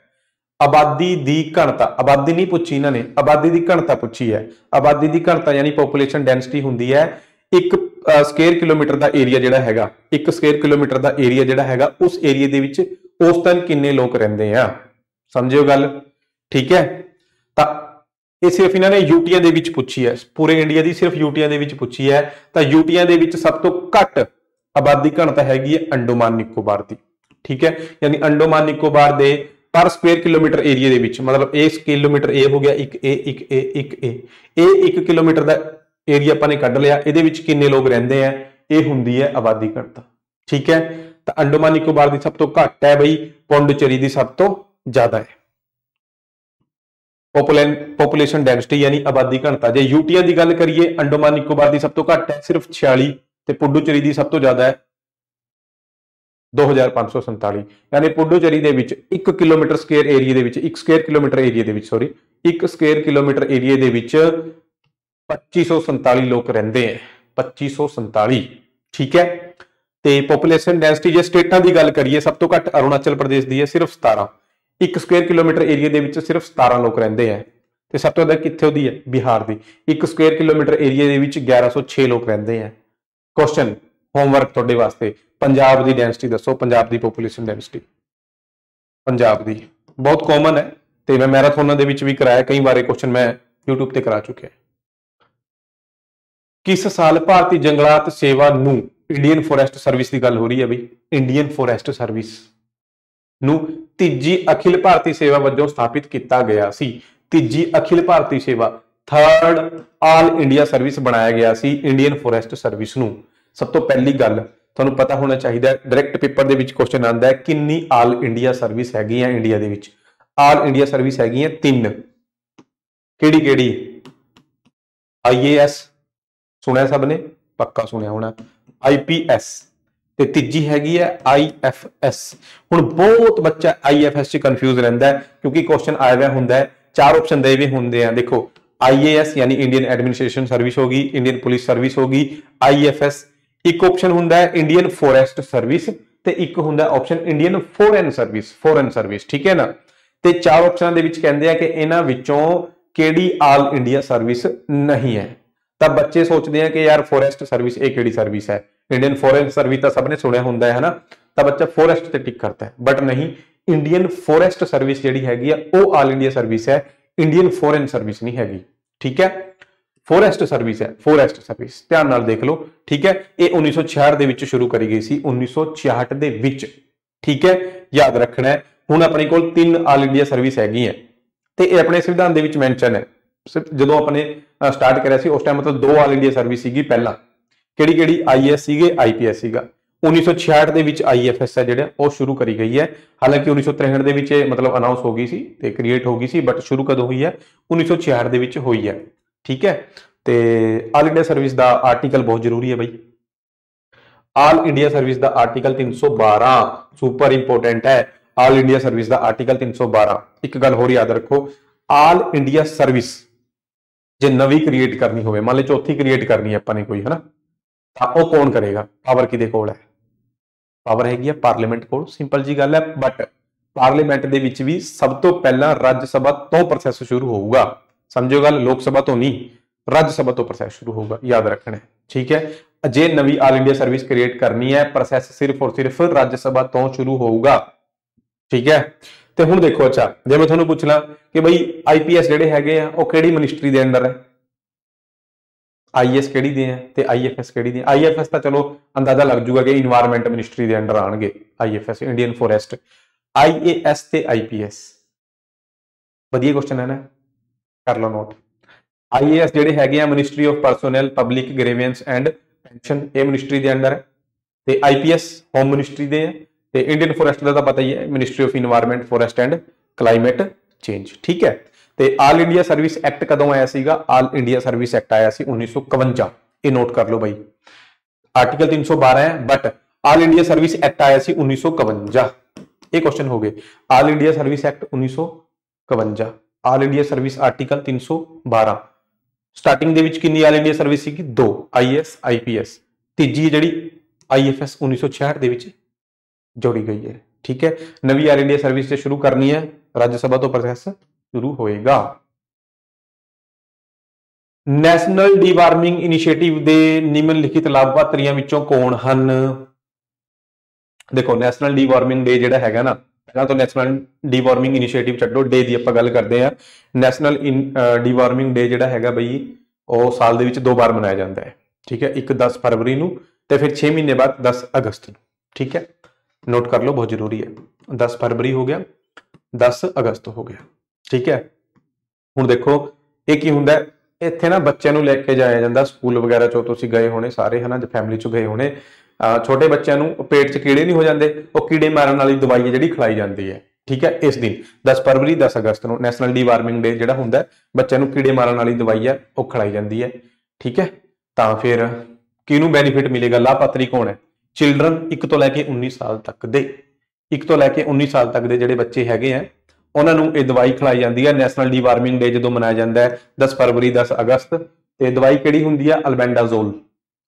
S1: ਆਬਾਦੀ ਦੀ ਘਣਤਾ, ਆਬਾਦੀ ਨਹੀਂ ਪੁੱਛੀ ਇਹਨਾਂ ਨੇ, ਆਬਾਦੀ ਦੀ ਘਣਤਾ ਪੁੱਛੀ ਹੈ। ਆਬਾਦੀ ਦੀ ਘਣਤਾ ਯਾਨੀ ਪੋਪੂਲੇਸ਼ਨ ਡੈਂਸਿਟੀ ਹੁੰਦੀ ਹੈ। ਇੱਕ ਸਕੁਅਰ ਕਿਲੋਮੀਟਰ ਦਾ ਏਰੀਆ ਜਿਹੜਾ ਹੈਗਾ, ਇੱਕ ਸਕੁਅਰ ਕਿਲੋਮੀਟਰ ਦਾ ਏਰੀਆ ਜਿਹੜਾ ਹੈਗਾ, ਉਸ ਏਰੀਆ ਦੇ ਵਿੱਚ ਉਸ ਔਸਤਨ ਕਿੰਨੇ ਲੋਕ ਰਹਿੰਦੇ ਆ? ਸਮਝਿਓ ਗੱਲ? ਠੀਕ ਹੈ? ਤਾਂ ਇਹ ਸਿਰਫ ਇਹਨਾਂ ਨੇ ਯੂਟੀਆਂ ਦੇ ਵਿੱਚ ਪੁੱਛੀ ਹੈ। ਪੂਰੇ ਇੰਡੀਆ ਦੀ ਸਿਰਫ ਯੂਟੀਆਂ ਦੇ ਵਿੱਚ ਪੁੱਛੀ ਹੈ। ਤਾਂ ਯੂਟੀਆਂ ਦੇ ਵਿੱਚ ਸਭ ਤੋਂ ਘੱਟ ਆਬਾਦੀ ਘਣਤਾ ਹੈਗੀ ਹੈ ਅੰਡੋਮਾਨ ਨਿਕੋਬਾਰ ਦੀ। ਠੀਕ ਹੈ? ਯਾਨੀ ਅੰਡੋਮਾਨ ਨਿਕੋਬਾਰ ਦੇ ਪਰ ਸਕੁਅਰ ਕਿਲੋਮੀਟਰ ਏਰੀਆ ਦੇ ਵਿੱਚ, ਮਤਲਬ ਇਹ ਕਿਲੋਮੀਟਰ ਇਹ ਹੋ ਗਿਆ, ਇੱਕ ਇਹ ਇੱਕ ਇਹ ਇੱਕ ਇਹ ਇਹ 1 ਕਿਲੋਮੀਟਰ ਦਾ ਏਰੀਆ ਆਪਾਂ ਨੇ ਕੱਢ ਲਿਆ, ਇਹਦੇ ਵਿੱਚ ਕਿੰਨੇ ਲੋਕ ਰਹਿੰਦੇ ਆ? ਇਹ ਹੁੰਦੀ ਹੈ ਆਬਾਦੀ ਘਣਤਾ। ਠੀਕ ਹੈ? ਤਾਂ ਅੰਡੋਮਾਨ ਨਿਕੋਬਾਰ ਦੀ ਸਭ ਤੋਂ ਘੱਟ ਹੈ ਬਈ, ਪੌਂਡਚੇਰੀ ਦੀ ਸਭ ਤੋਂ ਜ਼ਿਆਦਾ ਹੈ। ਪੋਪੂਲੇਸ਼ਨ ਡੈਂਸਿਟੀ ਯਾਨੀ ਆਬਾਦੀ ਘਣਤਾ। ਜੇ ਯੂਟੀਆਂ ਦੀ ਗੱਲ ਕਰੀਏ, ਅੰਡੋਮਾਨ ਨਿਕੋਬਾਰ ਦੀ ਸਭ ਤੋਂ ਘੱਟ ਹੈ, ਸਿਰਫ 46 ਤੇ ਪੁਡੂਚੇਰੀ ਦੀ ਸਭ ਤੋਂ ਜ਼ਿਆਦਾ ਹੈ 2547 ਯਾਨੀ ਪੁਡੂਚੇਰੀ ਦੇ ਵਿੱਚ 1 ਕਿਲੋਮੀਟਰ ਸਕੁਅਰ ਏਰੀਆ ਦੇ ਵਿੱਚ 1 ਸਕੁਅਰ ਕਿਲੋਮੀਟਰ ਏਰੀਆ ਦੇ ਵਿੱਚ ਸੌਰੀ 1 ਸਕੁਅਰ ਕਿਲੋਮੀਟਰ ਏਰੀਆ ਦੇ ਵਿੱਚ 2547 ਲੋਕ ਰਹਿੰਦੇ ਆ 2547 ਠੀਕ ਹੈ ਤੇ ਪੋਪੂਲੇਸ਼ਨ ਡੈਂਸਿਟੀ ਜੇ ਸਟੇਟਾਂ ਦੀ ਗੱਲ ਕਰੀਏ, ਸਭ ਤੋਂ ਘੱਟ ਅਰੁਣਾਚਲ ਪ੍ਰਦੇਸ਼ ਦੀ ਹੈ ਸਿਰਫ 17 1 ਸਕੁਅਰ ਕਿਲੋਮੀਟਰ ਏਰੀਆ ਦੇ ਵਿੱਚ ਸਿਰਫ 17 ਲੋਕ ਰਹਿੰਦੇ ਆ ਤੇ ਸਭ ਤੋਂ ਜ਼ਿਆਦਾ ਕਿੱਥੇ ਉਹਦੀ ਹੈ ਬਿਹਾਰ ਦੀ। 1 ਸਕੁਅਰ ਕਿਲੋਮੀਟਰ ਏਰੀਆ ਦੇ ਵਿੱਚ 1106 ਲੋਕ ਰਹਿੰਦੇ ਆ ਕੁਐਸਚਨ ਹੋਮਵਰਕ ਤੁਹਾਡੇ ਵਾਸਤੇ। ਪੰਜਾਬ ਦੀ ਡੈਂਸਿਟੀ ਦੱਸੋ, ਪੰਜਾਬ ਦੀ ਪੋਪੂਲੇਸ਼ਨ ਡੈਂਸਿਟੀ ਪੰਜਾਬ ਦੀ। ਬਹੁਤ ਕਾਮਨ ਹੈ। ਤੇ ਮੈਂ ਮੈਰਾਥੋਨਾਂ ਦੇ ਵਿੱਚ ਵੀ ਕਰਾਇਆ, ਕਈ ਵਾਰੇ ਕੁਐਸਚਨ ਮੈਂ YouTube ਤੇ ਕਰਾ ਚੁੱਕਿਆ। ਕਿਸ ਸਾਲ ਭਾਰਤੀ ਜੰਗਲਾਤ ਸੇਵਾ ਨੂੰ ਇੰਡੀਅਨ ਫੋਰੈਸਟ ਸਰਵਿਸ ਦੀ ਗੱਲ ਹੋ ਰਹੀ ਹੈ ਬਈ? ਇੰਡੀਅਨ ਫੋਰੈਸਟ ਸਰਵਿਸ ਨੂੰ ਤੀਜੀ ਅਖਿਲ ਭਾਰਤੀ ਸੇਵਾ ਵਜੋਂ ਸਥਾਪਿਤ ਕੀਤਾ ਗਿਆ ਸੀ। ਤੀਜੀ ਅਖਿਲ ਭਾਰਤੀ ਸੇਵਾ ਥਰਡ ਆਲ ਇੰਡੀਆ ਸਰਵਿਸ ਬਣਾਇਆ ਗਿਆ ਸੀ ਇੰਡੀਅਨ ਫੋਰੈਸਟ ਸਰਵਿਸ ਨੂੰ। ਸਭ ਤੋਂ ਪਹਿਲੀ ਗੱਲ ਤੁਹਾਨੂੰ ਪਤਾ ਹੋਣਾ ਚਾਹੀਦਾ ਹੈ ਡਾਇਰੈਕਟ ਪੇਪਰ ਦੇ ਵਿੱਚ ਕੁਐਸਚਨ ਆਉਂਦਾ ਹੈ, ਕਿੰਨੀ ਆਲ ਇੰਡੀਆ ਸਰਵਿਸ ਹੈਗੀ ਹੈ ਇੰਡੀਆ ਦੇ ਵਿੱਚ? ਆਲ ਇੰਡੀਆ ਸਰਵਿਸ ਹੈਗੀ ਹੈ ਤਿੰਨ। ਕਿਹੜੀ ਕਿਹੜੀ? ਆਈਏਐਸ ਸੁਣਿਆ ਸਭ ਨੇ? ਪੱਕਾ ਸੁਣਿਆ ਹੋਣਾ। ਆਈਪੀਐਸ ਤੇ ਤੀਜੀ ਹੈਗੀ ਹੈ ਆਈਐਫਐਸ ਹੁਣ ਬਹੁਤ ਬੱਚਾ ਆਈਐਫਐਸ 'ਚ ਕਨਫਿਊਜ਼ ਰਹਿੰਦਾ ਹੈ, ਕਿਉਂਕਿ ਕੁਐਸਚਨ ਆਇਆ ਹੋਇਆ ਹੁੰਦਾ ਹੈ, ਚਾਰ ਆਪਸ਼ਨ ਦੇ ਵੀ ਹੁੰਦੇ ਆ। ਦੇਖੋ ਆਈਏਐਸ ਯਾਨੀ ਇੰਡੀਅਨ ਐਡਮਿਨਿਸਟ੍ਰੇਸ਼ਨ ਸਰਵਿਸ ਹੋਗੀ ਇੰਡੀਅਨ ਪੁਲਿਸ ਸਰਵਿਸ ਹੋਗੀ ਆਈਐਫਐਸ ਇੱਕ ਆਪਸ਼ਨ ਹੁੰਦਾ ਹੈ ਇੰਡੀਅਨ ਫੋਰੈਸਟ ਸਰਵਿਸ ਤੇ ਇੱਕ ਹੁੰਦਾ option Indian foreign service foreign service ਠੀਕ ਹੈ ਨਾ? ਤੇ ਚਾਰ ਆਪਸ਼ਨਾਂ ਦੇ ਵਿੱਚ ਕਹਿੰਦੇ ਆ ਕਿ ਇਹਨਾਂ ਵਿੱਚੋਂ ਕਿਹੜੀ ਆਲ ਇੰਡੀਆ ਸਰਵਿਸ ਨਹੀਂ ਹੈ। ਤਾਂ ਬੱਚੇ ਸੋਚਦੇ ਆ ਕਿ ਯਾਰ ਫੋਰੈਸਟ ਸਰਵਿਸ ਇਹ ਕਿਹੜੀ ਸਰਵਿਸ ਹੈ? ਇੰਡੀਅਨ ਫੋਰਨ ਸਰਵਿਸ ਤਾਂ ਸਭ ਨੇ ਸੁਣਿਆ ਹੁੰਦਾ ਹੈ, ਹਨਾ? ਤਾਂ ਬੱਚਾ ਫੋਰੈਸਟ ਤੇ ਟਿਕ ਕਰਦਾ ਹੈ। ਬਟ ਨਹੀਂ ਇੰਡੀਅਨ ਫੋਰੈਸਟ ਸਰਵਿਸ ਜਿਹੜੀ ਹੈਗੀ ਆ, ਉਹ ਆਲ ਇੰਡੀਆ ਸਰਵਿਸ ਹੈ। ਇੰਡੀਅਨ ਫੋਰਨ ਸਰਵਿਸ ਨਹੀਂ ਹੈਗੀ, ਠੀਕ ਹੈ? ਫੋਰੈਸਟ ਸਰਵਿਸ ਹੈ ਫੋਰੈਸਟ ਸਰਵਿਸ ਧਿਆਨ ਨਾਲ ਦੇਖ ਲਓ, ਠੀਕ ਹੈ? ਇਹ 1966 ਦੇ ਵਿੱਚ ਸ਼ੁਰੂ ਕਰੀ ਗਈ ਸੀ 1966 ਦੇ ਵਿੱਚ, ਠੀਕ ਹੈ? ਯਾਦ ਰੱਖਣਾ ਹੁਣ ਆਪਣੇ ਕੋਲ ਤਿੰਨ ਆਲ ਇੰਡੀਆ ਸਰਵਿਸ ਹੈਗੀ ਹੈ। ਤੇ ਇਹ ਆਪਣੇ ਸੰਵਿਧਾਨ ਦੇ ਵਿੱਚ ਮੈਂਸ਼ਨ ਹੈ। ਜਦੋਂ ਆਪਣੇ ਸਟਾਰਟ ਕਰਿਆ ਸੀ, ਉਸ ਟਾਈਮ ਮਤਲਬ ਦੋ ਆਲ ਇੰਡੀਆ ਸਰਵਿਸ ਸੀਗੀ ਪਹਿਲਾਂ। ਕਿਹੜੀ ਕਿਹੜੀ? ਆਈਐਸ ਸੀਗੇ ਆਈਪੀਐਸ ਸੀਗਾ। 1966 ਦੇ ਵਿੱਚ ਆਈਐਫਐਸ ਹੈ ਜਿਹੜਾ, ਉਹ ਸ਼ੁਰੂ ਕਰੀ ਗਈ ਹੈ। ਹਾਲਾਂਕਿ 1963 ਦੇ ਵਿੱਚ ਇਹ ਮਤਲਬ ਅਨਾਉਂਸ ਹੋ ਗਈ ਸੀ ਤੇ ਕ੍ਰੀਏਟ ਹੋ ਗਈ ਸੀ ਬਟ ਸ਼ੁਰੂ ਕਦੋਂ ਹੋਈ ਹੈ? 1966 ਦੇ ਵਿੱਚ ਹੋਈ ਹੈ। ਠੀਕ ਹੈ? ਤੇ ਆਲ ਇੰਡੀਆ ਸਰਵਿਸ ਦਾ ਆਰਟੀਕਲ ਬਹੁਤ ਜ਼ਰੂਰੀ ਹੈ ਬਈ। ਆਲ ਇੰਡੀਆ ਸਰਵਿਸ ਦਾ ਆਰਟੀਕਲ 312 ਸੁਪਰ ਇੰਪੋਰਟੈਂਟ ਹੈ। ਆਲ ਇੰਡੀਆ ਸਰਵਿਸ ਦਾ ਆਰਟੀਕਲ 312 ਇੱਕ ਗੱਲ ਹੋਰ ਯਾਦ ਰੱਖੋ ਆਲ ਇੰਡੀਆ ਸਰਵਿਸ ਜੇ ਨਵੀਂ ਕ੍ਰੀਏਟ ਕਰਨੀ ਹੋਵੇ, ਮੰਨ ਲਓ ਚੌਥੀ ਕ੍ਰੀਏਟ ਕਰਨੀ ਹੈ ਆਪਾਂ ਨੇ ਕੋਈ, ਹਨਾ? ਤਾਂ ਉਹ ਕੌਣ ਕਰੇਗਾ? ਪਾਵਰ ਕਿਹਦੇ ਕੋਲ ਹੈ? ਪਾਵਰ ਹੈਗੀ ਹੈ ਪਾਰਲੀਮੈਂਟ ਕੋਲ ਸਿੰਪਲ ਜੀ ਗੱਲ ਹੈ ਬਟ ਪਾਰਲੀਮੈਂਟ ਦੇ ਵਿੱਚ ਵੀ ਸਭ ਤੋਂ ਪਹਿਲਾਂ ਰਾਜ ਸਭਾ ਤੋਂ ਪ੍ਰੋਸੈਸ ਸ਼ੁਰੂ ਹੋਊਗਾ। ਸਮਝੋ ਗੱਲ, ਲੋਕ ਸਭਾ ਤੋਂ ਨਹੀਂ, ਰਾਜ ਸਭਾ ਤੋਂ ਪ੍ਰੋਸੈਸ ਸ਼ੁਰੂ ਹੋਊਗਾ, ਯਾਦ ਰੱਖਣਾ ਠੀਕ ਹੈ? ਜੇ ਨਵੀਂ ਆਲ ਇੰਡੀਆ ਸਰਵਿਸ ਕ੍ਰੀਏਟ ਕਰਨੀ ਹੈ ਪ੍ਰੋਸੈਸ ਸਿਰਫ ਔਰ ਸਿਰਫ ਰਾਜ ਸਭਾ ਤੋਂ ਸ਼ੁਰੂ ਹੋਊਗਾ, ਠੀਕ ਹੈ? ਤੇ ਹੁਣ ਦੇਖੋ, ਅੱਛਾ, ਜੇ ਮੈਂ ਤੁਹਾਨੂੰ ਪੁੱਛ ਲਾਂ ਕਿ ਬਈ ਆਈਪੀਐਸ ਜਿਹੜੇ ਹੈਗੇ ਆ, ਉਹ ਕਿਹੜੀ ਮਿਨਿਸਟਰੀ ਦੇ ਅੰਡਰ ਹੈ? ਆਈਐਸ ਕਿਹੜੀ ਦੇ ਆ ਤੇ ਆਈਐਫਐਸ ਕਿਹੜੀ ਦੇ ਆਈਐਫਐਸ ਤਾਂ ਚਲੋ ਅੰਦਾਜ਼ਾ ਲੱਗ ਜੂਗਾ ਕਿ ਇਨਵਾਇਰਨਮੈਂਟ ਮਿਨਿਸਟਰੀ ਦੇ ਅੰਡਰ ਆਣਗੇ ਆਈਐਫਐਸ ਇੰਡੀਅਨ ਫੋਰੈਸਟ ਆਈਏਐਸ ਤੇ ਆਈਪੀਐਸ ਵਧੀਆ ਕੁਐਸਚਨ ਹੈ ਨਾ? कर लो नोट आई ए एस जे है ministry of personnel public grievances and pension ये मिनिस्ट्री के अंडर है तो I P S home ministry के है तो इंडियन फोरैसट का तो पता ही है ministry of environment forest and climate change ठीक है तो आल इंडिया सर्विस एक्ट कदों आया आल इंडिया सर्विस एक्ट आया उन्नीस सौ कवंजा। ये नोट कर लो बई आर्टिकल तीन सौ बारह है but all India service act आया उन्नीस सौ कवंजा। ये क्वेश्चन हो गए। आल इंडिया सर्विस एक्ट उन्नीस सौ कवंजा। All India service article 312 starting ਦੇ ਵਿੱਚ ਕਿੰਨੀ ਆਲ ਇੰਡੀਆ ਸਰਵਿਸ ਸੀਗੀ? 2 ਆਈਐਸ ਆਈਪੀਐਸ ਤੀਜੀ ਜਿਹੜੀ ਆਈਐਫਐਸ 1966 ਦੇ ਵਿੱਚ ਜੋੜੀ ਗਈ ਹੈ। ਠੀਕ ਹੈ? ਨਵੀਂ ਆਲ ਇੰਡੀਆ ਸਰਵਿਸ ਤੇ ਸ਼ੁਰੂ ਕਰਨੀ ਹੈ। ਰਾਜ ਸਭਾ ਤੋਂ ਪ੍ਰੋਸੈਸ ਸ਼ੁਰੂ ਹੋਏਗਾ। ਨੈਸ਼ਨਲ ਡੀਵਾਰਮਿੰਗ ਇਨੀਸ਼ੀਏਟਿਵ ਦੇ ਨਿਮਨ ਲਿਖਿਤ ਲਾਭਪਾਤਰੀਆਂ ਵਿੱਚੋਂ ਕੌਣ ਹਨ? ਦੇਖੋ ਨੈਸ਼ਨਲ ਡੀਵਾਰਮਿੰਗ ਡੇ ਜਿਹੜਾ ਹੈਗਾ ਨਾ ਪਹਿਲਾਂ ਤੋਂ ਨੈਸ਼ਨਲ ਡੀਵਾਰਮਿੰਗ ਇਨੀਸ਼ੀਏਟਿਵ ਛੱਡੋ ਡੇ ਦੀ ਆਪਾਂ ਗੱਲ ਕਰਦੇ ਆ ਨੈਸ਼ਨਲ ਡੀਵਾਰਮਿੰਗ ਡੇ ਜਿਹੜਾ ਹੈਗਾ ਬਈ, ਉਹ ਸਾਲ ਦੇ ਵਿੱਚ ਦੋ ਵਾਰ ਮਨਾਇਆ ਜਾਂਦਾ ਹੈ। ਠੀਕ ਹੈ, ਇੱਕ 10 ਫਰਵਰੀ ਨੂੰ ਤੇ ਫਿਰ 6 ਮਹੀਨੇ ਬਾਅਦ 10 ਅਗਸਤ ਨੂੰ। ਠੀਕ ਹੈ ਨੋਟ ਕਰ ਲਓ, ਬਹੁਤ ਜ਼ਰੂਰੀ ਹੈ। 10 ਫਰਵਰੀ ਹੋ ਗਿਆ 10 ਅਗਸਤ ਹੋ ਗਿਆ। ਠੀਕ ਹੈ, ਹੁਣ ਦੇਖੋ, ਇਹ ਕੀ ਹੁੰਦਾ ਇੱਥੇ ਨਾ ਬੱਚਿਆਂ ਨੂੰ ਲੈ ਕੇ ਜਾਇਆ ਜਾਂਦਾ, ਸਕੂਲ ਵਗੈਰਾ ਚੋਂ ਤੁਸੀਂ ਗਏ ਹੋਣੇ ਸਾਰੇ, ਹਨਾ, ਜੇ ਫੈਮਿਲੀ ਚੋਂ ਗਏ ਹੋਣੇ ਛੋਟੇ ਬੱਚਿਆਂ ਨੂੰ ਪੇਟ 'ਚ ਕੀੜੇ ਨਹੀਂ ਹੋ ਜਾਂਦੇ, ਉਹ ਕੀੜੇ ਮਾਰਨ ਵਾਲੀ ਦਵਾਈ ਹੈ ਜਿਹੜੀ ਖਿਲਾਈ ਜਾਂਦੀ ਹੈ, ਠੀਕ ਹੈ, ਇਸ ਦਿਨ 10 ਫਰਵਰੀ 10 ਅਗਸਤ ਨੂੰ ਨੈਸ਼ਨਲ ਡੀਵਾਰਮਿੰਗ ਡੇ ਜਿਹੜਾ ਹੁੰਦਾ ਬੱਚਿਆਂ ਨੂੰ ਕੀੜੇ ਮਾਰਨ ਵਾਲੀ ਦਵਾਈ ਹੈ, ਉਹ ਖਿਲਾਈ ਜਾਂਦੀ ਹੈ, ਠੀਕ ਹੈ, ਤਾਂ ਫਿਰ ਕਿਹਨੂੰ ਬੈਨੀਫਿਟ ਮਿਲੇਗਾ, ਲਾਭਪਾਤਰੀ ਕੌਣ ਹੈ? ਚਿਲड्रन 1 ਤੋਂ ਲੈ ਕੇ 19 ਸਾਲ ਤੱਕ ਦੇ 1 ਤੋਂ ਲੈ ਕੇ 19 ਸਾਲ ਤੱਕ ਦੇ ਜਿਹੜੇ ਬੱਚੇ ਹੈਗੇ ਆ ਉਹਨਾਂ ਨੂੰ ਇਹ ਦਵਾਈ ਖਿਲਾਈ ਜਾਂਦੀ ਹੈ ਨੈਸ਼ਨਲ ਡੀਵਾਰਮਿੰਗ ਡੇ ਜਦੋਂ ਮਨਾਇਆ ਜਾਂਦਾ ਹੈ 10 ਫਰਵਰੀ 10 ਅਗਸਤ, ਤੇ ਦਵਾਈ ਕਿਹੜੀ ਹੁੰਦੀ ਹੈ? ਅਲਬੈਂਡਾਜ਼ੋਲ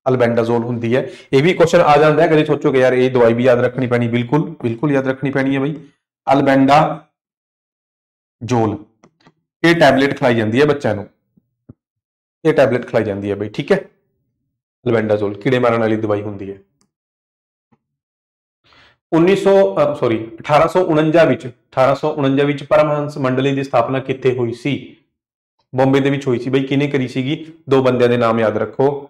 S1: ਅਲਬੈਂਡਾਜ਼ੋਲ ਹੁੰਦੀ ਹੈ। ਇਹ ਵੀ ਕੁਐਸਚਨ ਆ ਜਾਂਦਾ ਹੈ, ਕਦੇ ਸੋਚੋ ਕਿ ਯਾਰ ਇਹ ਦਵਾਈ ਵੀ ਯਾਦ ਰੱਖਣੀ ਪੈਣੀ, ਬਿਲਕੁਲ ਬਿਲਕੁਲ ਯਾਦ ਰੱਖਣੀ ਪੈਣੀ ਹੈ ਬਈ। ਅਲਬੈਂਡਾ ਜੋਲ ਇਹ ਟੈਬਲੇਟ ਖਿਲਾਈ ਜਾਂਦੀ ਹੈ ਬੱਚਿਆਂ ਨੂੰ। ਇਹ ਟੈਬਲੇਟ ਖਿਲਾਈ ਜਾਂਦੀ ਹੈ ਬਈ, ਠੀਕ ਹੈ? ਅਲਬੈਂਡਾਜ਼ੋਲ, ਕੀੜੇ ਮਾਰਨ ਵਾਲੀ ਦਵਾਈ ਹੁੰਦੀ ਹੈ। 1900 ਸੌਰੀ 1849 ਵਿੱਚ 1849 ਵਿੱਚ ਪਰਮਹੰਸ ਮੰਡਲੀ ਦੀ ਸਥਾਪਨਾ ਕਿੱਥੇ ਹੋਈ ਸੀ? ਬੰਬੇ ਦੇ ਵਿੱਚ ਹੋਈ ਸੀ ਬਈ, ਕਿਹਨੇ ਕਰੀ ਸੀਗੀ? ਦੋ ਬੰਦਿਆਂ ਦੇ ਨਾਮ ਯਾਦ ਰੱਖੋ।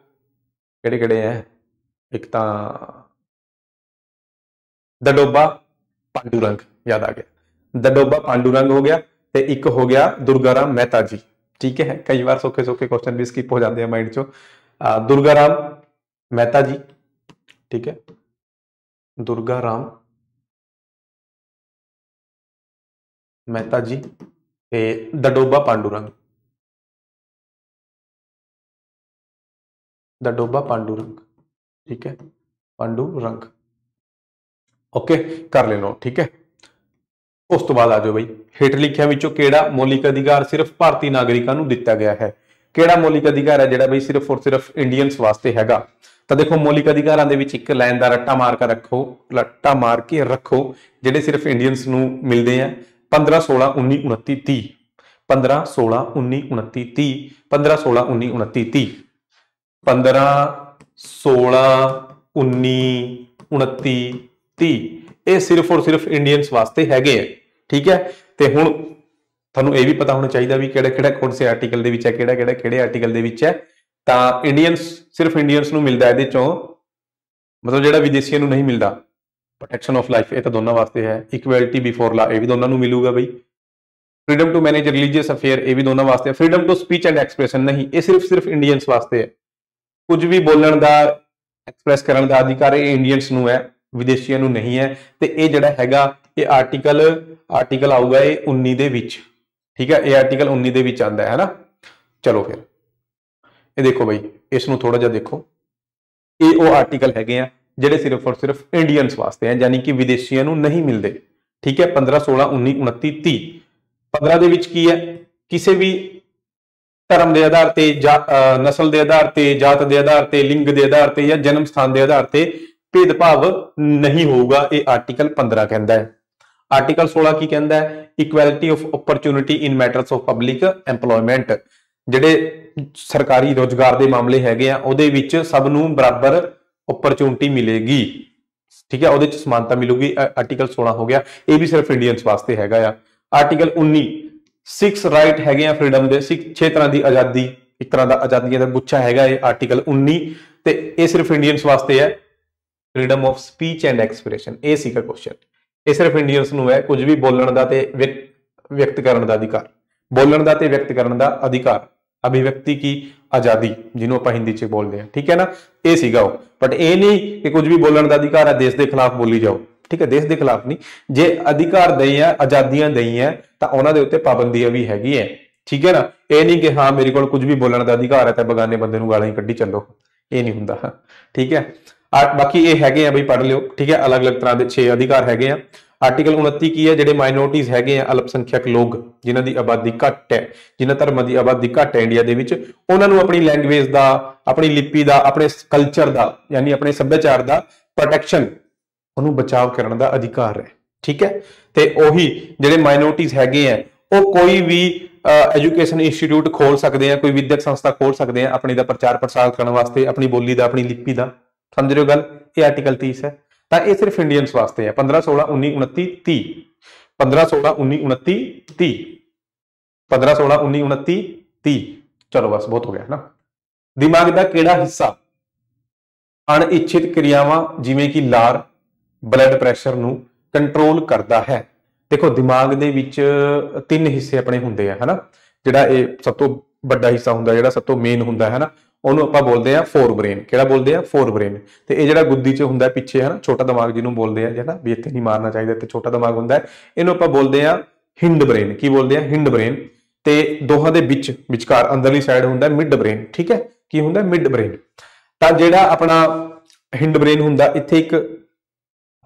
S1: ਕਿਹੜੇ ਕਿਹੜੇ ਐ ਇੱਕ ਤਾਂ ਦਡੋਬਾ ਪਾਂਡੂਰੰਗ ਯਾਦ ਆ ਗਿਆ ਦਡੋਬਾ ਪਾਂਡੂਰੰਗ ਹੋ ਗਿਆ ਤੇ ਇੱਕ ਹੋ ਗਿਆ ਦੁਰਗਾਰਾਮ ਮਹਿਤਾ ਜੀ ਠੀਕ ਹੈ ਕਈ ਵਾਰ ਸੋਖੇ ਸੋਖੇ ਕੁਐਸਚਨ ਵੀ ਸਕਿਪ ਹੋ ਜਾਂਦੇ ਆ ਮਾਈਂਡ ਚੋਂ ਦੁਰਗਾਰਾਮ ਮਹਿਤਾ ਜੀ ਠੀਕ ਹੈ ਦੁਰਗਾ ਰਾਮ ਮਹਿਤਾ ਜੀ ਤੇ ਦਾ ਪਾਂਡੂਰੰਗ ਪਾਂਡੂ ਰੰਗ, ਠੀਕ ਹੈ? ਪਾਂਡੂ ਰੰਗ। ਓਕੇ ਕਰ ਲੈਣੋ ਠੀਕ ਹੈ? ਉਸ ਤੋਂ ਬਾਅਦ ਆ ਜਾਓ ਬਈ। ਹੇਠ ਲਿਖਿਆ ਵਿੱਚੋਂ ਕਿਹੜਾ ਮੌਲਿਕ ਅਧਿਕਾਰ ਸਿਰਫ ਭਾਰਤੀ ਨਾਗਰਿਕਾਂ ਨੂੰ ਦਿੱਤਾ ਗਿਆ ਹੈ? ਕਿਹੜਾ ਮੌਲਿਕ ਅਧਿਕਾਰ ਹੈ ਜਿਹੜਾ ਬਈ ਸਿਰਫ ਔਰ ਸਿਰਫ ਇੰਡੀਅਨਸ ਵਾਸਤੇ ਹੈਗਾ? ਤਾਂ ਦੇਖੋ, ਮੌਲਿਕ ਅਧਿਕਾਰਾਂ ਦੇ ਵਿੱਚ ਇੱਕ ਲਾਈਨ ਦਾ ਰੱਟਾ ਮਾਰ ਕੇ ਰੱਖੋ, ਰੱਟਾ ਮਾਰ ਕੇ ਰੱਖੋ, ਜਿਹੜੇ ਸਿਰਫ ਇੰਡੀਅਨਸ ਨੂੰ ਮਿਲਦੇ ਆ। 15 16 19 29 30 15 16 19 29 30 15 16 19 29 30 15 16 19 29 30 ਇਹ ਸਿਰਫ ਔਰ ਸਿਰਫ ਇੰਡੀਅਨਸ ਵਾਸਤੇ ਹੈਗੇ ਆ, ਠੀਕ ਹੈ? ਤੇ ਹੁਣ ਤੁਹਾਨੂੰ ਇਹ ਵੀ ਪਤਾ ਹੋਣਾ ਚਾਹੀਦਾ ਵੀ ਕਿਹੜਾ ਕਿਹੜਾ ਕੌਣ ਸੇ ਆਰਟੀਕਲ ਦੇ ਵਿੱਚ ਹੈ, ਕਿਹੜਾ ਕਿਹੜਾ ਕਿਹੜੇ ਆਰਟੀਕਲ ਦੇ ਵਿੱਚ ਹੈ। ਤਾਂ ਇੰਡੀਅਨਸ ਸਿਰਫ ਇੰਡੀਅਨਸ ਨੂੰ ਮਿਲਦਾ ਇਹਦੇ ਚੋਂ, ਮਤਲਬ ਜਿਹੜਾ ਵਿਦੇਸ਼ੀਆਂ ਨੂੰ ਨਹੀਂ ਮਿਲਦਾ। ਪ੍ਰੋਟੈਕਸ਼ਨ ਆਫ ਲਾਈਫ ਇਹ ਤਾਂ ਦੋਨਾਂ ਵਾਸਤੇ ਹੈ। ਇਕੁਐਲਿਟੀ ਬਿਫੋਰ ਲਾ ਇਹ ਵੀ ਦੋਨਾਂ ਨੂੰ ਮਿਲੂਗਾ ਬਈ। Freedom to manage religious affair ਇਹ ਵੀ ਦੋਨਾਂ ਵਾਸਤੇ ਹੈ। Freedom to speech and expression ਨਹੀਂ, ਇਹ ਸਿਰਫ ਸਿਰਫ ਇੰਡੀਅਨਸ ਵਾਸਤੇ ਹੈ। ਕੁਝ ਵੀ ਬੋਲਣ ਦਾ ਐਕਸਪ੍ਰੈਸ ਕਰਨ ਦਾ ਅਧਿਕਾਰ ਇਹ ਇੰਡੀਅਨਸ ਨੂੰ ਹੈ, ਵਿਦੇਸ਼ੀਆਂ ਨੂੰ ਨਹੀਂ ਹੈ। ਤੇ ਇਹ ਜਿਹੜਾ ਹੈਗਾ, ਇਹ ਆਰਟੀਕਲ ਆਰਟੀਕਲ ਆਊਗਾ ਇਹ 19 ਦੇ ਵਿੱਚ। ਠੀਕ ਹੈ, ਇਹ ਆਰਟੀਕਲ 19 ਦੇ ਵਿੱਚ ਆਂਦਾ ਹੈ ਨਾ? ਚਲੋ ਫਿਰ। ਇਹ ਦੇਖੋ ਬਈ, ਇਸ ਨੂੰ ਥੋੜਾ ਜਿਹਾ ਦੇਖੋ। ਇਹ ਉਹ ਆਰਟੀਕਲ ਹੈਗੇ ਆ, ਜਿਹੜੇ ਸਿਰਫ ਔਰ ਸਿਰਫ ਇੰਡੀਅਨਸ ਵਾਸਤੇ ਆ, ਯਾਨੀ ਕਿ ਵਿਦੇਸ਼ੀਆਂ ਨੂੰ ਨਹੀਂ ਮਿਲਦੇ। ਠੀਕ ਹੈ 15 16 19 29 30 15 ਦੇ ਵਿੱਚ ਕੀ ਹੈ? ਕਿਸੇ ਵੀ ਧਰਮ ਦੇ ਆਧਾਰ ਤੇ ਜਾਂ ਨਸਲ ਦੇ ਆਧਾਰ ਤੇ, ਜਾਤ ਦੇ ਆਧਾਰ ਤੇ, ਲਿੰਗ ਦੇ ਆਧਾਰ ਤੇ ਜਾਂ ਜਨਮ ਸਥਾਨ ਦੇ ਆਧਾਰ ਤੇ ਭੇਦਭਾਵ ਨਹੀਂ ਹੋਊਗਾ, ਇਹ ਆਰਟੀਕਲ 15 ਕਹਿੰਦਾ ਹੈ। ਆਰਟੀਕਲ 16 ਕੀ ਕਹਿੰਦਾ ਹੈ? Equality of opportunity in matters of public employment ਜਿਹੜੇ ਸਰਕਾਰੀ ਰੋਜ਼ਗਾਰ ਦੇ ਮਾਮਲੇ ਹੈਗੇ ਆ, ਉਹਦੇ ਵਿੱਚ ਸਭ ਨੂੰ ਬਰਾਬਰ ਓਪਰਚੁਨਿਟੀ ਮਿਲੇਗੀ। ਠੀਕ ਹੈ, ਉਹਦੇ ਚ ਸਮਾਨਤਾ ਮਿਲੂਗੀ। ਆਰਟੀਕਲ 16 ਹੋ ਗਿਆ। ਇਹ ਵੀ ਸਿਰਫ ਇੰਡੀਅਨਸ ਵਾਸਤੇ ਹੈਗਾ ਆ। ਆਰਟੀਕਲ 19 ਸਿਕਸ ਰਾਈਟ ਹੈਗੇ ਆ ਫ੍ਰੀडम ਦੇ 6 6 ਤਰ੍ਹਾਂ ਦੀ ਆਜ਼ਾਦੀ, ਇੱਕ ਤਰ੍ਹਾਂ ਦਾ ਆਜ਼ਾਦੀਆਂ ਦਾ ਗੁੱਛਾ ਹੈਗਾ ਇਹ ਆਰਟੀਕਲ 19 ਤੇ ਇਹ ਸਿਰਫ ਇੰਡੀਅਨਸ ਵਾਸਤੇ ਹੈ। Freedom of speech and expression ਇਹ ਸੀਗਾ ਕੁਐਸਚਨ ਇਹ ਸਿਰਫ ਇੰਡੀਅਨਸ ਨੂੰ ਹੈ, ਕੁਝ ਵੀ ਬੋਲਣ ਦਾ ਤੇ ਵਿਅਕਤ ਕਰਨ ਦਾ ਅਧਿਕਾਰ। ਬੋਲਣ ਦਾ ਤੇ ਵਿਅਕਤ ਕਰਨ ਦਾ ਅਧਿਕਾਰ। ਅਭਿਵਿਅਕਤੀ ਕੀ? ਆਜ਼ਾਦੀ, ਜਿਹਨੂੰ ਆਪਾਂ ਹਿੰਦੀ 'ਚ ਬੋਲਦੇ ਆ ਠੀਕ ਹੈ ਨਾ? ਇਹ ਸੀਗਾ ਉਹ। ਬਟ ਇਹ ਨਹੀਂ ਕਿ ਕੁਝ ਵੀ ਬੋਲਣ ਦਾ ਅਧਿਕਾਰ ਹੈ, ਦੇਸ਼ ਦੇ ਖਿਲਾਫ ਬੋਲੀ ਜਾਓ। ਠੀਕ ਹੈ, ਦੇਸ਼ ਦੇ ਖਿਲਾਫ ਨਹੀਂ। ਜੇ ਅਧਿਕਾਰ ਦਈ ਹੈ, ਆਜ਼ਾਦੀਆਂ ਦਈ ਹੈ, ਤਾਂ ਉਹਨਾਂ ਦੇ ਉੱਤੇ ਪਾਬੰਦੀਆਂ ਵੀ ਹੈਗੀ ਹੈ। ਠੀਕ ਹੈ ਨਾ? ਇਹ ਨਹੀਂ ਕਿ ਹਾਂ, ਮੇਰੇ ਕੋਲ ਕੁਝ ਵੀ ਬੋਲਣ ਦਾ ਅਧਿਕਾਰ ਹੈ, ਤਾਂ ਬਗਾਨੇ ਬੰਦੇ ਨੂੰ ਗਾਲਾਂ ਹੀ ਕੱਢੀ ਚੱਲੋ। ਇਹ ਨਹੀਂ ਹੁੰਦਾ। ਠੀਕ ਹੈ? ਬਾਕੀ ਇਹ ਹੈਗੇ ਆ ਬਈ, ਪੜ੍ਹ ਲਿਓ। ਠੀਕ ਹੈ? ਅਲੱਗ-ਅਲੱਗ ਤਰ੍ਹਾਂ ਦੇ 6 ਅਧਿਕਾਰ ਹੈਗੇ ਆ। ਆਰਟੀਕਲ 29 ਕੀ ਹੈ? ਜਿਹੜੇ ਮਾਈਨੋਰਟੀਜ਼ ਹੈਗੇ ਆ, ਅਲਪਸੰਖਿਅਕ ਲੋਕ, ਜਿਨ੍ਹਾਂ ਦੀ ਆਬਾਦੀ ਘੱਟ ਹੈ, ਜਿਨ੍ਹਾਂ ਧਰਮਾਂ ਦੀ ਆਬਾਦੀ ਘੱਟ ਹੈ ਇੰਡੀਆ ਦੇ ਵਿੱਚ, ਉਹਨਾਂ ਨੂੰ ਆਪਣੀ ਲੈਂਗੁਏਜ ਦਾ, ਆਪਣੀ ਲਿਪੀ ਦਾ, ਆਪਣੇ ਕਲਚਰ ਦਾ, ਯਾਨੀ ਆਪਣੇ ਸੱਭਿਆਚਾਰ ਦਾ ਪ੍ਰੋਟੈਕਸ਼ਨ ਉਹਨੂੰ ਬਚਾਅ ਕਰਨ ਦਾ ਅਧਿਕਾਰ ਹੈ, ਠੀਕ ਹੈ? ਤੇ ਉਹੀ ਜਿਹੜੇ ਮਾਈਨੋਰਟੀਜ਼ ਹੈਗੇ ਆ, ਉਹ ਕੋਈ ਵੀ ਐਜੂਕੇਸ਼ਨ ਇੰਸਟੀਚਿਊਟ ਖੋਲ ਸਕਦੇ ਆ, ਕੋਈ ਵਿਦਿਅਕ ਸੰਸਥਾ ਖੋਲ ਸਕਦੇ ਆ, ਆਪਣੀ ਦਾ ਪ੍ਰਚਾਰ ਪ੍ਰਸਾਰ ਕਰਨ ਵਾਸਤੇ, ਆਪਣੀ ਬੋਲੀ ਦਾ, ਆਪਣੀ ਲਿਪੀ ਦਾ। ਸਮਝ ਰਹੇ ਹੋ ਗੱਲ? ਇਹ ਆਰਟੀਕਲ 30 ਹੈ। ਤਾਂ ਇਹ ਸਿਰਫ ਇੰਡੀਅਨਸ ਵਾਸਤੇ ਹੈ 15 16 19 29 30 15 16 19 29 30 15 16 19 29 30 ਚਲੋ ਬਸ, ਬਹੁਤ ਹੋ ਗਿਆ ਨਾ ਦਿਮਾਗ ਦਾ ਕਿਹੜਾ ਹਿੱਸਾ? ਅਣਇੱਛਿਤ ਕਿਰਿਆਵਾਂ, ਜਿਵੇਂ ਕਿ ਲਾਰ ਬਲੱਡ ਪ੍ਰੈਸ਼ਰ ਨੂੰ ਕੰਟਰੋਲ ਕਰਦਾ ਹੈ। ਦੇਖੋ, ਦਿਮਾਗ ਦੇ ਵਿੱਚ ਤਿੰਨ ਹਿੱਸੇ ਆਪਣੇ ਹੁੰਦੇ ਆ, ਹਨਾ? ਜਿਹੜਾ ਇਹ ਸਭ ਤੋਂ ਵੱਡਾ ਹਿੱਸਾ ਹੁੰਦਾ, ਜਿਹੜਾ ਸਭ ਤੋਂ ਮੇਨ ਹੁੰਦਾ ਹੈ ਨਾ ਉਹਨੂੰ ਆਪਾਂ ਬੋਲਦੇ ਆ ਫੋਰ ਬ੍ਰੇਨ ਕਿਹੜਾ ਬੋਲਦੇ ਆ? ਫੋਰ ਬ੍ਰੇਨ ਤੇ ਇਹ ਜਿਹੜਾ ਗੁੱਦੀ 'ਚ ਹੁੰਦਾ ਪਿੱਛੇ, ਹਨਾ? ਛੋਟਾ ਦਿਮਾਗ ਜਿਹਨੂੰ ਬੋਲਦੇ ਆ, ਜਿਹੜਾ ਵੀ ਇੱਥੇ ਨਹੀਂ ਮਾਰਨਾ ਚਾਹੀਦਾ ਤੇ ਛੋਟਾ ਦਿਮਾਗ ਹੁੰਦਾ। ਇਹਨੂੰ ਆਪਾਂ ਬੋਲਦੇ ਆ ਹਿੰਡ ਬ੍ਰੇਨ। ਕੀ ਬੋਲਦੇ ਆ? Hind brain. ਤੇ ਦੋਹਾਂ ਦੇ ਵਿੱਚ, ਵਿਚਕਾਰ ਅੰਦਰਲੀ ਸਾਈਡ ਹੁੰਦਾ ਮਿਡ ਬ੍ਰੇਨ ਠੀਕ ਹੈ? ਕੀ ਹੁੰਦਾ? ਮਿਡ ਬ੍ਰੇਨ ਤਾਂ ਜਿਹੜਾ ਆਪਣਾ ਹਿੰਡ ਬ੍ਰੇਨ ਹੁੰਦਾ, ਇੱਥੇ ਇੱਕ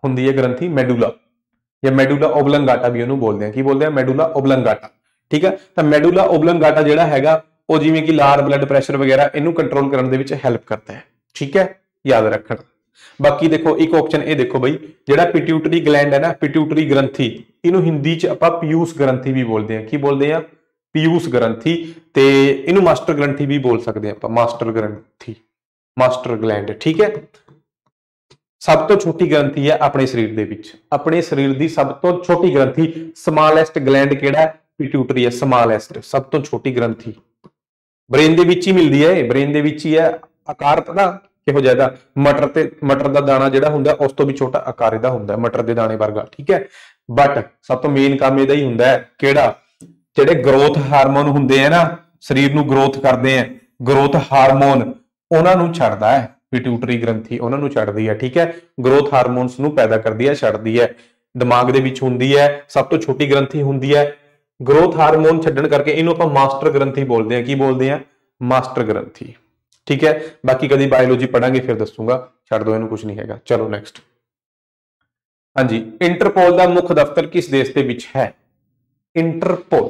S1: ਹੁੰਦੀ ਹੈ ਗ੍ਰੰਥੀ ਮੈਡੂਲਾ, ਜਾਂ ਮੈਡੂਲਾ ਓਬਲੰਗਾਟਾ ਵੀ ਉਹਨੂੰ ਬੋਲਦੇ ਆ। ਕੀ ਬੋਲਦੇ ਆ? Medulla oblongata. ਠੀਕ ਹੈ ਤਾਂ ਮੈਡੂਲਾ ਓਬਲੰਗਾਟਾ ਜਿਹੜਾ ਹੈਗਾ, ਉਹ ਜਿਵੇਂ ਕਿ ਲਾਰ ਬਲੱਡ ਪ੍ਰੈਸ਼ਰ ਵਗੈਰਾ, ਇਹਨੂੰ ਕੰਟਰੋਲ ਕਰਨ ਦੇ ਵਿੱਚ ਹੈਲਪ ਕਰਦਾ ਹੈ। ਠੀਕ ਹੈ? ਯਾਦ ਰੱਖਣਾ। ਬਾਕੀ ਦੇਖੋ, ਇੱਕ ਆਪਸ਼ਨ ਇਹ ਦੇਖੋ ਬਈ, ਜਿਹੜਾ ਪਿਟਿਊਟਰੀ ਗਲੈਂਡ ਹੈ ਨਾ ਪਿਟਿਊਟਰੀ ਗ੍ਰੰਥੀ, ਇਹਨੂੰ ਹਿੰਦੀ 'ਚ ਆਪਾਂ ਪਿਊਸ ਗ੍ਰੰਥੀ ਵੀ ਬੋਲਦੇ ਆ। ਕੀ ਬੋਲਦੇ ਆ? ਪਿਊਸ ਗ੍ਰੰਥੀ। ਤੇ ਇਹਨੂੰ ਮਾਸਟਰ ਗ੍ਰੰਥੀ ਵੀ ਬੋਲ ਸਕਦੇ ਆ ਆਪਾਂ, ਮਾਸਟਰ ਗ੍ਰੰਥੀ, ਮਾਸਟਰ ਗਲੈਂਡ ਠੀਕ ਹੈ? ਸਭ ਤੋਂ ਛੋਟੀ ਗ੍ਰੰਥੀ ਹੈ ਆਪਣੇ ਸਰੀਰ ਦੇ ਵਿੱਚ। ਆਪਣੇ ਸਰੀਰ ਦੀ ਸਭ ਤੋਂ ਛੋਟੀ ਗ੍ਰੰਥੀ ਸਮਾਲੈਸਟ ਗਲੈਂਡ ਕਿਹੜਾ ਹੈ? ਪਿਟਿਊਟਰੀ ਹੈ, ਸਮਾਲੈਸਟ, ਸਭ ਤੋਂ ਛੋਟੀ ਗ੍ਰੰਥੀ। ਬ੍ਰੇਨ ਦੇ ਵਿੱਚ ਹੀ ਮਿਲਦੀ ਹੈ ਇਹ। ਬ੍ਰੇਨ ਦੇ ਵਿੱਚ ਹੀ ਹੈ ਆਕਾਰ ਪਤਾ ਕਿਹੋ ਜਿਹਾ ਮਟਰ ਤੇ ਮਟਰ ਦਾ ਦਾਣਾ ਜਿਹੜਾ ਹੁੰਦਾ, ਉਸ ਤੋਂ ਵੀ ਛੋਟਾ ਆਕਾਰ ਇਹਦਾ ਹੁੰਦਾ ਮਟਰ ਦੇ ਦਾਣੇ ਵਰਗਾ, ਠੀਕ ਹੈ? ਬਟ ਸਭ ਤੋਂ ਮੇਨ ਕੰਮ ਇਹਦਾ ਹੀ ਹੁੰਦਾ ਹੈ ਕਿਹੜਾ? ਜਿਹੜੇ ਗਰੋਥ ਹਾਰਮੋਨ ਹੁੰਦੇ ਆ ਨਾ, ਸਰੀਰ ਨੂੰ ਗਰੋਥ ਕਰਦੇ ਆ ਗਰੋਥ ਹਾਰਮੋਨ ਉਹਨਾਂ ਨੂੰ ਛੱਡਦਾ ਹੈ। ਪਿਟਿਊਟਰੀ ਗ੍ਰੰਥੀ ਉਹਨਾਂ ਨੂੰ ਛੱਡਦੀ ਹੈ, ਠੀਕ ਹੈ? ਗਰੋਥ ਹਾਰਮੋਨਸ ਨੂੰ ਪੈਦਾ ਕਰਦੀ ਹੈ, ਛੱਡਦੀ ਹੈ। ਦਿਮਾਗ ਦੇ ਵਿੱਚ ਹੁੰਦੀ ਹੈ, ਸਭ ਤੋਂ ਛੋਟੀ ਗ੍ਰੰਥੀ ਹੁੰਦੀ ਹੈ। ਗਰੋਥ ਹਾਰਮੋਨ ਛੱਡਣ ਕਰਕੇ ਇਹਨੂੰ ਆਪਾਂ ਮਾਸਟਰ ਗ੍ਰੰਥੀ ਬੋਲਦੇ ਹਾਂ। ਕੀ ਬੋਲਦੇ ਹਾਂ? ਮਾਸਟਰ ਗ੍ਰੰਥੀ, ਠੀਕ ਹੈ? ਬਾਕੀ ਕਦੀ ਬਾਇਓਲੋਜੀ ਪੜਾਂਗੇ ਫਿਰ ਦੱਸੂਗਾ। ਛੱਡ ਦੋ ਇਹਨੂੰ ਕੁਝ ਨਹੀਂ ਹੈਗਾ। ਚਲੋ ਨੈਕਸਟ ਹਾਂਜੀ ਇੰਟਰਪੋਲ ਦਾ ਮੁੱਖ ਦਫ਼ਤਰ ਕਿਸ ਦੇਸ਼ ਦੇ ਵਿੱਚ ਹੈ? ਇੰਟਰਪੋਲ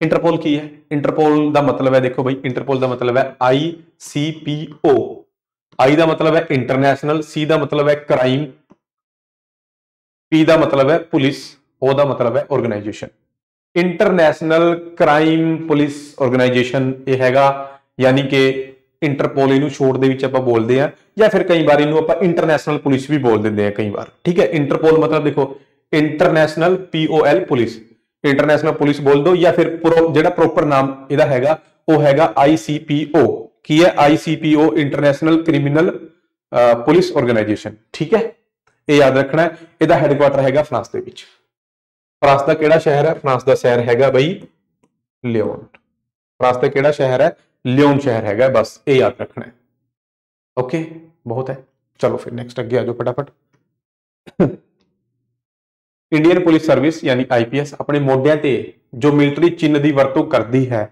S1: ਇੰਟਰਪੋਲ ਕੀ ਹੈ? ਇੰਟਰਪੋਲ ਦਾ ਮਤਲਬ ਹੈ, ਦੇਖੋ ਬਈ ਇੰਟਰਪੋਲ ਦਾ ਮਤਲਬ ਹੈ ਆਈ ਸੀ ਪੀ ਓ ਆਈ ਦਾ ਮਤਲਬ ਹੈ ਇੰਟਰਨੈਸ਼ਨਲ ਸੀ ਦਾ ਮਤਲਬ ਹੈ ਕ੍ਰਾਈਮ ਪੀ ਦਾ ਮਤਲਬ ਹੈ ਪੁਲਿਸ ਓ ਦਾ ਮਤਲਬ ਹੈ organisation international crime police organisation ਇਹ ਹੈਗਾ, ਯਾਨੀ ਕਿ ਇੰਟਰਪੋਲ ਇਹਨੂੰ ਸ਼ੋਰਟ ਦੇ ਵਿੱਚ ਆਪਾਂ ਬੋਲਦੇ ਆ ਜਾਂ ਫਿਰ ਕਈ ਵਾਰ ਇਹਨੂੰ ਆਪਾਂ ਇੰਟਰਨੈਸ਼ਨਲ ਪੁਲਿਸ ਵੀ ਬੋਲ ਦਿੰਦੇ ਆ ਕਈ ਵਾਰ। ਠੀਕ ਹੈ ਇੰਟਰਪੋਲ ਮਤਲਬ ਦੇਖੋ international P O L police international police ਬੋਲ ਦੋ, ਜਾਂ ਫਿਰ ਜਿਹੜਾ ਪ੍ਰੋਪਰ ਨਾਮ ਇਹਦਾ ਹੈਗਾ, ਉਹ ਹੈਗਾ ਆਈਸੀਪੀਓ ਕੀ ਹੈ? ICPO international criminal police organisation ਠੀਕ ਹੈ? ਇਹ ਯਾਦ ਰੱਖਣਾ ਹੈ। ਇਹਦਾ ਹੈੱਡਕੁਆਟਰ ਹੈਗਾ ਫਰਾਂਸ ਦੇ ਵਿੱਚ। ਫਰਾਂਸ ਦਾ ਕਿਹੜਾ ਸ਼ਹਿਰ ਹੈ? ਫਰਾਂਸ ਦਾ ਸ਼ਹਿਰ ਹੈਗਾ ਬਈ ਲਿਓਨ। ਫਰਾਂਸ ਦਾ ਕਿਹੜਾ ਸ਼ਹਿਰ ਹੈ? ਲਿਓਨ ਸ਼ਹਿਰ ਹੈਗਾ। ਬਸ ਇਹ ਯਾਦ ਰੱਖਣਾ ਹੈ। ਓਕੇ? ਬਹੁਤ ਹੈ। ਚਲੋ ਫਿਰ ਨੈਕਸਟ ਅੱਗੇ ਆ ਜਾਓ ਫਟਾਫਟ। ਇੰਡੀਅਨ ਪੁਲਿਸ ਸਰਵਿਸ ਯਾਨੀ ਆਈਪੀਐਸ ਆਪਣੇ ਮੋਢਿਆਂ ਤੇ ਜੋ ਮਿਲਟਰੀ ਚਿੰਨ੍ਹ ਦੀ ਵਰਤੋਂ ਕਰਦੀ ਹੈ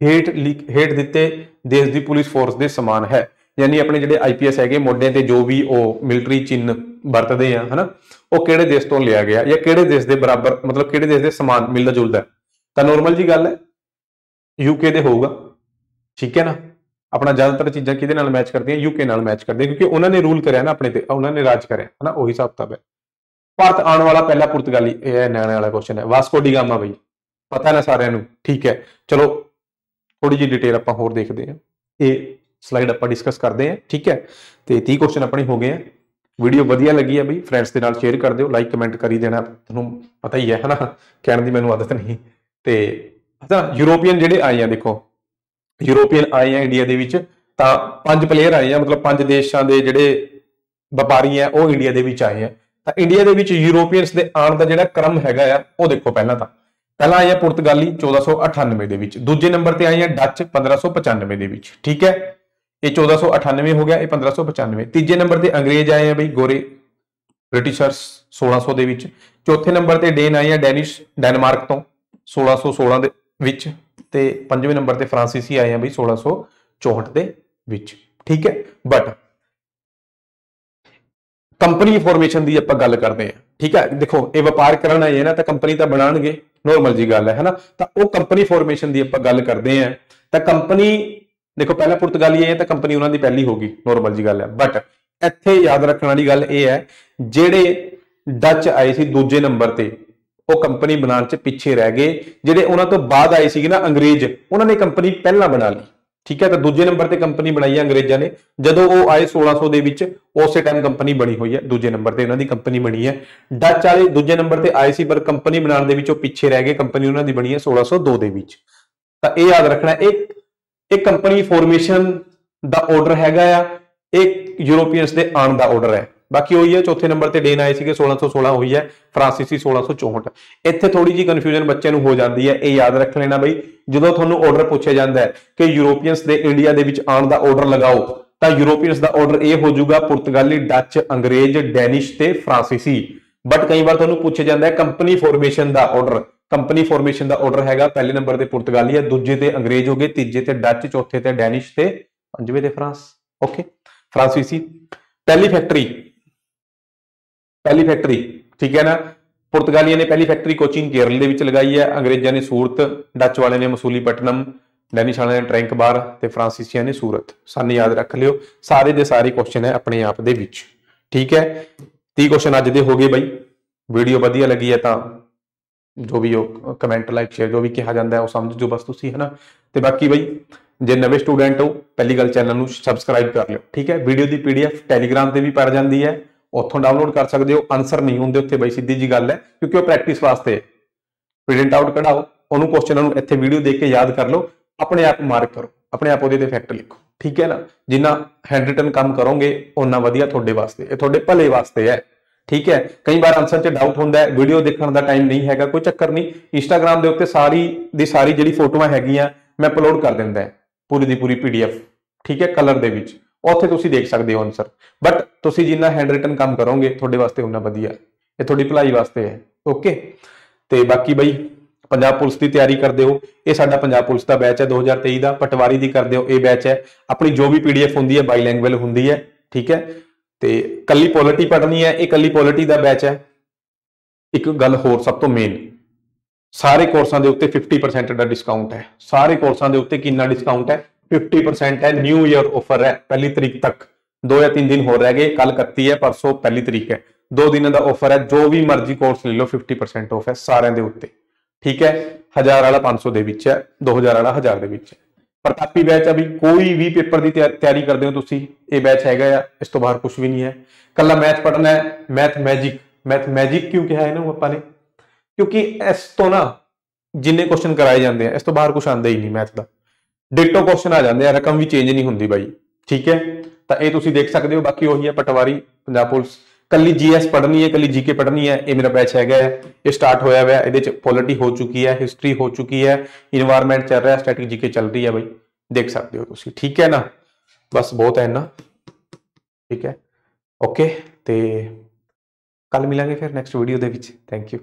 S1: ਹੇਠ ਹੇਠ ਦਿੱਤੇ ਦੇਸ਼ ਦੀ ਪੁਲਿਸ ਫੋਰਸ ਦੇ ਸਮਾਨ ਹੈ। ਯਾਨੀ ਆਪਣੇ ਜਿਹੜੇ ਆਈਪੀਐਸ ਹੈਗੇ, ਮੋਢਿਆਂ ਤੇ ਜੋ ਵੀ ਉਹ ਮਿਲਟਰੀ ਚਿੰਨ ਵਰਤਦੇ ਆ, ਹਨਾ, ਉਹ ਕਿਹੜੇ ਦੇਸ਼ ਤੋਂ ਲਿਆ ਗਿਆ ਜਾਂ ਕਿਹੜੇ ਦੇਸ਼ ਦੇ ਬਰਾਬਰ, ਮਤਲਬ ਕਿਹੜੇ ਦੇਸ਼ ਦੇ ਸਮਾਨ ਮਿਲਦਾ ਜੁਲਦਾ ਤਾਂ ਨੋਰਮਲ ਜੀ ਗੱਲ ਹੈ ਯੂਕੇ ਦੇ ਹੋਊਗਾ। ਠੀਕ ਹੈ ਨਾ? ਆਪਣਾ ਜ਼ਿਆਦਾਤਰ ਚੀਜ਼ਾਂ ਕਿਹਦੇ ਨਾਲ ਮੈਚ ਕਰਦੀਆਂ? ਯੂਕੇ ਨਾਲ ਮੈਚ ਕਰਦੇ ਕਿਉਂਕਿ ਉਹਨਾਂ ਨੇ ਰੂਲ ਕਰਿਆ ਨਾ ਆਪਣੇ ਤੇ, ਉਹਨਾਂ ਨੇ ਰਾਜ ਕਰਿਆ, ਹਨਾ, ਉਹੀ ਹਿਸਾਬ ਕਿਤਾਬ ਹੈ। ਭਾਰਤ ਆਉਣ ਵਾਲਾ ਪਹਿਲਾ ਪੁਰਤਗਾਲੀ, ਇਹ ਨਿਆਣੇ ਵਾਲਾ ਕੁਐਸਚਨ ਹੈ। ਵਾਸਕੋ ਡੀ ਗਾਮਾ ਬਈ, ਪਤਾ ਨਾ ਸਾਰਿਆਂ ਨੂੰ, ਠੀਕ ਹੈ। ਚਲੋ ਥੋੜੀ ਜਿਹੀ ਡਿਟੇਲ ਆਪਾਂ ਹੋਰ ਦੇਖਦੇ ਹਾਂ। ਇਹ ਸਲਾਈਡ ਆਪਾਂ ਡਿਸਕਸ ਕਰਦੇ ਹਾਂ, ਠੀਕ ਹੈ? ਤੇ 30 ਕੁਐਸਚਨ ਆਪਣੇ ਹੋ ਗਏ ਆ। ਵੀਡੀਓ ਵਧੀਆ ਲੱਗੀ ਹੈ ਬਈ ਫਰੈਂਡਸ ਦੇ ਨਾਲ ਸ਼ੇਅਰ ਕਰ ਦਿਓ ਲਾਈਕ ਕਮੈਂਟ ਕਰੀ ਦੇਣਾ। ਤੁਹਾਨੂੰ ਪਤਾ ਹੀ ਹੈ, ਹਨਾ? ਕਹਿਣ ਦੀ ਮੈਨੂੰ ਆਦਤ ਨਹੀਂ। ਤੇ ਅੱਛਾ ਯੂਰੋਪੀਅਨ ਜਿਹੜੇ ਆਏ ਆ, ਦੇਖੋ। ਯੂਰੋਪੀਅਨ ਆਏ ਆ ਇੰਡੀਆ ਦੇ ਵਿੱਚ, ਤਾਂ ਪੰਜ ਪਲੇਅਰ ਆਏ ਆ, ਮਤਲਬ ਪੰਜ ਦੇਸ਼ਾਂ ਦੇ ਜਿਹੜੇ ਵਪਾਰੀ ਆ, ਉਹ ਇੰਡੀਆ ਦੇ ਵਿੱਚ ਆਏ ਆ। ਤਾਂ ਇੰਡੀਆ ਦੇ ਵਿੱਚ ਯੂਰੋਪੀਅਨਸ ਦੇ ਆਉਣ ਦਾ ਜਿਹੜਾ ਕ੍ਰਮ ਹੈਗਾ ਆ, ਉਹ ਦੇਖੋ ਪਹਿਲਾਂ ਤਾਂ। ਪਹਿਲਾਂ ਆਇਆ ਪੁਰਤਗਾਲੀ 1498 ਦੇ ਵਿੱਚ, ਦੂਜੇ ਨੰਬਰ ਤੇ ਆਇਆ ਡੱਚ 1595 ਦੇ ਵਿੱਚ, ਠੀਕ ਹੈ? ਇਹ 1498 ਹੋ ਗਿਆ, ਇਹ 1595 ਤੀਜੇ ਨੰਬਰ ਤੇ ਅੰਗਰੇਜ਼ ਆਏ ਆ ਬਈ, ਗੋਰੇ ਬ੍ਰਿਟਿਸ਼ਰਸ 1600 ਦੇ ਵਿੱਚ। ਚੌਥੇ ਨੰਬਰ ਤੇ ਡੇਨ ਆਏ ਆ ਡੈਨਿਸ਼, ਡੈਨਮਾਰਕ ਤੋਂ 1616 ਦੇ ਵਿੱਚ ਤੇ ਪੰਜਵੇਂ ਨੰਬਰ ਤੇ ਫਰਾਂਸੀਸੀ ਆਏ ਆ ਬਈ 1664 ਦੇ ਵਿੱਚ, ਠੀਕ ਹੈ? ਬਟ ਕੰਪਨੀ ਫਾਰਮੇਸ਼ਨ ਦੀ ਆਪਾਂ ਗੱਲ ਕਰਦੇ ਹਾਂ। ਠੀਕ ਹੈ? ਦੇਖੋ, ਇਹ ਵਪਾਰ ਕਰਨ ਆਏ ਨਾ, ਤਾਂ ਕੰਪਨੀ ਤਾਂ ਬਣਾਣਗੇ ਨੋਰਮਲ ਜੀ ਗੱਲ ਹੈ ਹੈਨਾ ਤਾਂ ਉਹ ਕੰਪਨੀ ਫਾਰਮੇਸ਼ਨ ਦੀ ਆਪਾਂ ਗੱਲ ਕਰਦੇ ਹਾਂ। ਤਾਂ ਕੰਪਨੀ, ਦੇਖੋ, ਪਹਿਲਾਂ ਪੁਰਤਗਾਲੀ ਆਏ ਤਾਂ ਕੰਪਨੀ ਉਹਨਾਂ ਦੀ ਪਹਿਲੀ ਹੋਗੀ ਨੋਰਮਲ ਜੀ ਗੱਲ ਹੈ। ਬਟ ਇੱਥੇ ਯਾਦ ਰੱਖਣ ਵਾਲੀ ਗੱਲ ਇਹ ਹੈ, ਜਿਹੜੇ ਡੱਚ ਆਏ ਸੀ ਦੂਜੇ ਨੰਬਰ ਤੇ, ਉਹ ਕੰਪਨੀ ਬਣਾਉਣ ਚ ਪਿੱਛੇ ਰਹਿ ਗਏ। ਜਿਹੜੇ ਉਹਨਾਂ ਤੋਂ ਬਾਅਦ ਆਏ ਸੀਗੇ ਨਾ ਅੰਗਰੇਜ਼, ਉਹਨਾਂ ਨੇ ਕੰਪਨੀ ਪਹਿਲਾਂ ਬਣਾ ਲਈ। ਠੀਕ ਹੈ, ਤਾਂ ਦੂਜੇ ਨੰਬਰ ਤੇ ਕੰਪਨੀ ਬਣਾਈ ਹੈ ਅੰਗਰੇਜ਼ਾਂ ਨੇ। ਜਦੋਂ ਉਹ ਆਏ 1600 ਦੇ ਵਿੱਚ, ਉਸੇ ਟਾਈਮ ਕੰਪਨੀ ਬਣੀ ਹੋਈ ਹੈ। ਦੂਜੇ ਨੰਬਰ ਤੇ ਉਹਨਾਂ ਦੀ ਕੰਪਨੀ ਬਣੀ ਹੈ। ਡੱਚ ਵਾਲੇ ਦੂਜੇ ਨੰਬਰ ਤੇ ਆਏ ਸੀ, ਪਰ ਕੰਪਨੀ ਬਣਾਉਣ ਦੇ ਵਿੱਚ ਉਹ ਪਿੱਛੇ ਰਹਿ ਗਏ। ਕੰਪਨੀ ਉਹਨਾਂ ਦੀ ਬਣੀ ਹੈ 1602 ਦੇ ਵਿੱਚ। ਤਾਂ ਇਹ ਯਾਦ ਰੱਖਣਾ, ਇਹ ਇਹ ਕੰਪਨੀ ਫਾਰਮੇਸ਼ਨ ਦਾ ਆਰਡਰ ਹੈਗਾ ਆ। ਇਹ ਯੂਰੋਪੀਅਨਸ ਦੇ ਆਉਣ ਦਾ ਆਰਡਰ ਹੈ। ਬਾਕੀ ਉਹੀ ਹੈ, ਚੌਥੇ ਨੰਬਰ ਤੇ ਡੇਨ ਆਏ ਸੀਗੇ 1616 ਹੋਈ ਹੈ, ਫਰਾਂਸੀਸੀ 1664 ਇੱਥੇ ਥੋੜੀ ਜੀ ਕਨਫਿਊਜ਼ਨ ਬੱਚੇ ਨੂੰ ਹੋ ਜਾਂਦੀ ਹੈ, ਇਹ ਯਾਦ ਰੱਖ ਲੈਣਾ ਬਈ, ਜਦੋਂ ਤੁਹਾਨੂੰ ਆਰਡਰ ਪੁੱਛਿਆ ਜਾਂਦਾ ਹੈ ਕਿ ਯੂਰੋਪੀਅਨਸ ਦੇ ਇੰਡੀਆ ਦੇ ਵਿੱਚ ਆਉਣ ਦਾ ਆਰਡਰ ਲਗਾਓ, ਤਾਂ ਯੂਰੋਪੀਅਨਸ ਦਾ ਆਰਡਰ ਇਹ ਹੋ ਜਾਊਗਾ ਪੁਰਤਗਾਲੀ, ਡੱਚ, ਅੰਗਰੇਜ਼, ਡੈਨਿਸ਼ ਤੇ ਫਰਾਂਸੀਸੀ। ਬਟ ਕਈ ਵਾਰ ਤੁਹਾਨੂੰ ਪੁੱਛਿਆ ਜਾਂਦਾ ਹੈ ਕੰਪਨੀ ਫਾਰਮੇਸ਼ਨ ਦਾ ਆਰਡਰ ਕੰਪਨੀ ਫਾਰਮੇਸ਼ਨ ਦਾ ਆਰਡਰ ਹੈਗਾ, ਪਹਿਲੇ ਨੰਬਰ ਤੇ ਪੁਰਤਗਾਲੀ ਹੈ, ਦੂਜੇ ਤੇ ਅੰਗਰੇਜ਼ ਹੋ ਗਏ, ਤੀਜੇ ਤੇ ਡੱਚ, ਚੌਥੇ ਤੇ ਡੈਨਿਸ਼ ਤੇ ਪੰਜਵੇਂ ਤੇ ਫਰਾਂਸ। ਓਕੇ ਫਰਾਂਸੀਸੀ। ਪਹਿਲੀ ਫੈਕਟਰੀ ਪਹਿਲੀ ਫੈਕਟਰੀ, ਠੀਕ ਹੈ ਨਾ? ਪੁਰਤਗਾਲੀਆਂ ਨੇ ਪਹਿਲੀ ਫੈਕਟਰੀ ਕੋਚੀਨ ਕੇਰਲ ਦੇ ਵਿੱਚ ਲਗਾਈ ਹੈ, ਅੰਗਰੇਜ਼ਾਂ ਨੇ ਸੂਰਤ, ਡੱਚ ਵਾਲਿਆਂ ਨੇ ਮਸੂਲੀ ਪਟਨਮ, ਡੈਨਿਸ਼ ਵਾਲਿਆਂ ਨੇ ਟ੍ਰੈਂਕ ਬਾਰ ਤੇ ਫਰਾਂਸੀਸੀਆਂ ਨੇ ਸੂਰਤ। ਸਾਨੂੰ ਯਾਦ ਰੱਖ ਲਿਓ, ਸਾਰੇ ਦੇ ਸਾਰੇ ਕੁਐਸਚਨ ਹੈ ਆਪਣੇ ਆਪ ਦੇ ਵਿੱਚ, ਠੀਕ ਹੈ? 30 ਕੁਐਸਚਨ ਅੱਜ ਦੇ ਹੋ ਗਏ ਬਾਈ। ਵੀਡੀਓ ਵਧੀਆ ਲੱਗੀ ਹੈ ਤਾਂ ਜੋ ਵੀ ਉਹ ਕਮੈਂਟ ਲਾਈਕ ਸ਼ੇਅਰ ਜੋ ਵੀ ਕਿਹਾ ਜਾਂਦਾ ਹੈ, ਉਹ ਸਮਝ ਜੋ ਬਸ ਤੁਸੀਂ ਹੈ ਨਾ ਤੇ ਬਾਕੀ ਬਈ, ਜੇ ਨਵੇਂ ਸਟੂਡੈਂਟ ਹੋ, ਪਹਿਲੀ ਗੱਲ ਚੈਨਲ ਨੂੰ ਸਬਸਕ੍ਰਾਈਬ ਕਰ ਲਿਓ, ਠੀਕ ਹੈ? ਵੀਡੀਓ ਦੀ ਪੀਡੀਐਫ ਟੈਲੀਗ੍ਰਾਮ ਤੇ ਵੀ ਪੜ ਜਾਂਦੀ ਹੈ। ਉੱਥੋਂ ਡਾਊਨਲੋਡ ਕਰ ਸਕਦੇ ਹੋ ਆਨਸਰ ਨਹੀਂ ਹੁੰਦੇ ਉੱਥੇ ਬਈ ਸਿੱਧੀ ਜੀ ਗੱਲ ਹੈ, ਕਿਉਂਕਿ ਉਹ ਪ੍ਰੈਕਟਿਸ ਵਾਸਤੇ ਹੈ। ਪ੍ਰਿੰਟ ਆਊਟ ਕਢਾਓ, ਉਹਨੂੰ ਕੁਐਸਚਨਾਂ ਨੂੰ ਇੱਥੇ ਵੀਡੀਓ ਦੇਖ ਕੇ ਯਾਦ ਕਰ ਲਓ, ਆਪਣੇ ਆਪ ਮਾਰਕ ਕਰੋ, ਆਪਣੇ ਆਪ ਉਹਦੇ ਤੇ ਫੈਕਟ ਲਿਖੋ। ਠੀਕ ਹੈ ਨਾ? ਜਿੰਨਾ ਹੈਂਡ ਰਿਟਨ ਕੰਮ ਕਰੋਗੇ ਉਹਨਾਂ ਵਧੀਆ ਤੁਹਾਡੇ ਵਾਸਤੇ, ਇਹ ਤੁਹਾਡੇ ਭਲੇ ਵਾਸਤੇ ਹੈ। ਠੀਕ ਹੈ? ਕਈ ਵਾਰ ਆਨਸਰ 'ਚ ਡਾਊਟ ਹੁੰਦਾ ਹੈ ਵੀਡੀਓ ਦੇਖਣ ਦਾ ਟਾਈਮ ਨਹੀਂ ਹੈਗਾ, ਕੋਈ ਚੱਕਰ ਨਹੀਂ। ਇੰਸਟਾਗ੍ਰam ਦੇ ਉੱਤੇ ਸਾਰੀ ਦੀ ਸਾਰੀ ਜਿਹੜੀ ਫੋਟੋਆਂ ਹੈਗੀਆਂ, ਮੈਂ ਅਪਲੋਡ ਕਰ ਦਿੰਦਾ ਪੂਰੀ ਦੀ ਪੂਰੀ ਪੀਡੀਐਫ ਠੀਕ ਹੈ? ਕਲਰ ਦੇ ਵਿੱਚ। ਉੱਥੇ ਤੁਸੀਂ ਦੇਖ ਸਕਦੇ ਹੋ ਆਨਸਰ ਬਟ ਤੁਸੀਂ ਜਿੰਨਾ ਹੈਂਡ ਰਿਟਨ ਕੰਮ ਕਰੋਗੇ, ਤੁਹਾਡੇ ਵਾਸਤੇ ਉਹਨਾਂ ਵਧੀਆ। ਇਹ ਤੁਹਾਡੀ ਭਲਾਈ ਵਾਸਤੇ ਹੈ। ਓਕੇ ਤੇ ਬਾਕੀ ਬਈ, ਪੰਜਾਬ ਪੁਲਿਸ ਦੀ ਤਿਆਰੀ ਕਰਦੇ ਹੋ। ਇਹ ਸਾਡਾ ਪੰਜਾਬ ਪੁਲਿਸ ਦਾ ਬੈਚ ਹੈ 2023 ਦਾ। ਪਟਵਾਰੀ ਦੀ ਕਰਦੇ ਹੋ, ਇਹ ਬੈਚ ਹੈ। ਆਪਣੀ ਜੋ ਵੀ ਪੀਡੀਐਫ ਹੁੰਦੀ ਹੈ ਬਾਈਲੈਂਗੁਅਲ ਹੁੰਦੀ ਹੈ। ਠੀਕ ਹੈ? ਤੇ ਕੱਲੀ ਪੋਲਿਟੀ ਪੜ੍ਹਨੀ ਹੈ, ਇਹ ਕੱਲੀ ਪੋਲਿਟੀ ਦਾ ਬੈਚ ਹੈ। ਇੱਕ ਗੱਲ ਹੋਰ ਸਭ ਤੋਂ ਮੇਨ ਸਾਰੇ ਕੋਰਸਾਂ ਦੇ ਉੱਤੇ 50% ਦਾ ਡਿਸਕਾਊਂਟ ਹੈ। ਸਾਰੇ ਕੋਰਸਾਂ ਦੇ ਉੱਤੇ ਕਿੰਨਾ ਡਿਸਕਾਊਂਟ ਹੈ? 50% ਹੈ ਨਿਊ ਇਅਰ ਆਫਰ ਹੈ, ਪਹਿਲੀ ਤਰੀਕ ਤੱਕ। ਦੋ ਜਾਂ ਤਿੰਨ ਦਿਨ ਹੋਰ ਰਹਿ ਗਏ ਕੱਲ 31 ਹੈ, ਪਰਸੋਂ ਪਹਿਲੀ ਤਰੀਕ ਹੈ। ਦੋ ਦਿਨਾਂ ਦਾ ਆਫਰ ਹੈ, ਜੋ ਵੀ ਮਰਜ਼ੀ ਕੋਰਸ ਲੈ ਲਓ 50% ਆਫ ਹੈ ਸਾਰਿਆਂ ਦੇ ਉੱਤੇ। ਠੀਕ ਹੈ 1000 ਵਾਲਾ 500 ਦੇ ਵਿੱਚ ਹੈ 2000 ਵਾਲਾ 1000 ਦੇ ਵਿੱਚ ਹੈ। ਪ੍ਰਤਾਪੀ ਬੈਚ ਆ ਵੀ, ਕੋਈ ਵੀ ਪੇਪਰ ਦੀ ਤਿਆ- ਤਿਆਰੀ ਕਰਦੇ ਹੋ ਤੁਸੀਂ, ਇਹ ਬੈਚ ਹੈਗਾ ਆ, ਇਸ ਤੋਂ ਬਾਹਰ ਕੁਝ ਵੀ ਨਹੀਂ ਹੈ। ਕੱਲਾ ਮੈਥ ਪੜ੍ਹਨਾ ਹੈ ਮੈਥ ਮੈਜਿਕ ਮੈਥ ਮੈਜਿਕ ਕਿਉਂ ਕਿਹਾ ਇਹਨੂੰ ਆਪਾਂ ਨੇ? ਕਿਉਂਕਿ ਇਸ ਤੋਂ ਨਾ, ਜਿੰਨੇ ਕੁਐਸਚਨ ਕਰਾਏ ਜਾਂਦੇ ਆ, ਇਸ ਤੋਂ ਬਾਹਰ ਕੁਝ ਆਉਂਦਾ ਹੀ ਨਹੀਂ ਮੈਥ ਦਾ। ਡਿਟੋ ਕੁਐਸਚਨ ਆ ਜਾਂਦੇ ਆ, ਰਕਮ ਵੀ ਚੇਂਜ ਨਹੀਂ ਹੁੰਦੀ ਬਾਈ, ਠੀਕ ਹੈ? ਤਾਂ ਇਹ ਤੁਸੀਂ ਦੇਖ ਸਕਦੇ ਹੋ, ਬਾਕੀ ਉਹੀ ਹੈ ਪਟਵਾਰੀ, ਪੰਜਾਬ ਪੁਲਿਸ। ਕੱਲੀ ਜੀਐਸ ਪੜ੍ਹਨੀ ਹੈ, ਕੱਲੀ ਜੀਕੇ ਪੜ੍ਹਨੀ ਹੈ, ਇਹ ਮੇਰਾ ਬੈਚ ਹੈਗਾ ਹੈ। ਇਹ ਸਟਾਰਟ ਹੋਇਆ ਹੋਇਆ, ਇਹਦੇ ਚ ਪੋਲਿਟੀ ਹੋ ਚੁੱਕੀ ਹੈ ਹਿਸਟਰੀ ਹੋ ਚੁੱਕੀ ਹੈ ਇਨਵਾਇਰਨਮੈਂਟ ਚੱਲ ਰਿਹਾ ਸਟੈਟਿਕ ਜੀਕੇ ਚੱਲ ਰਹੀ ਹੈ ਬਾਈ। ਦੇਖ ਸਕਦੇ ਹੋ ਤੁਸੀਂ, ਠੀਕ ਹੈ ਨਾ? ਬਸ ਬਹੁਤ ਹੈ ਨਾ? ਠੀਕ ਹੈ? ਓਕੇ ਤੇ ਕੱਲ ਮਿਲਾਂਗੇ ਫਿਰ ਨੈਕਸਟ ਵੀਡੀਓ ਦੇ ਵਿੱਚ। Thank you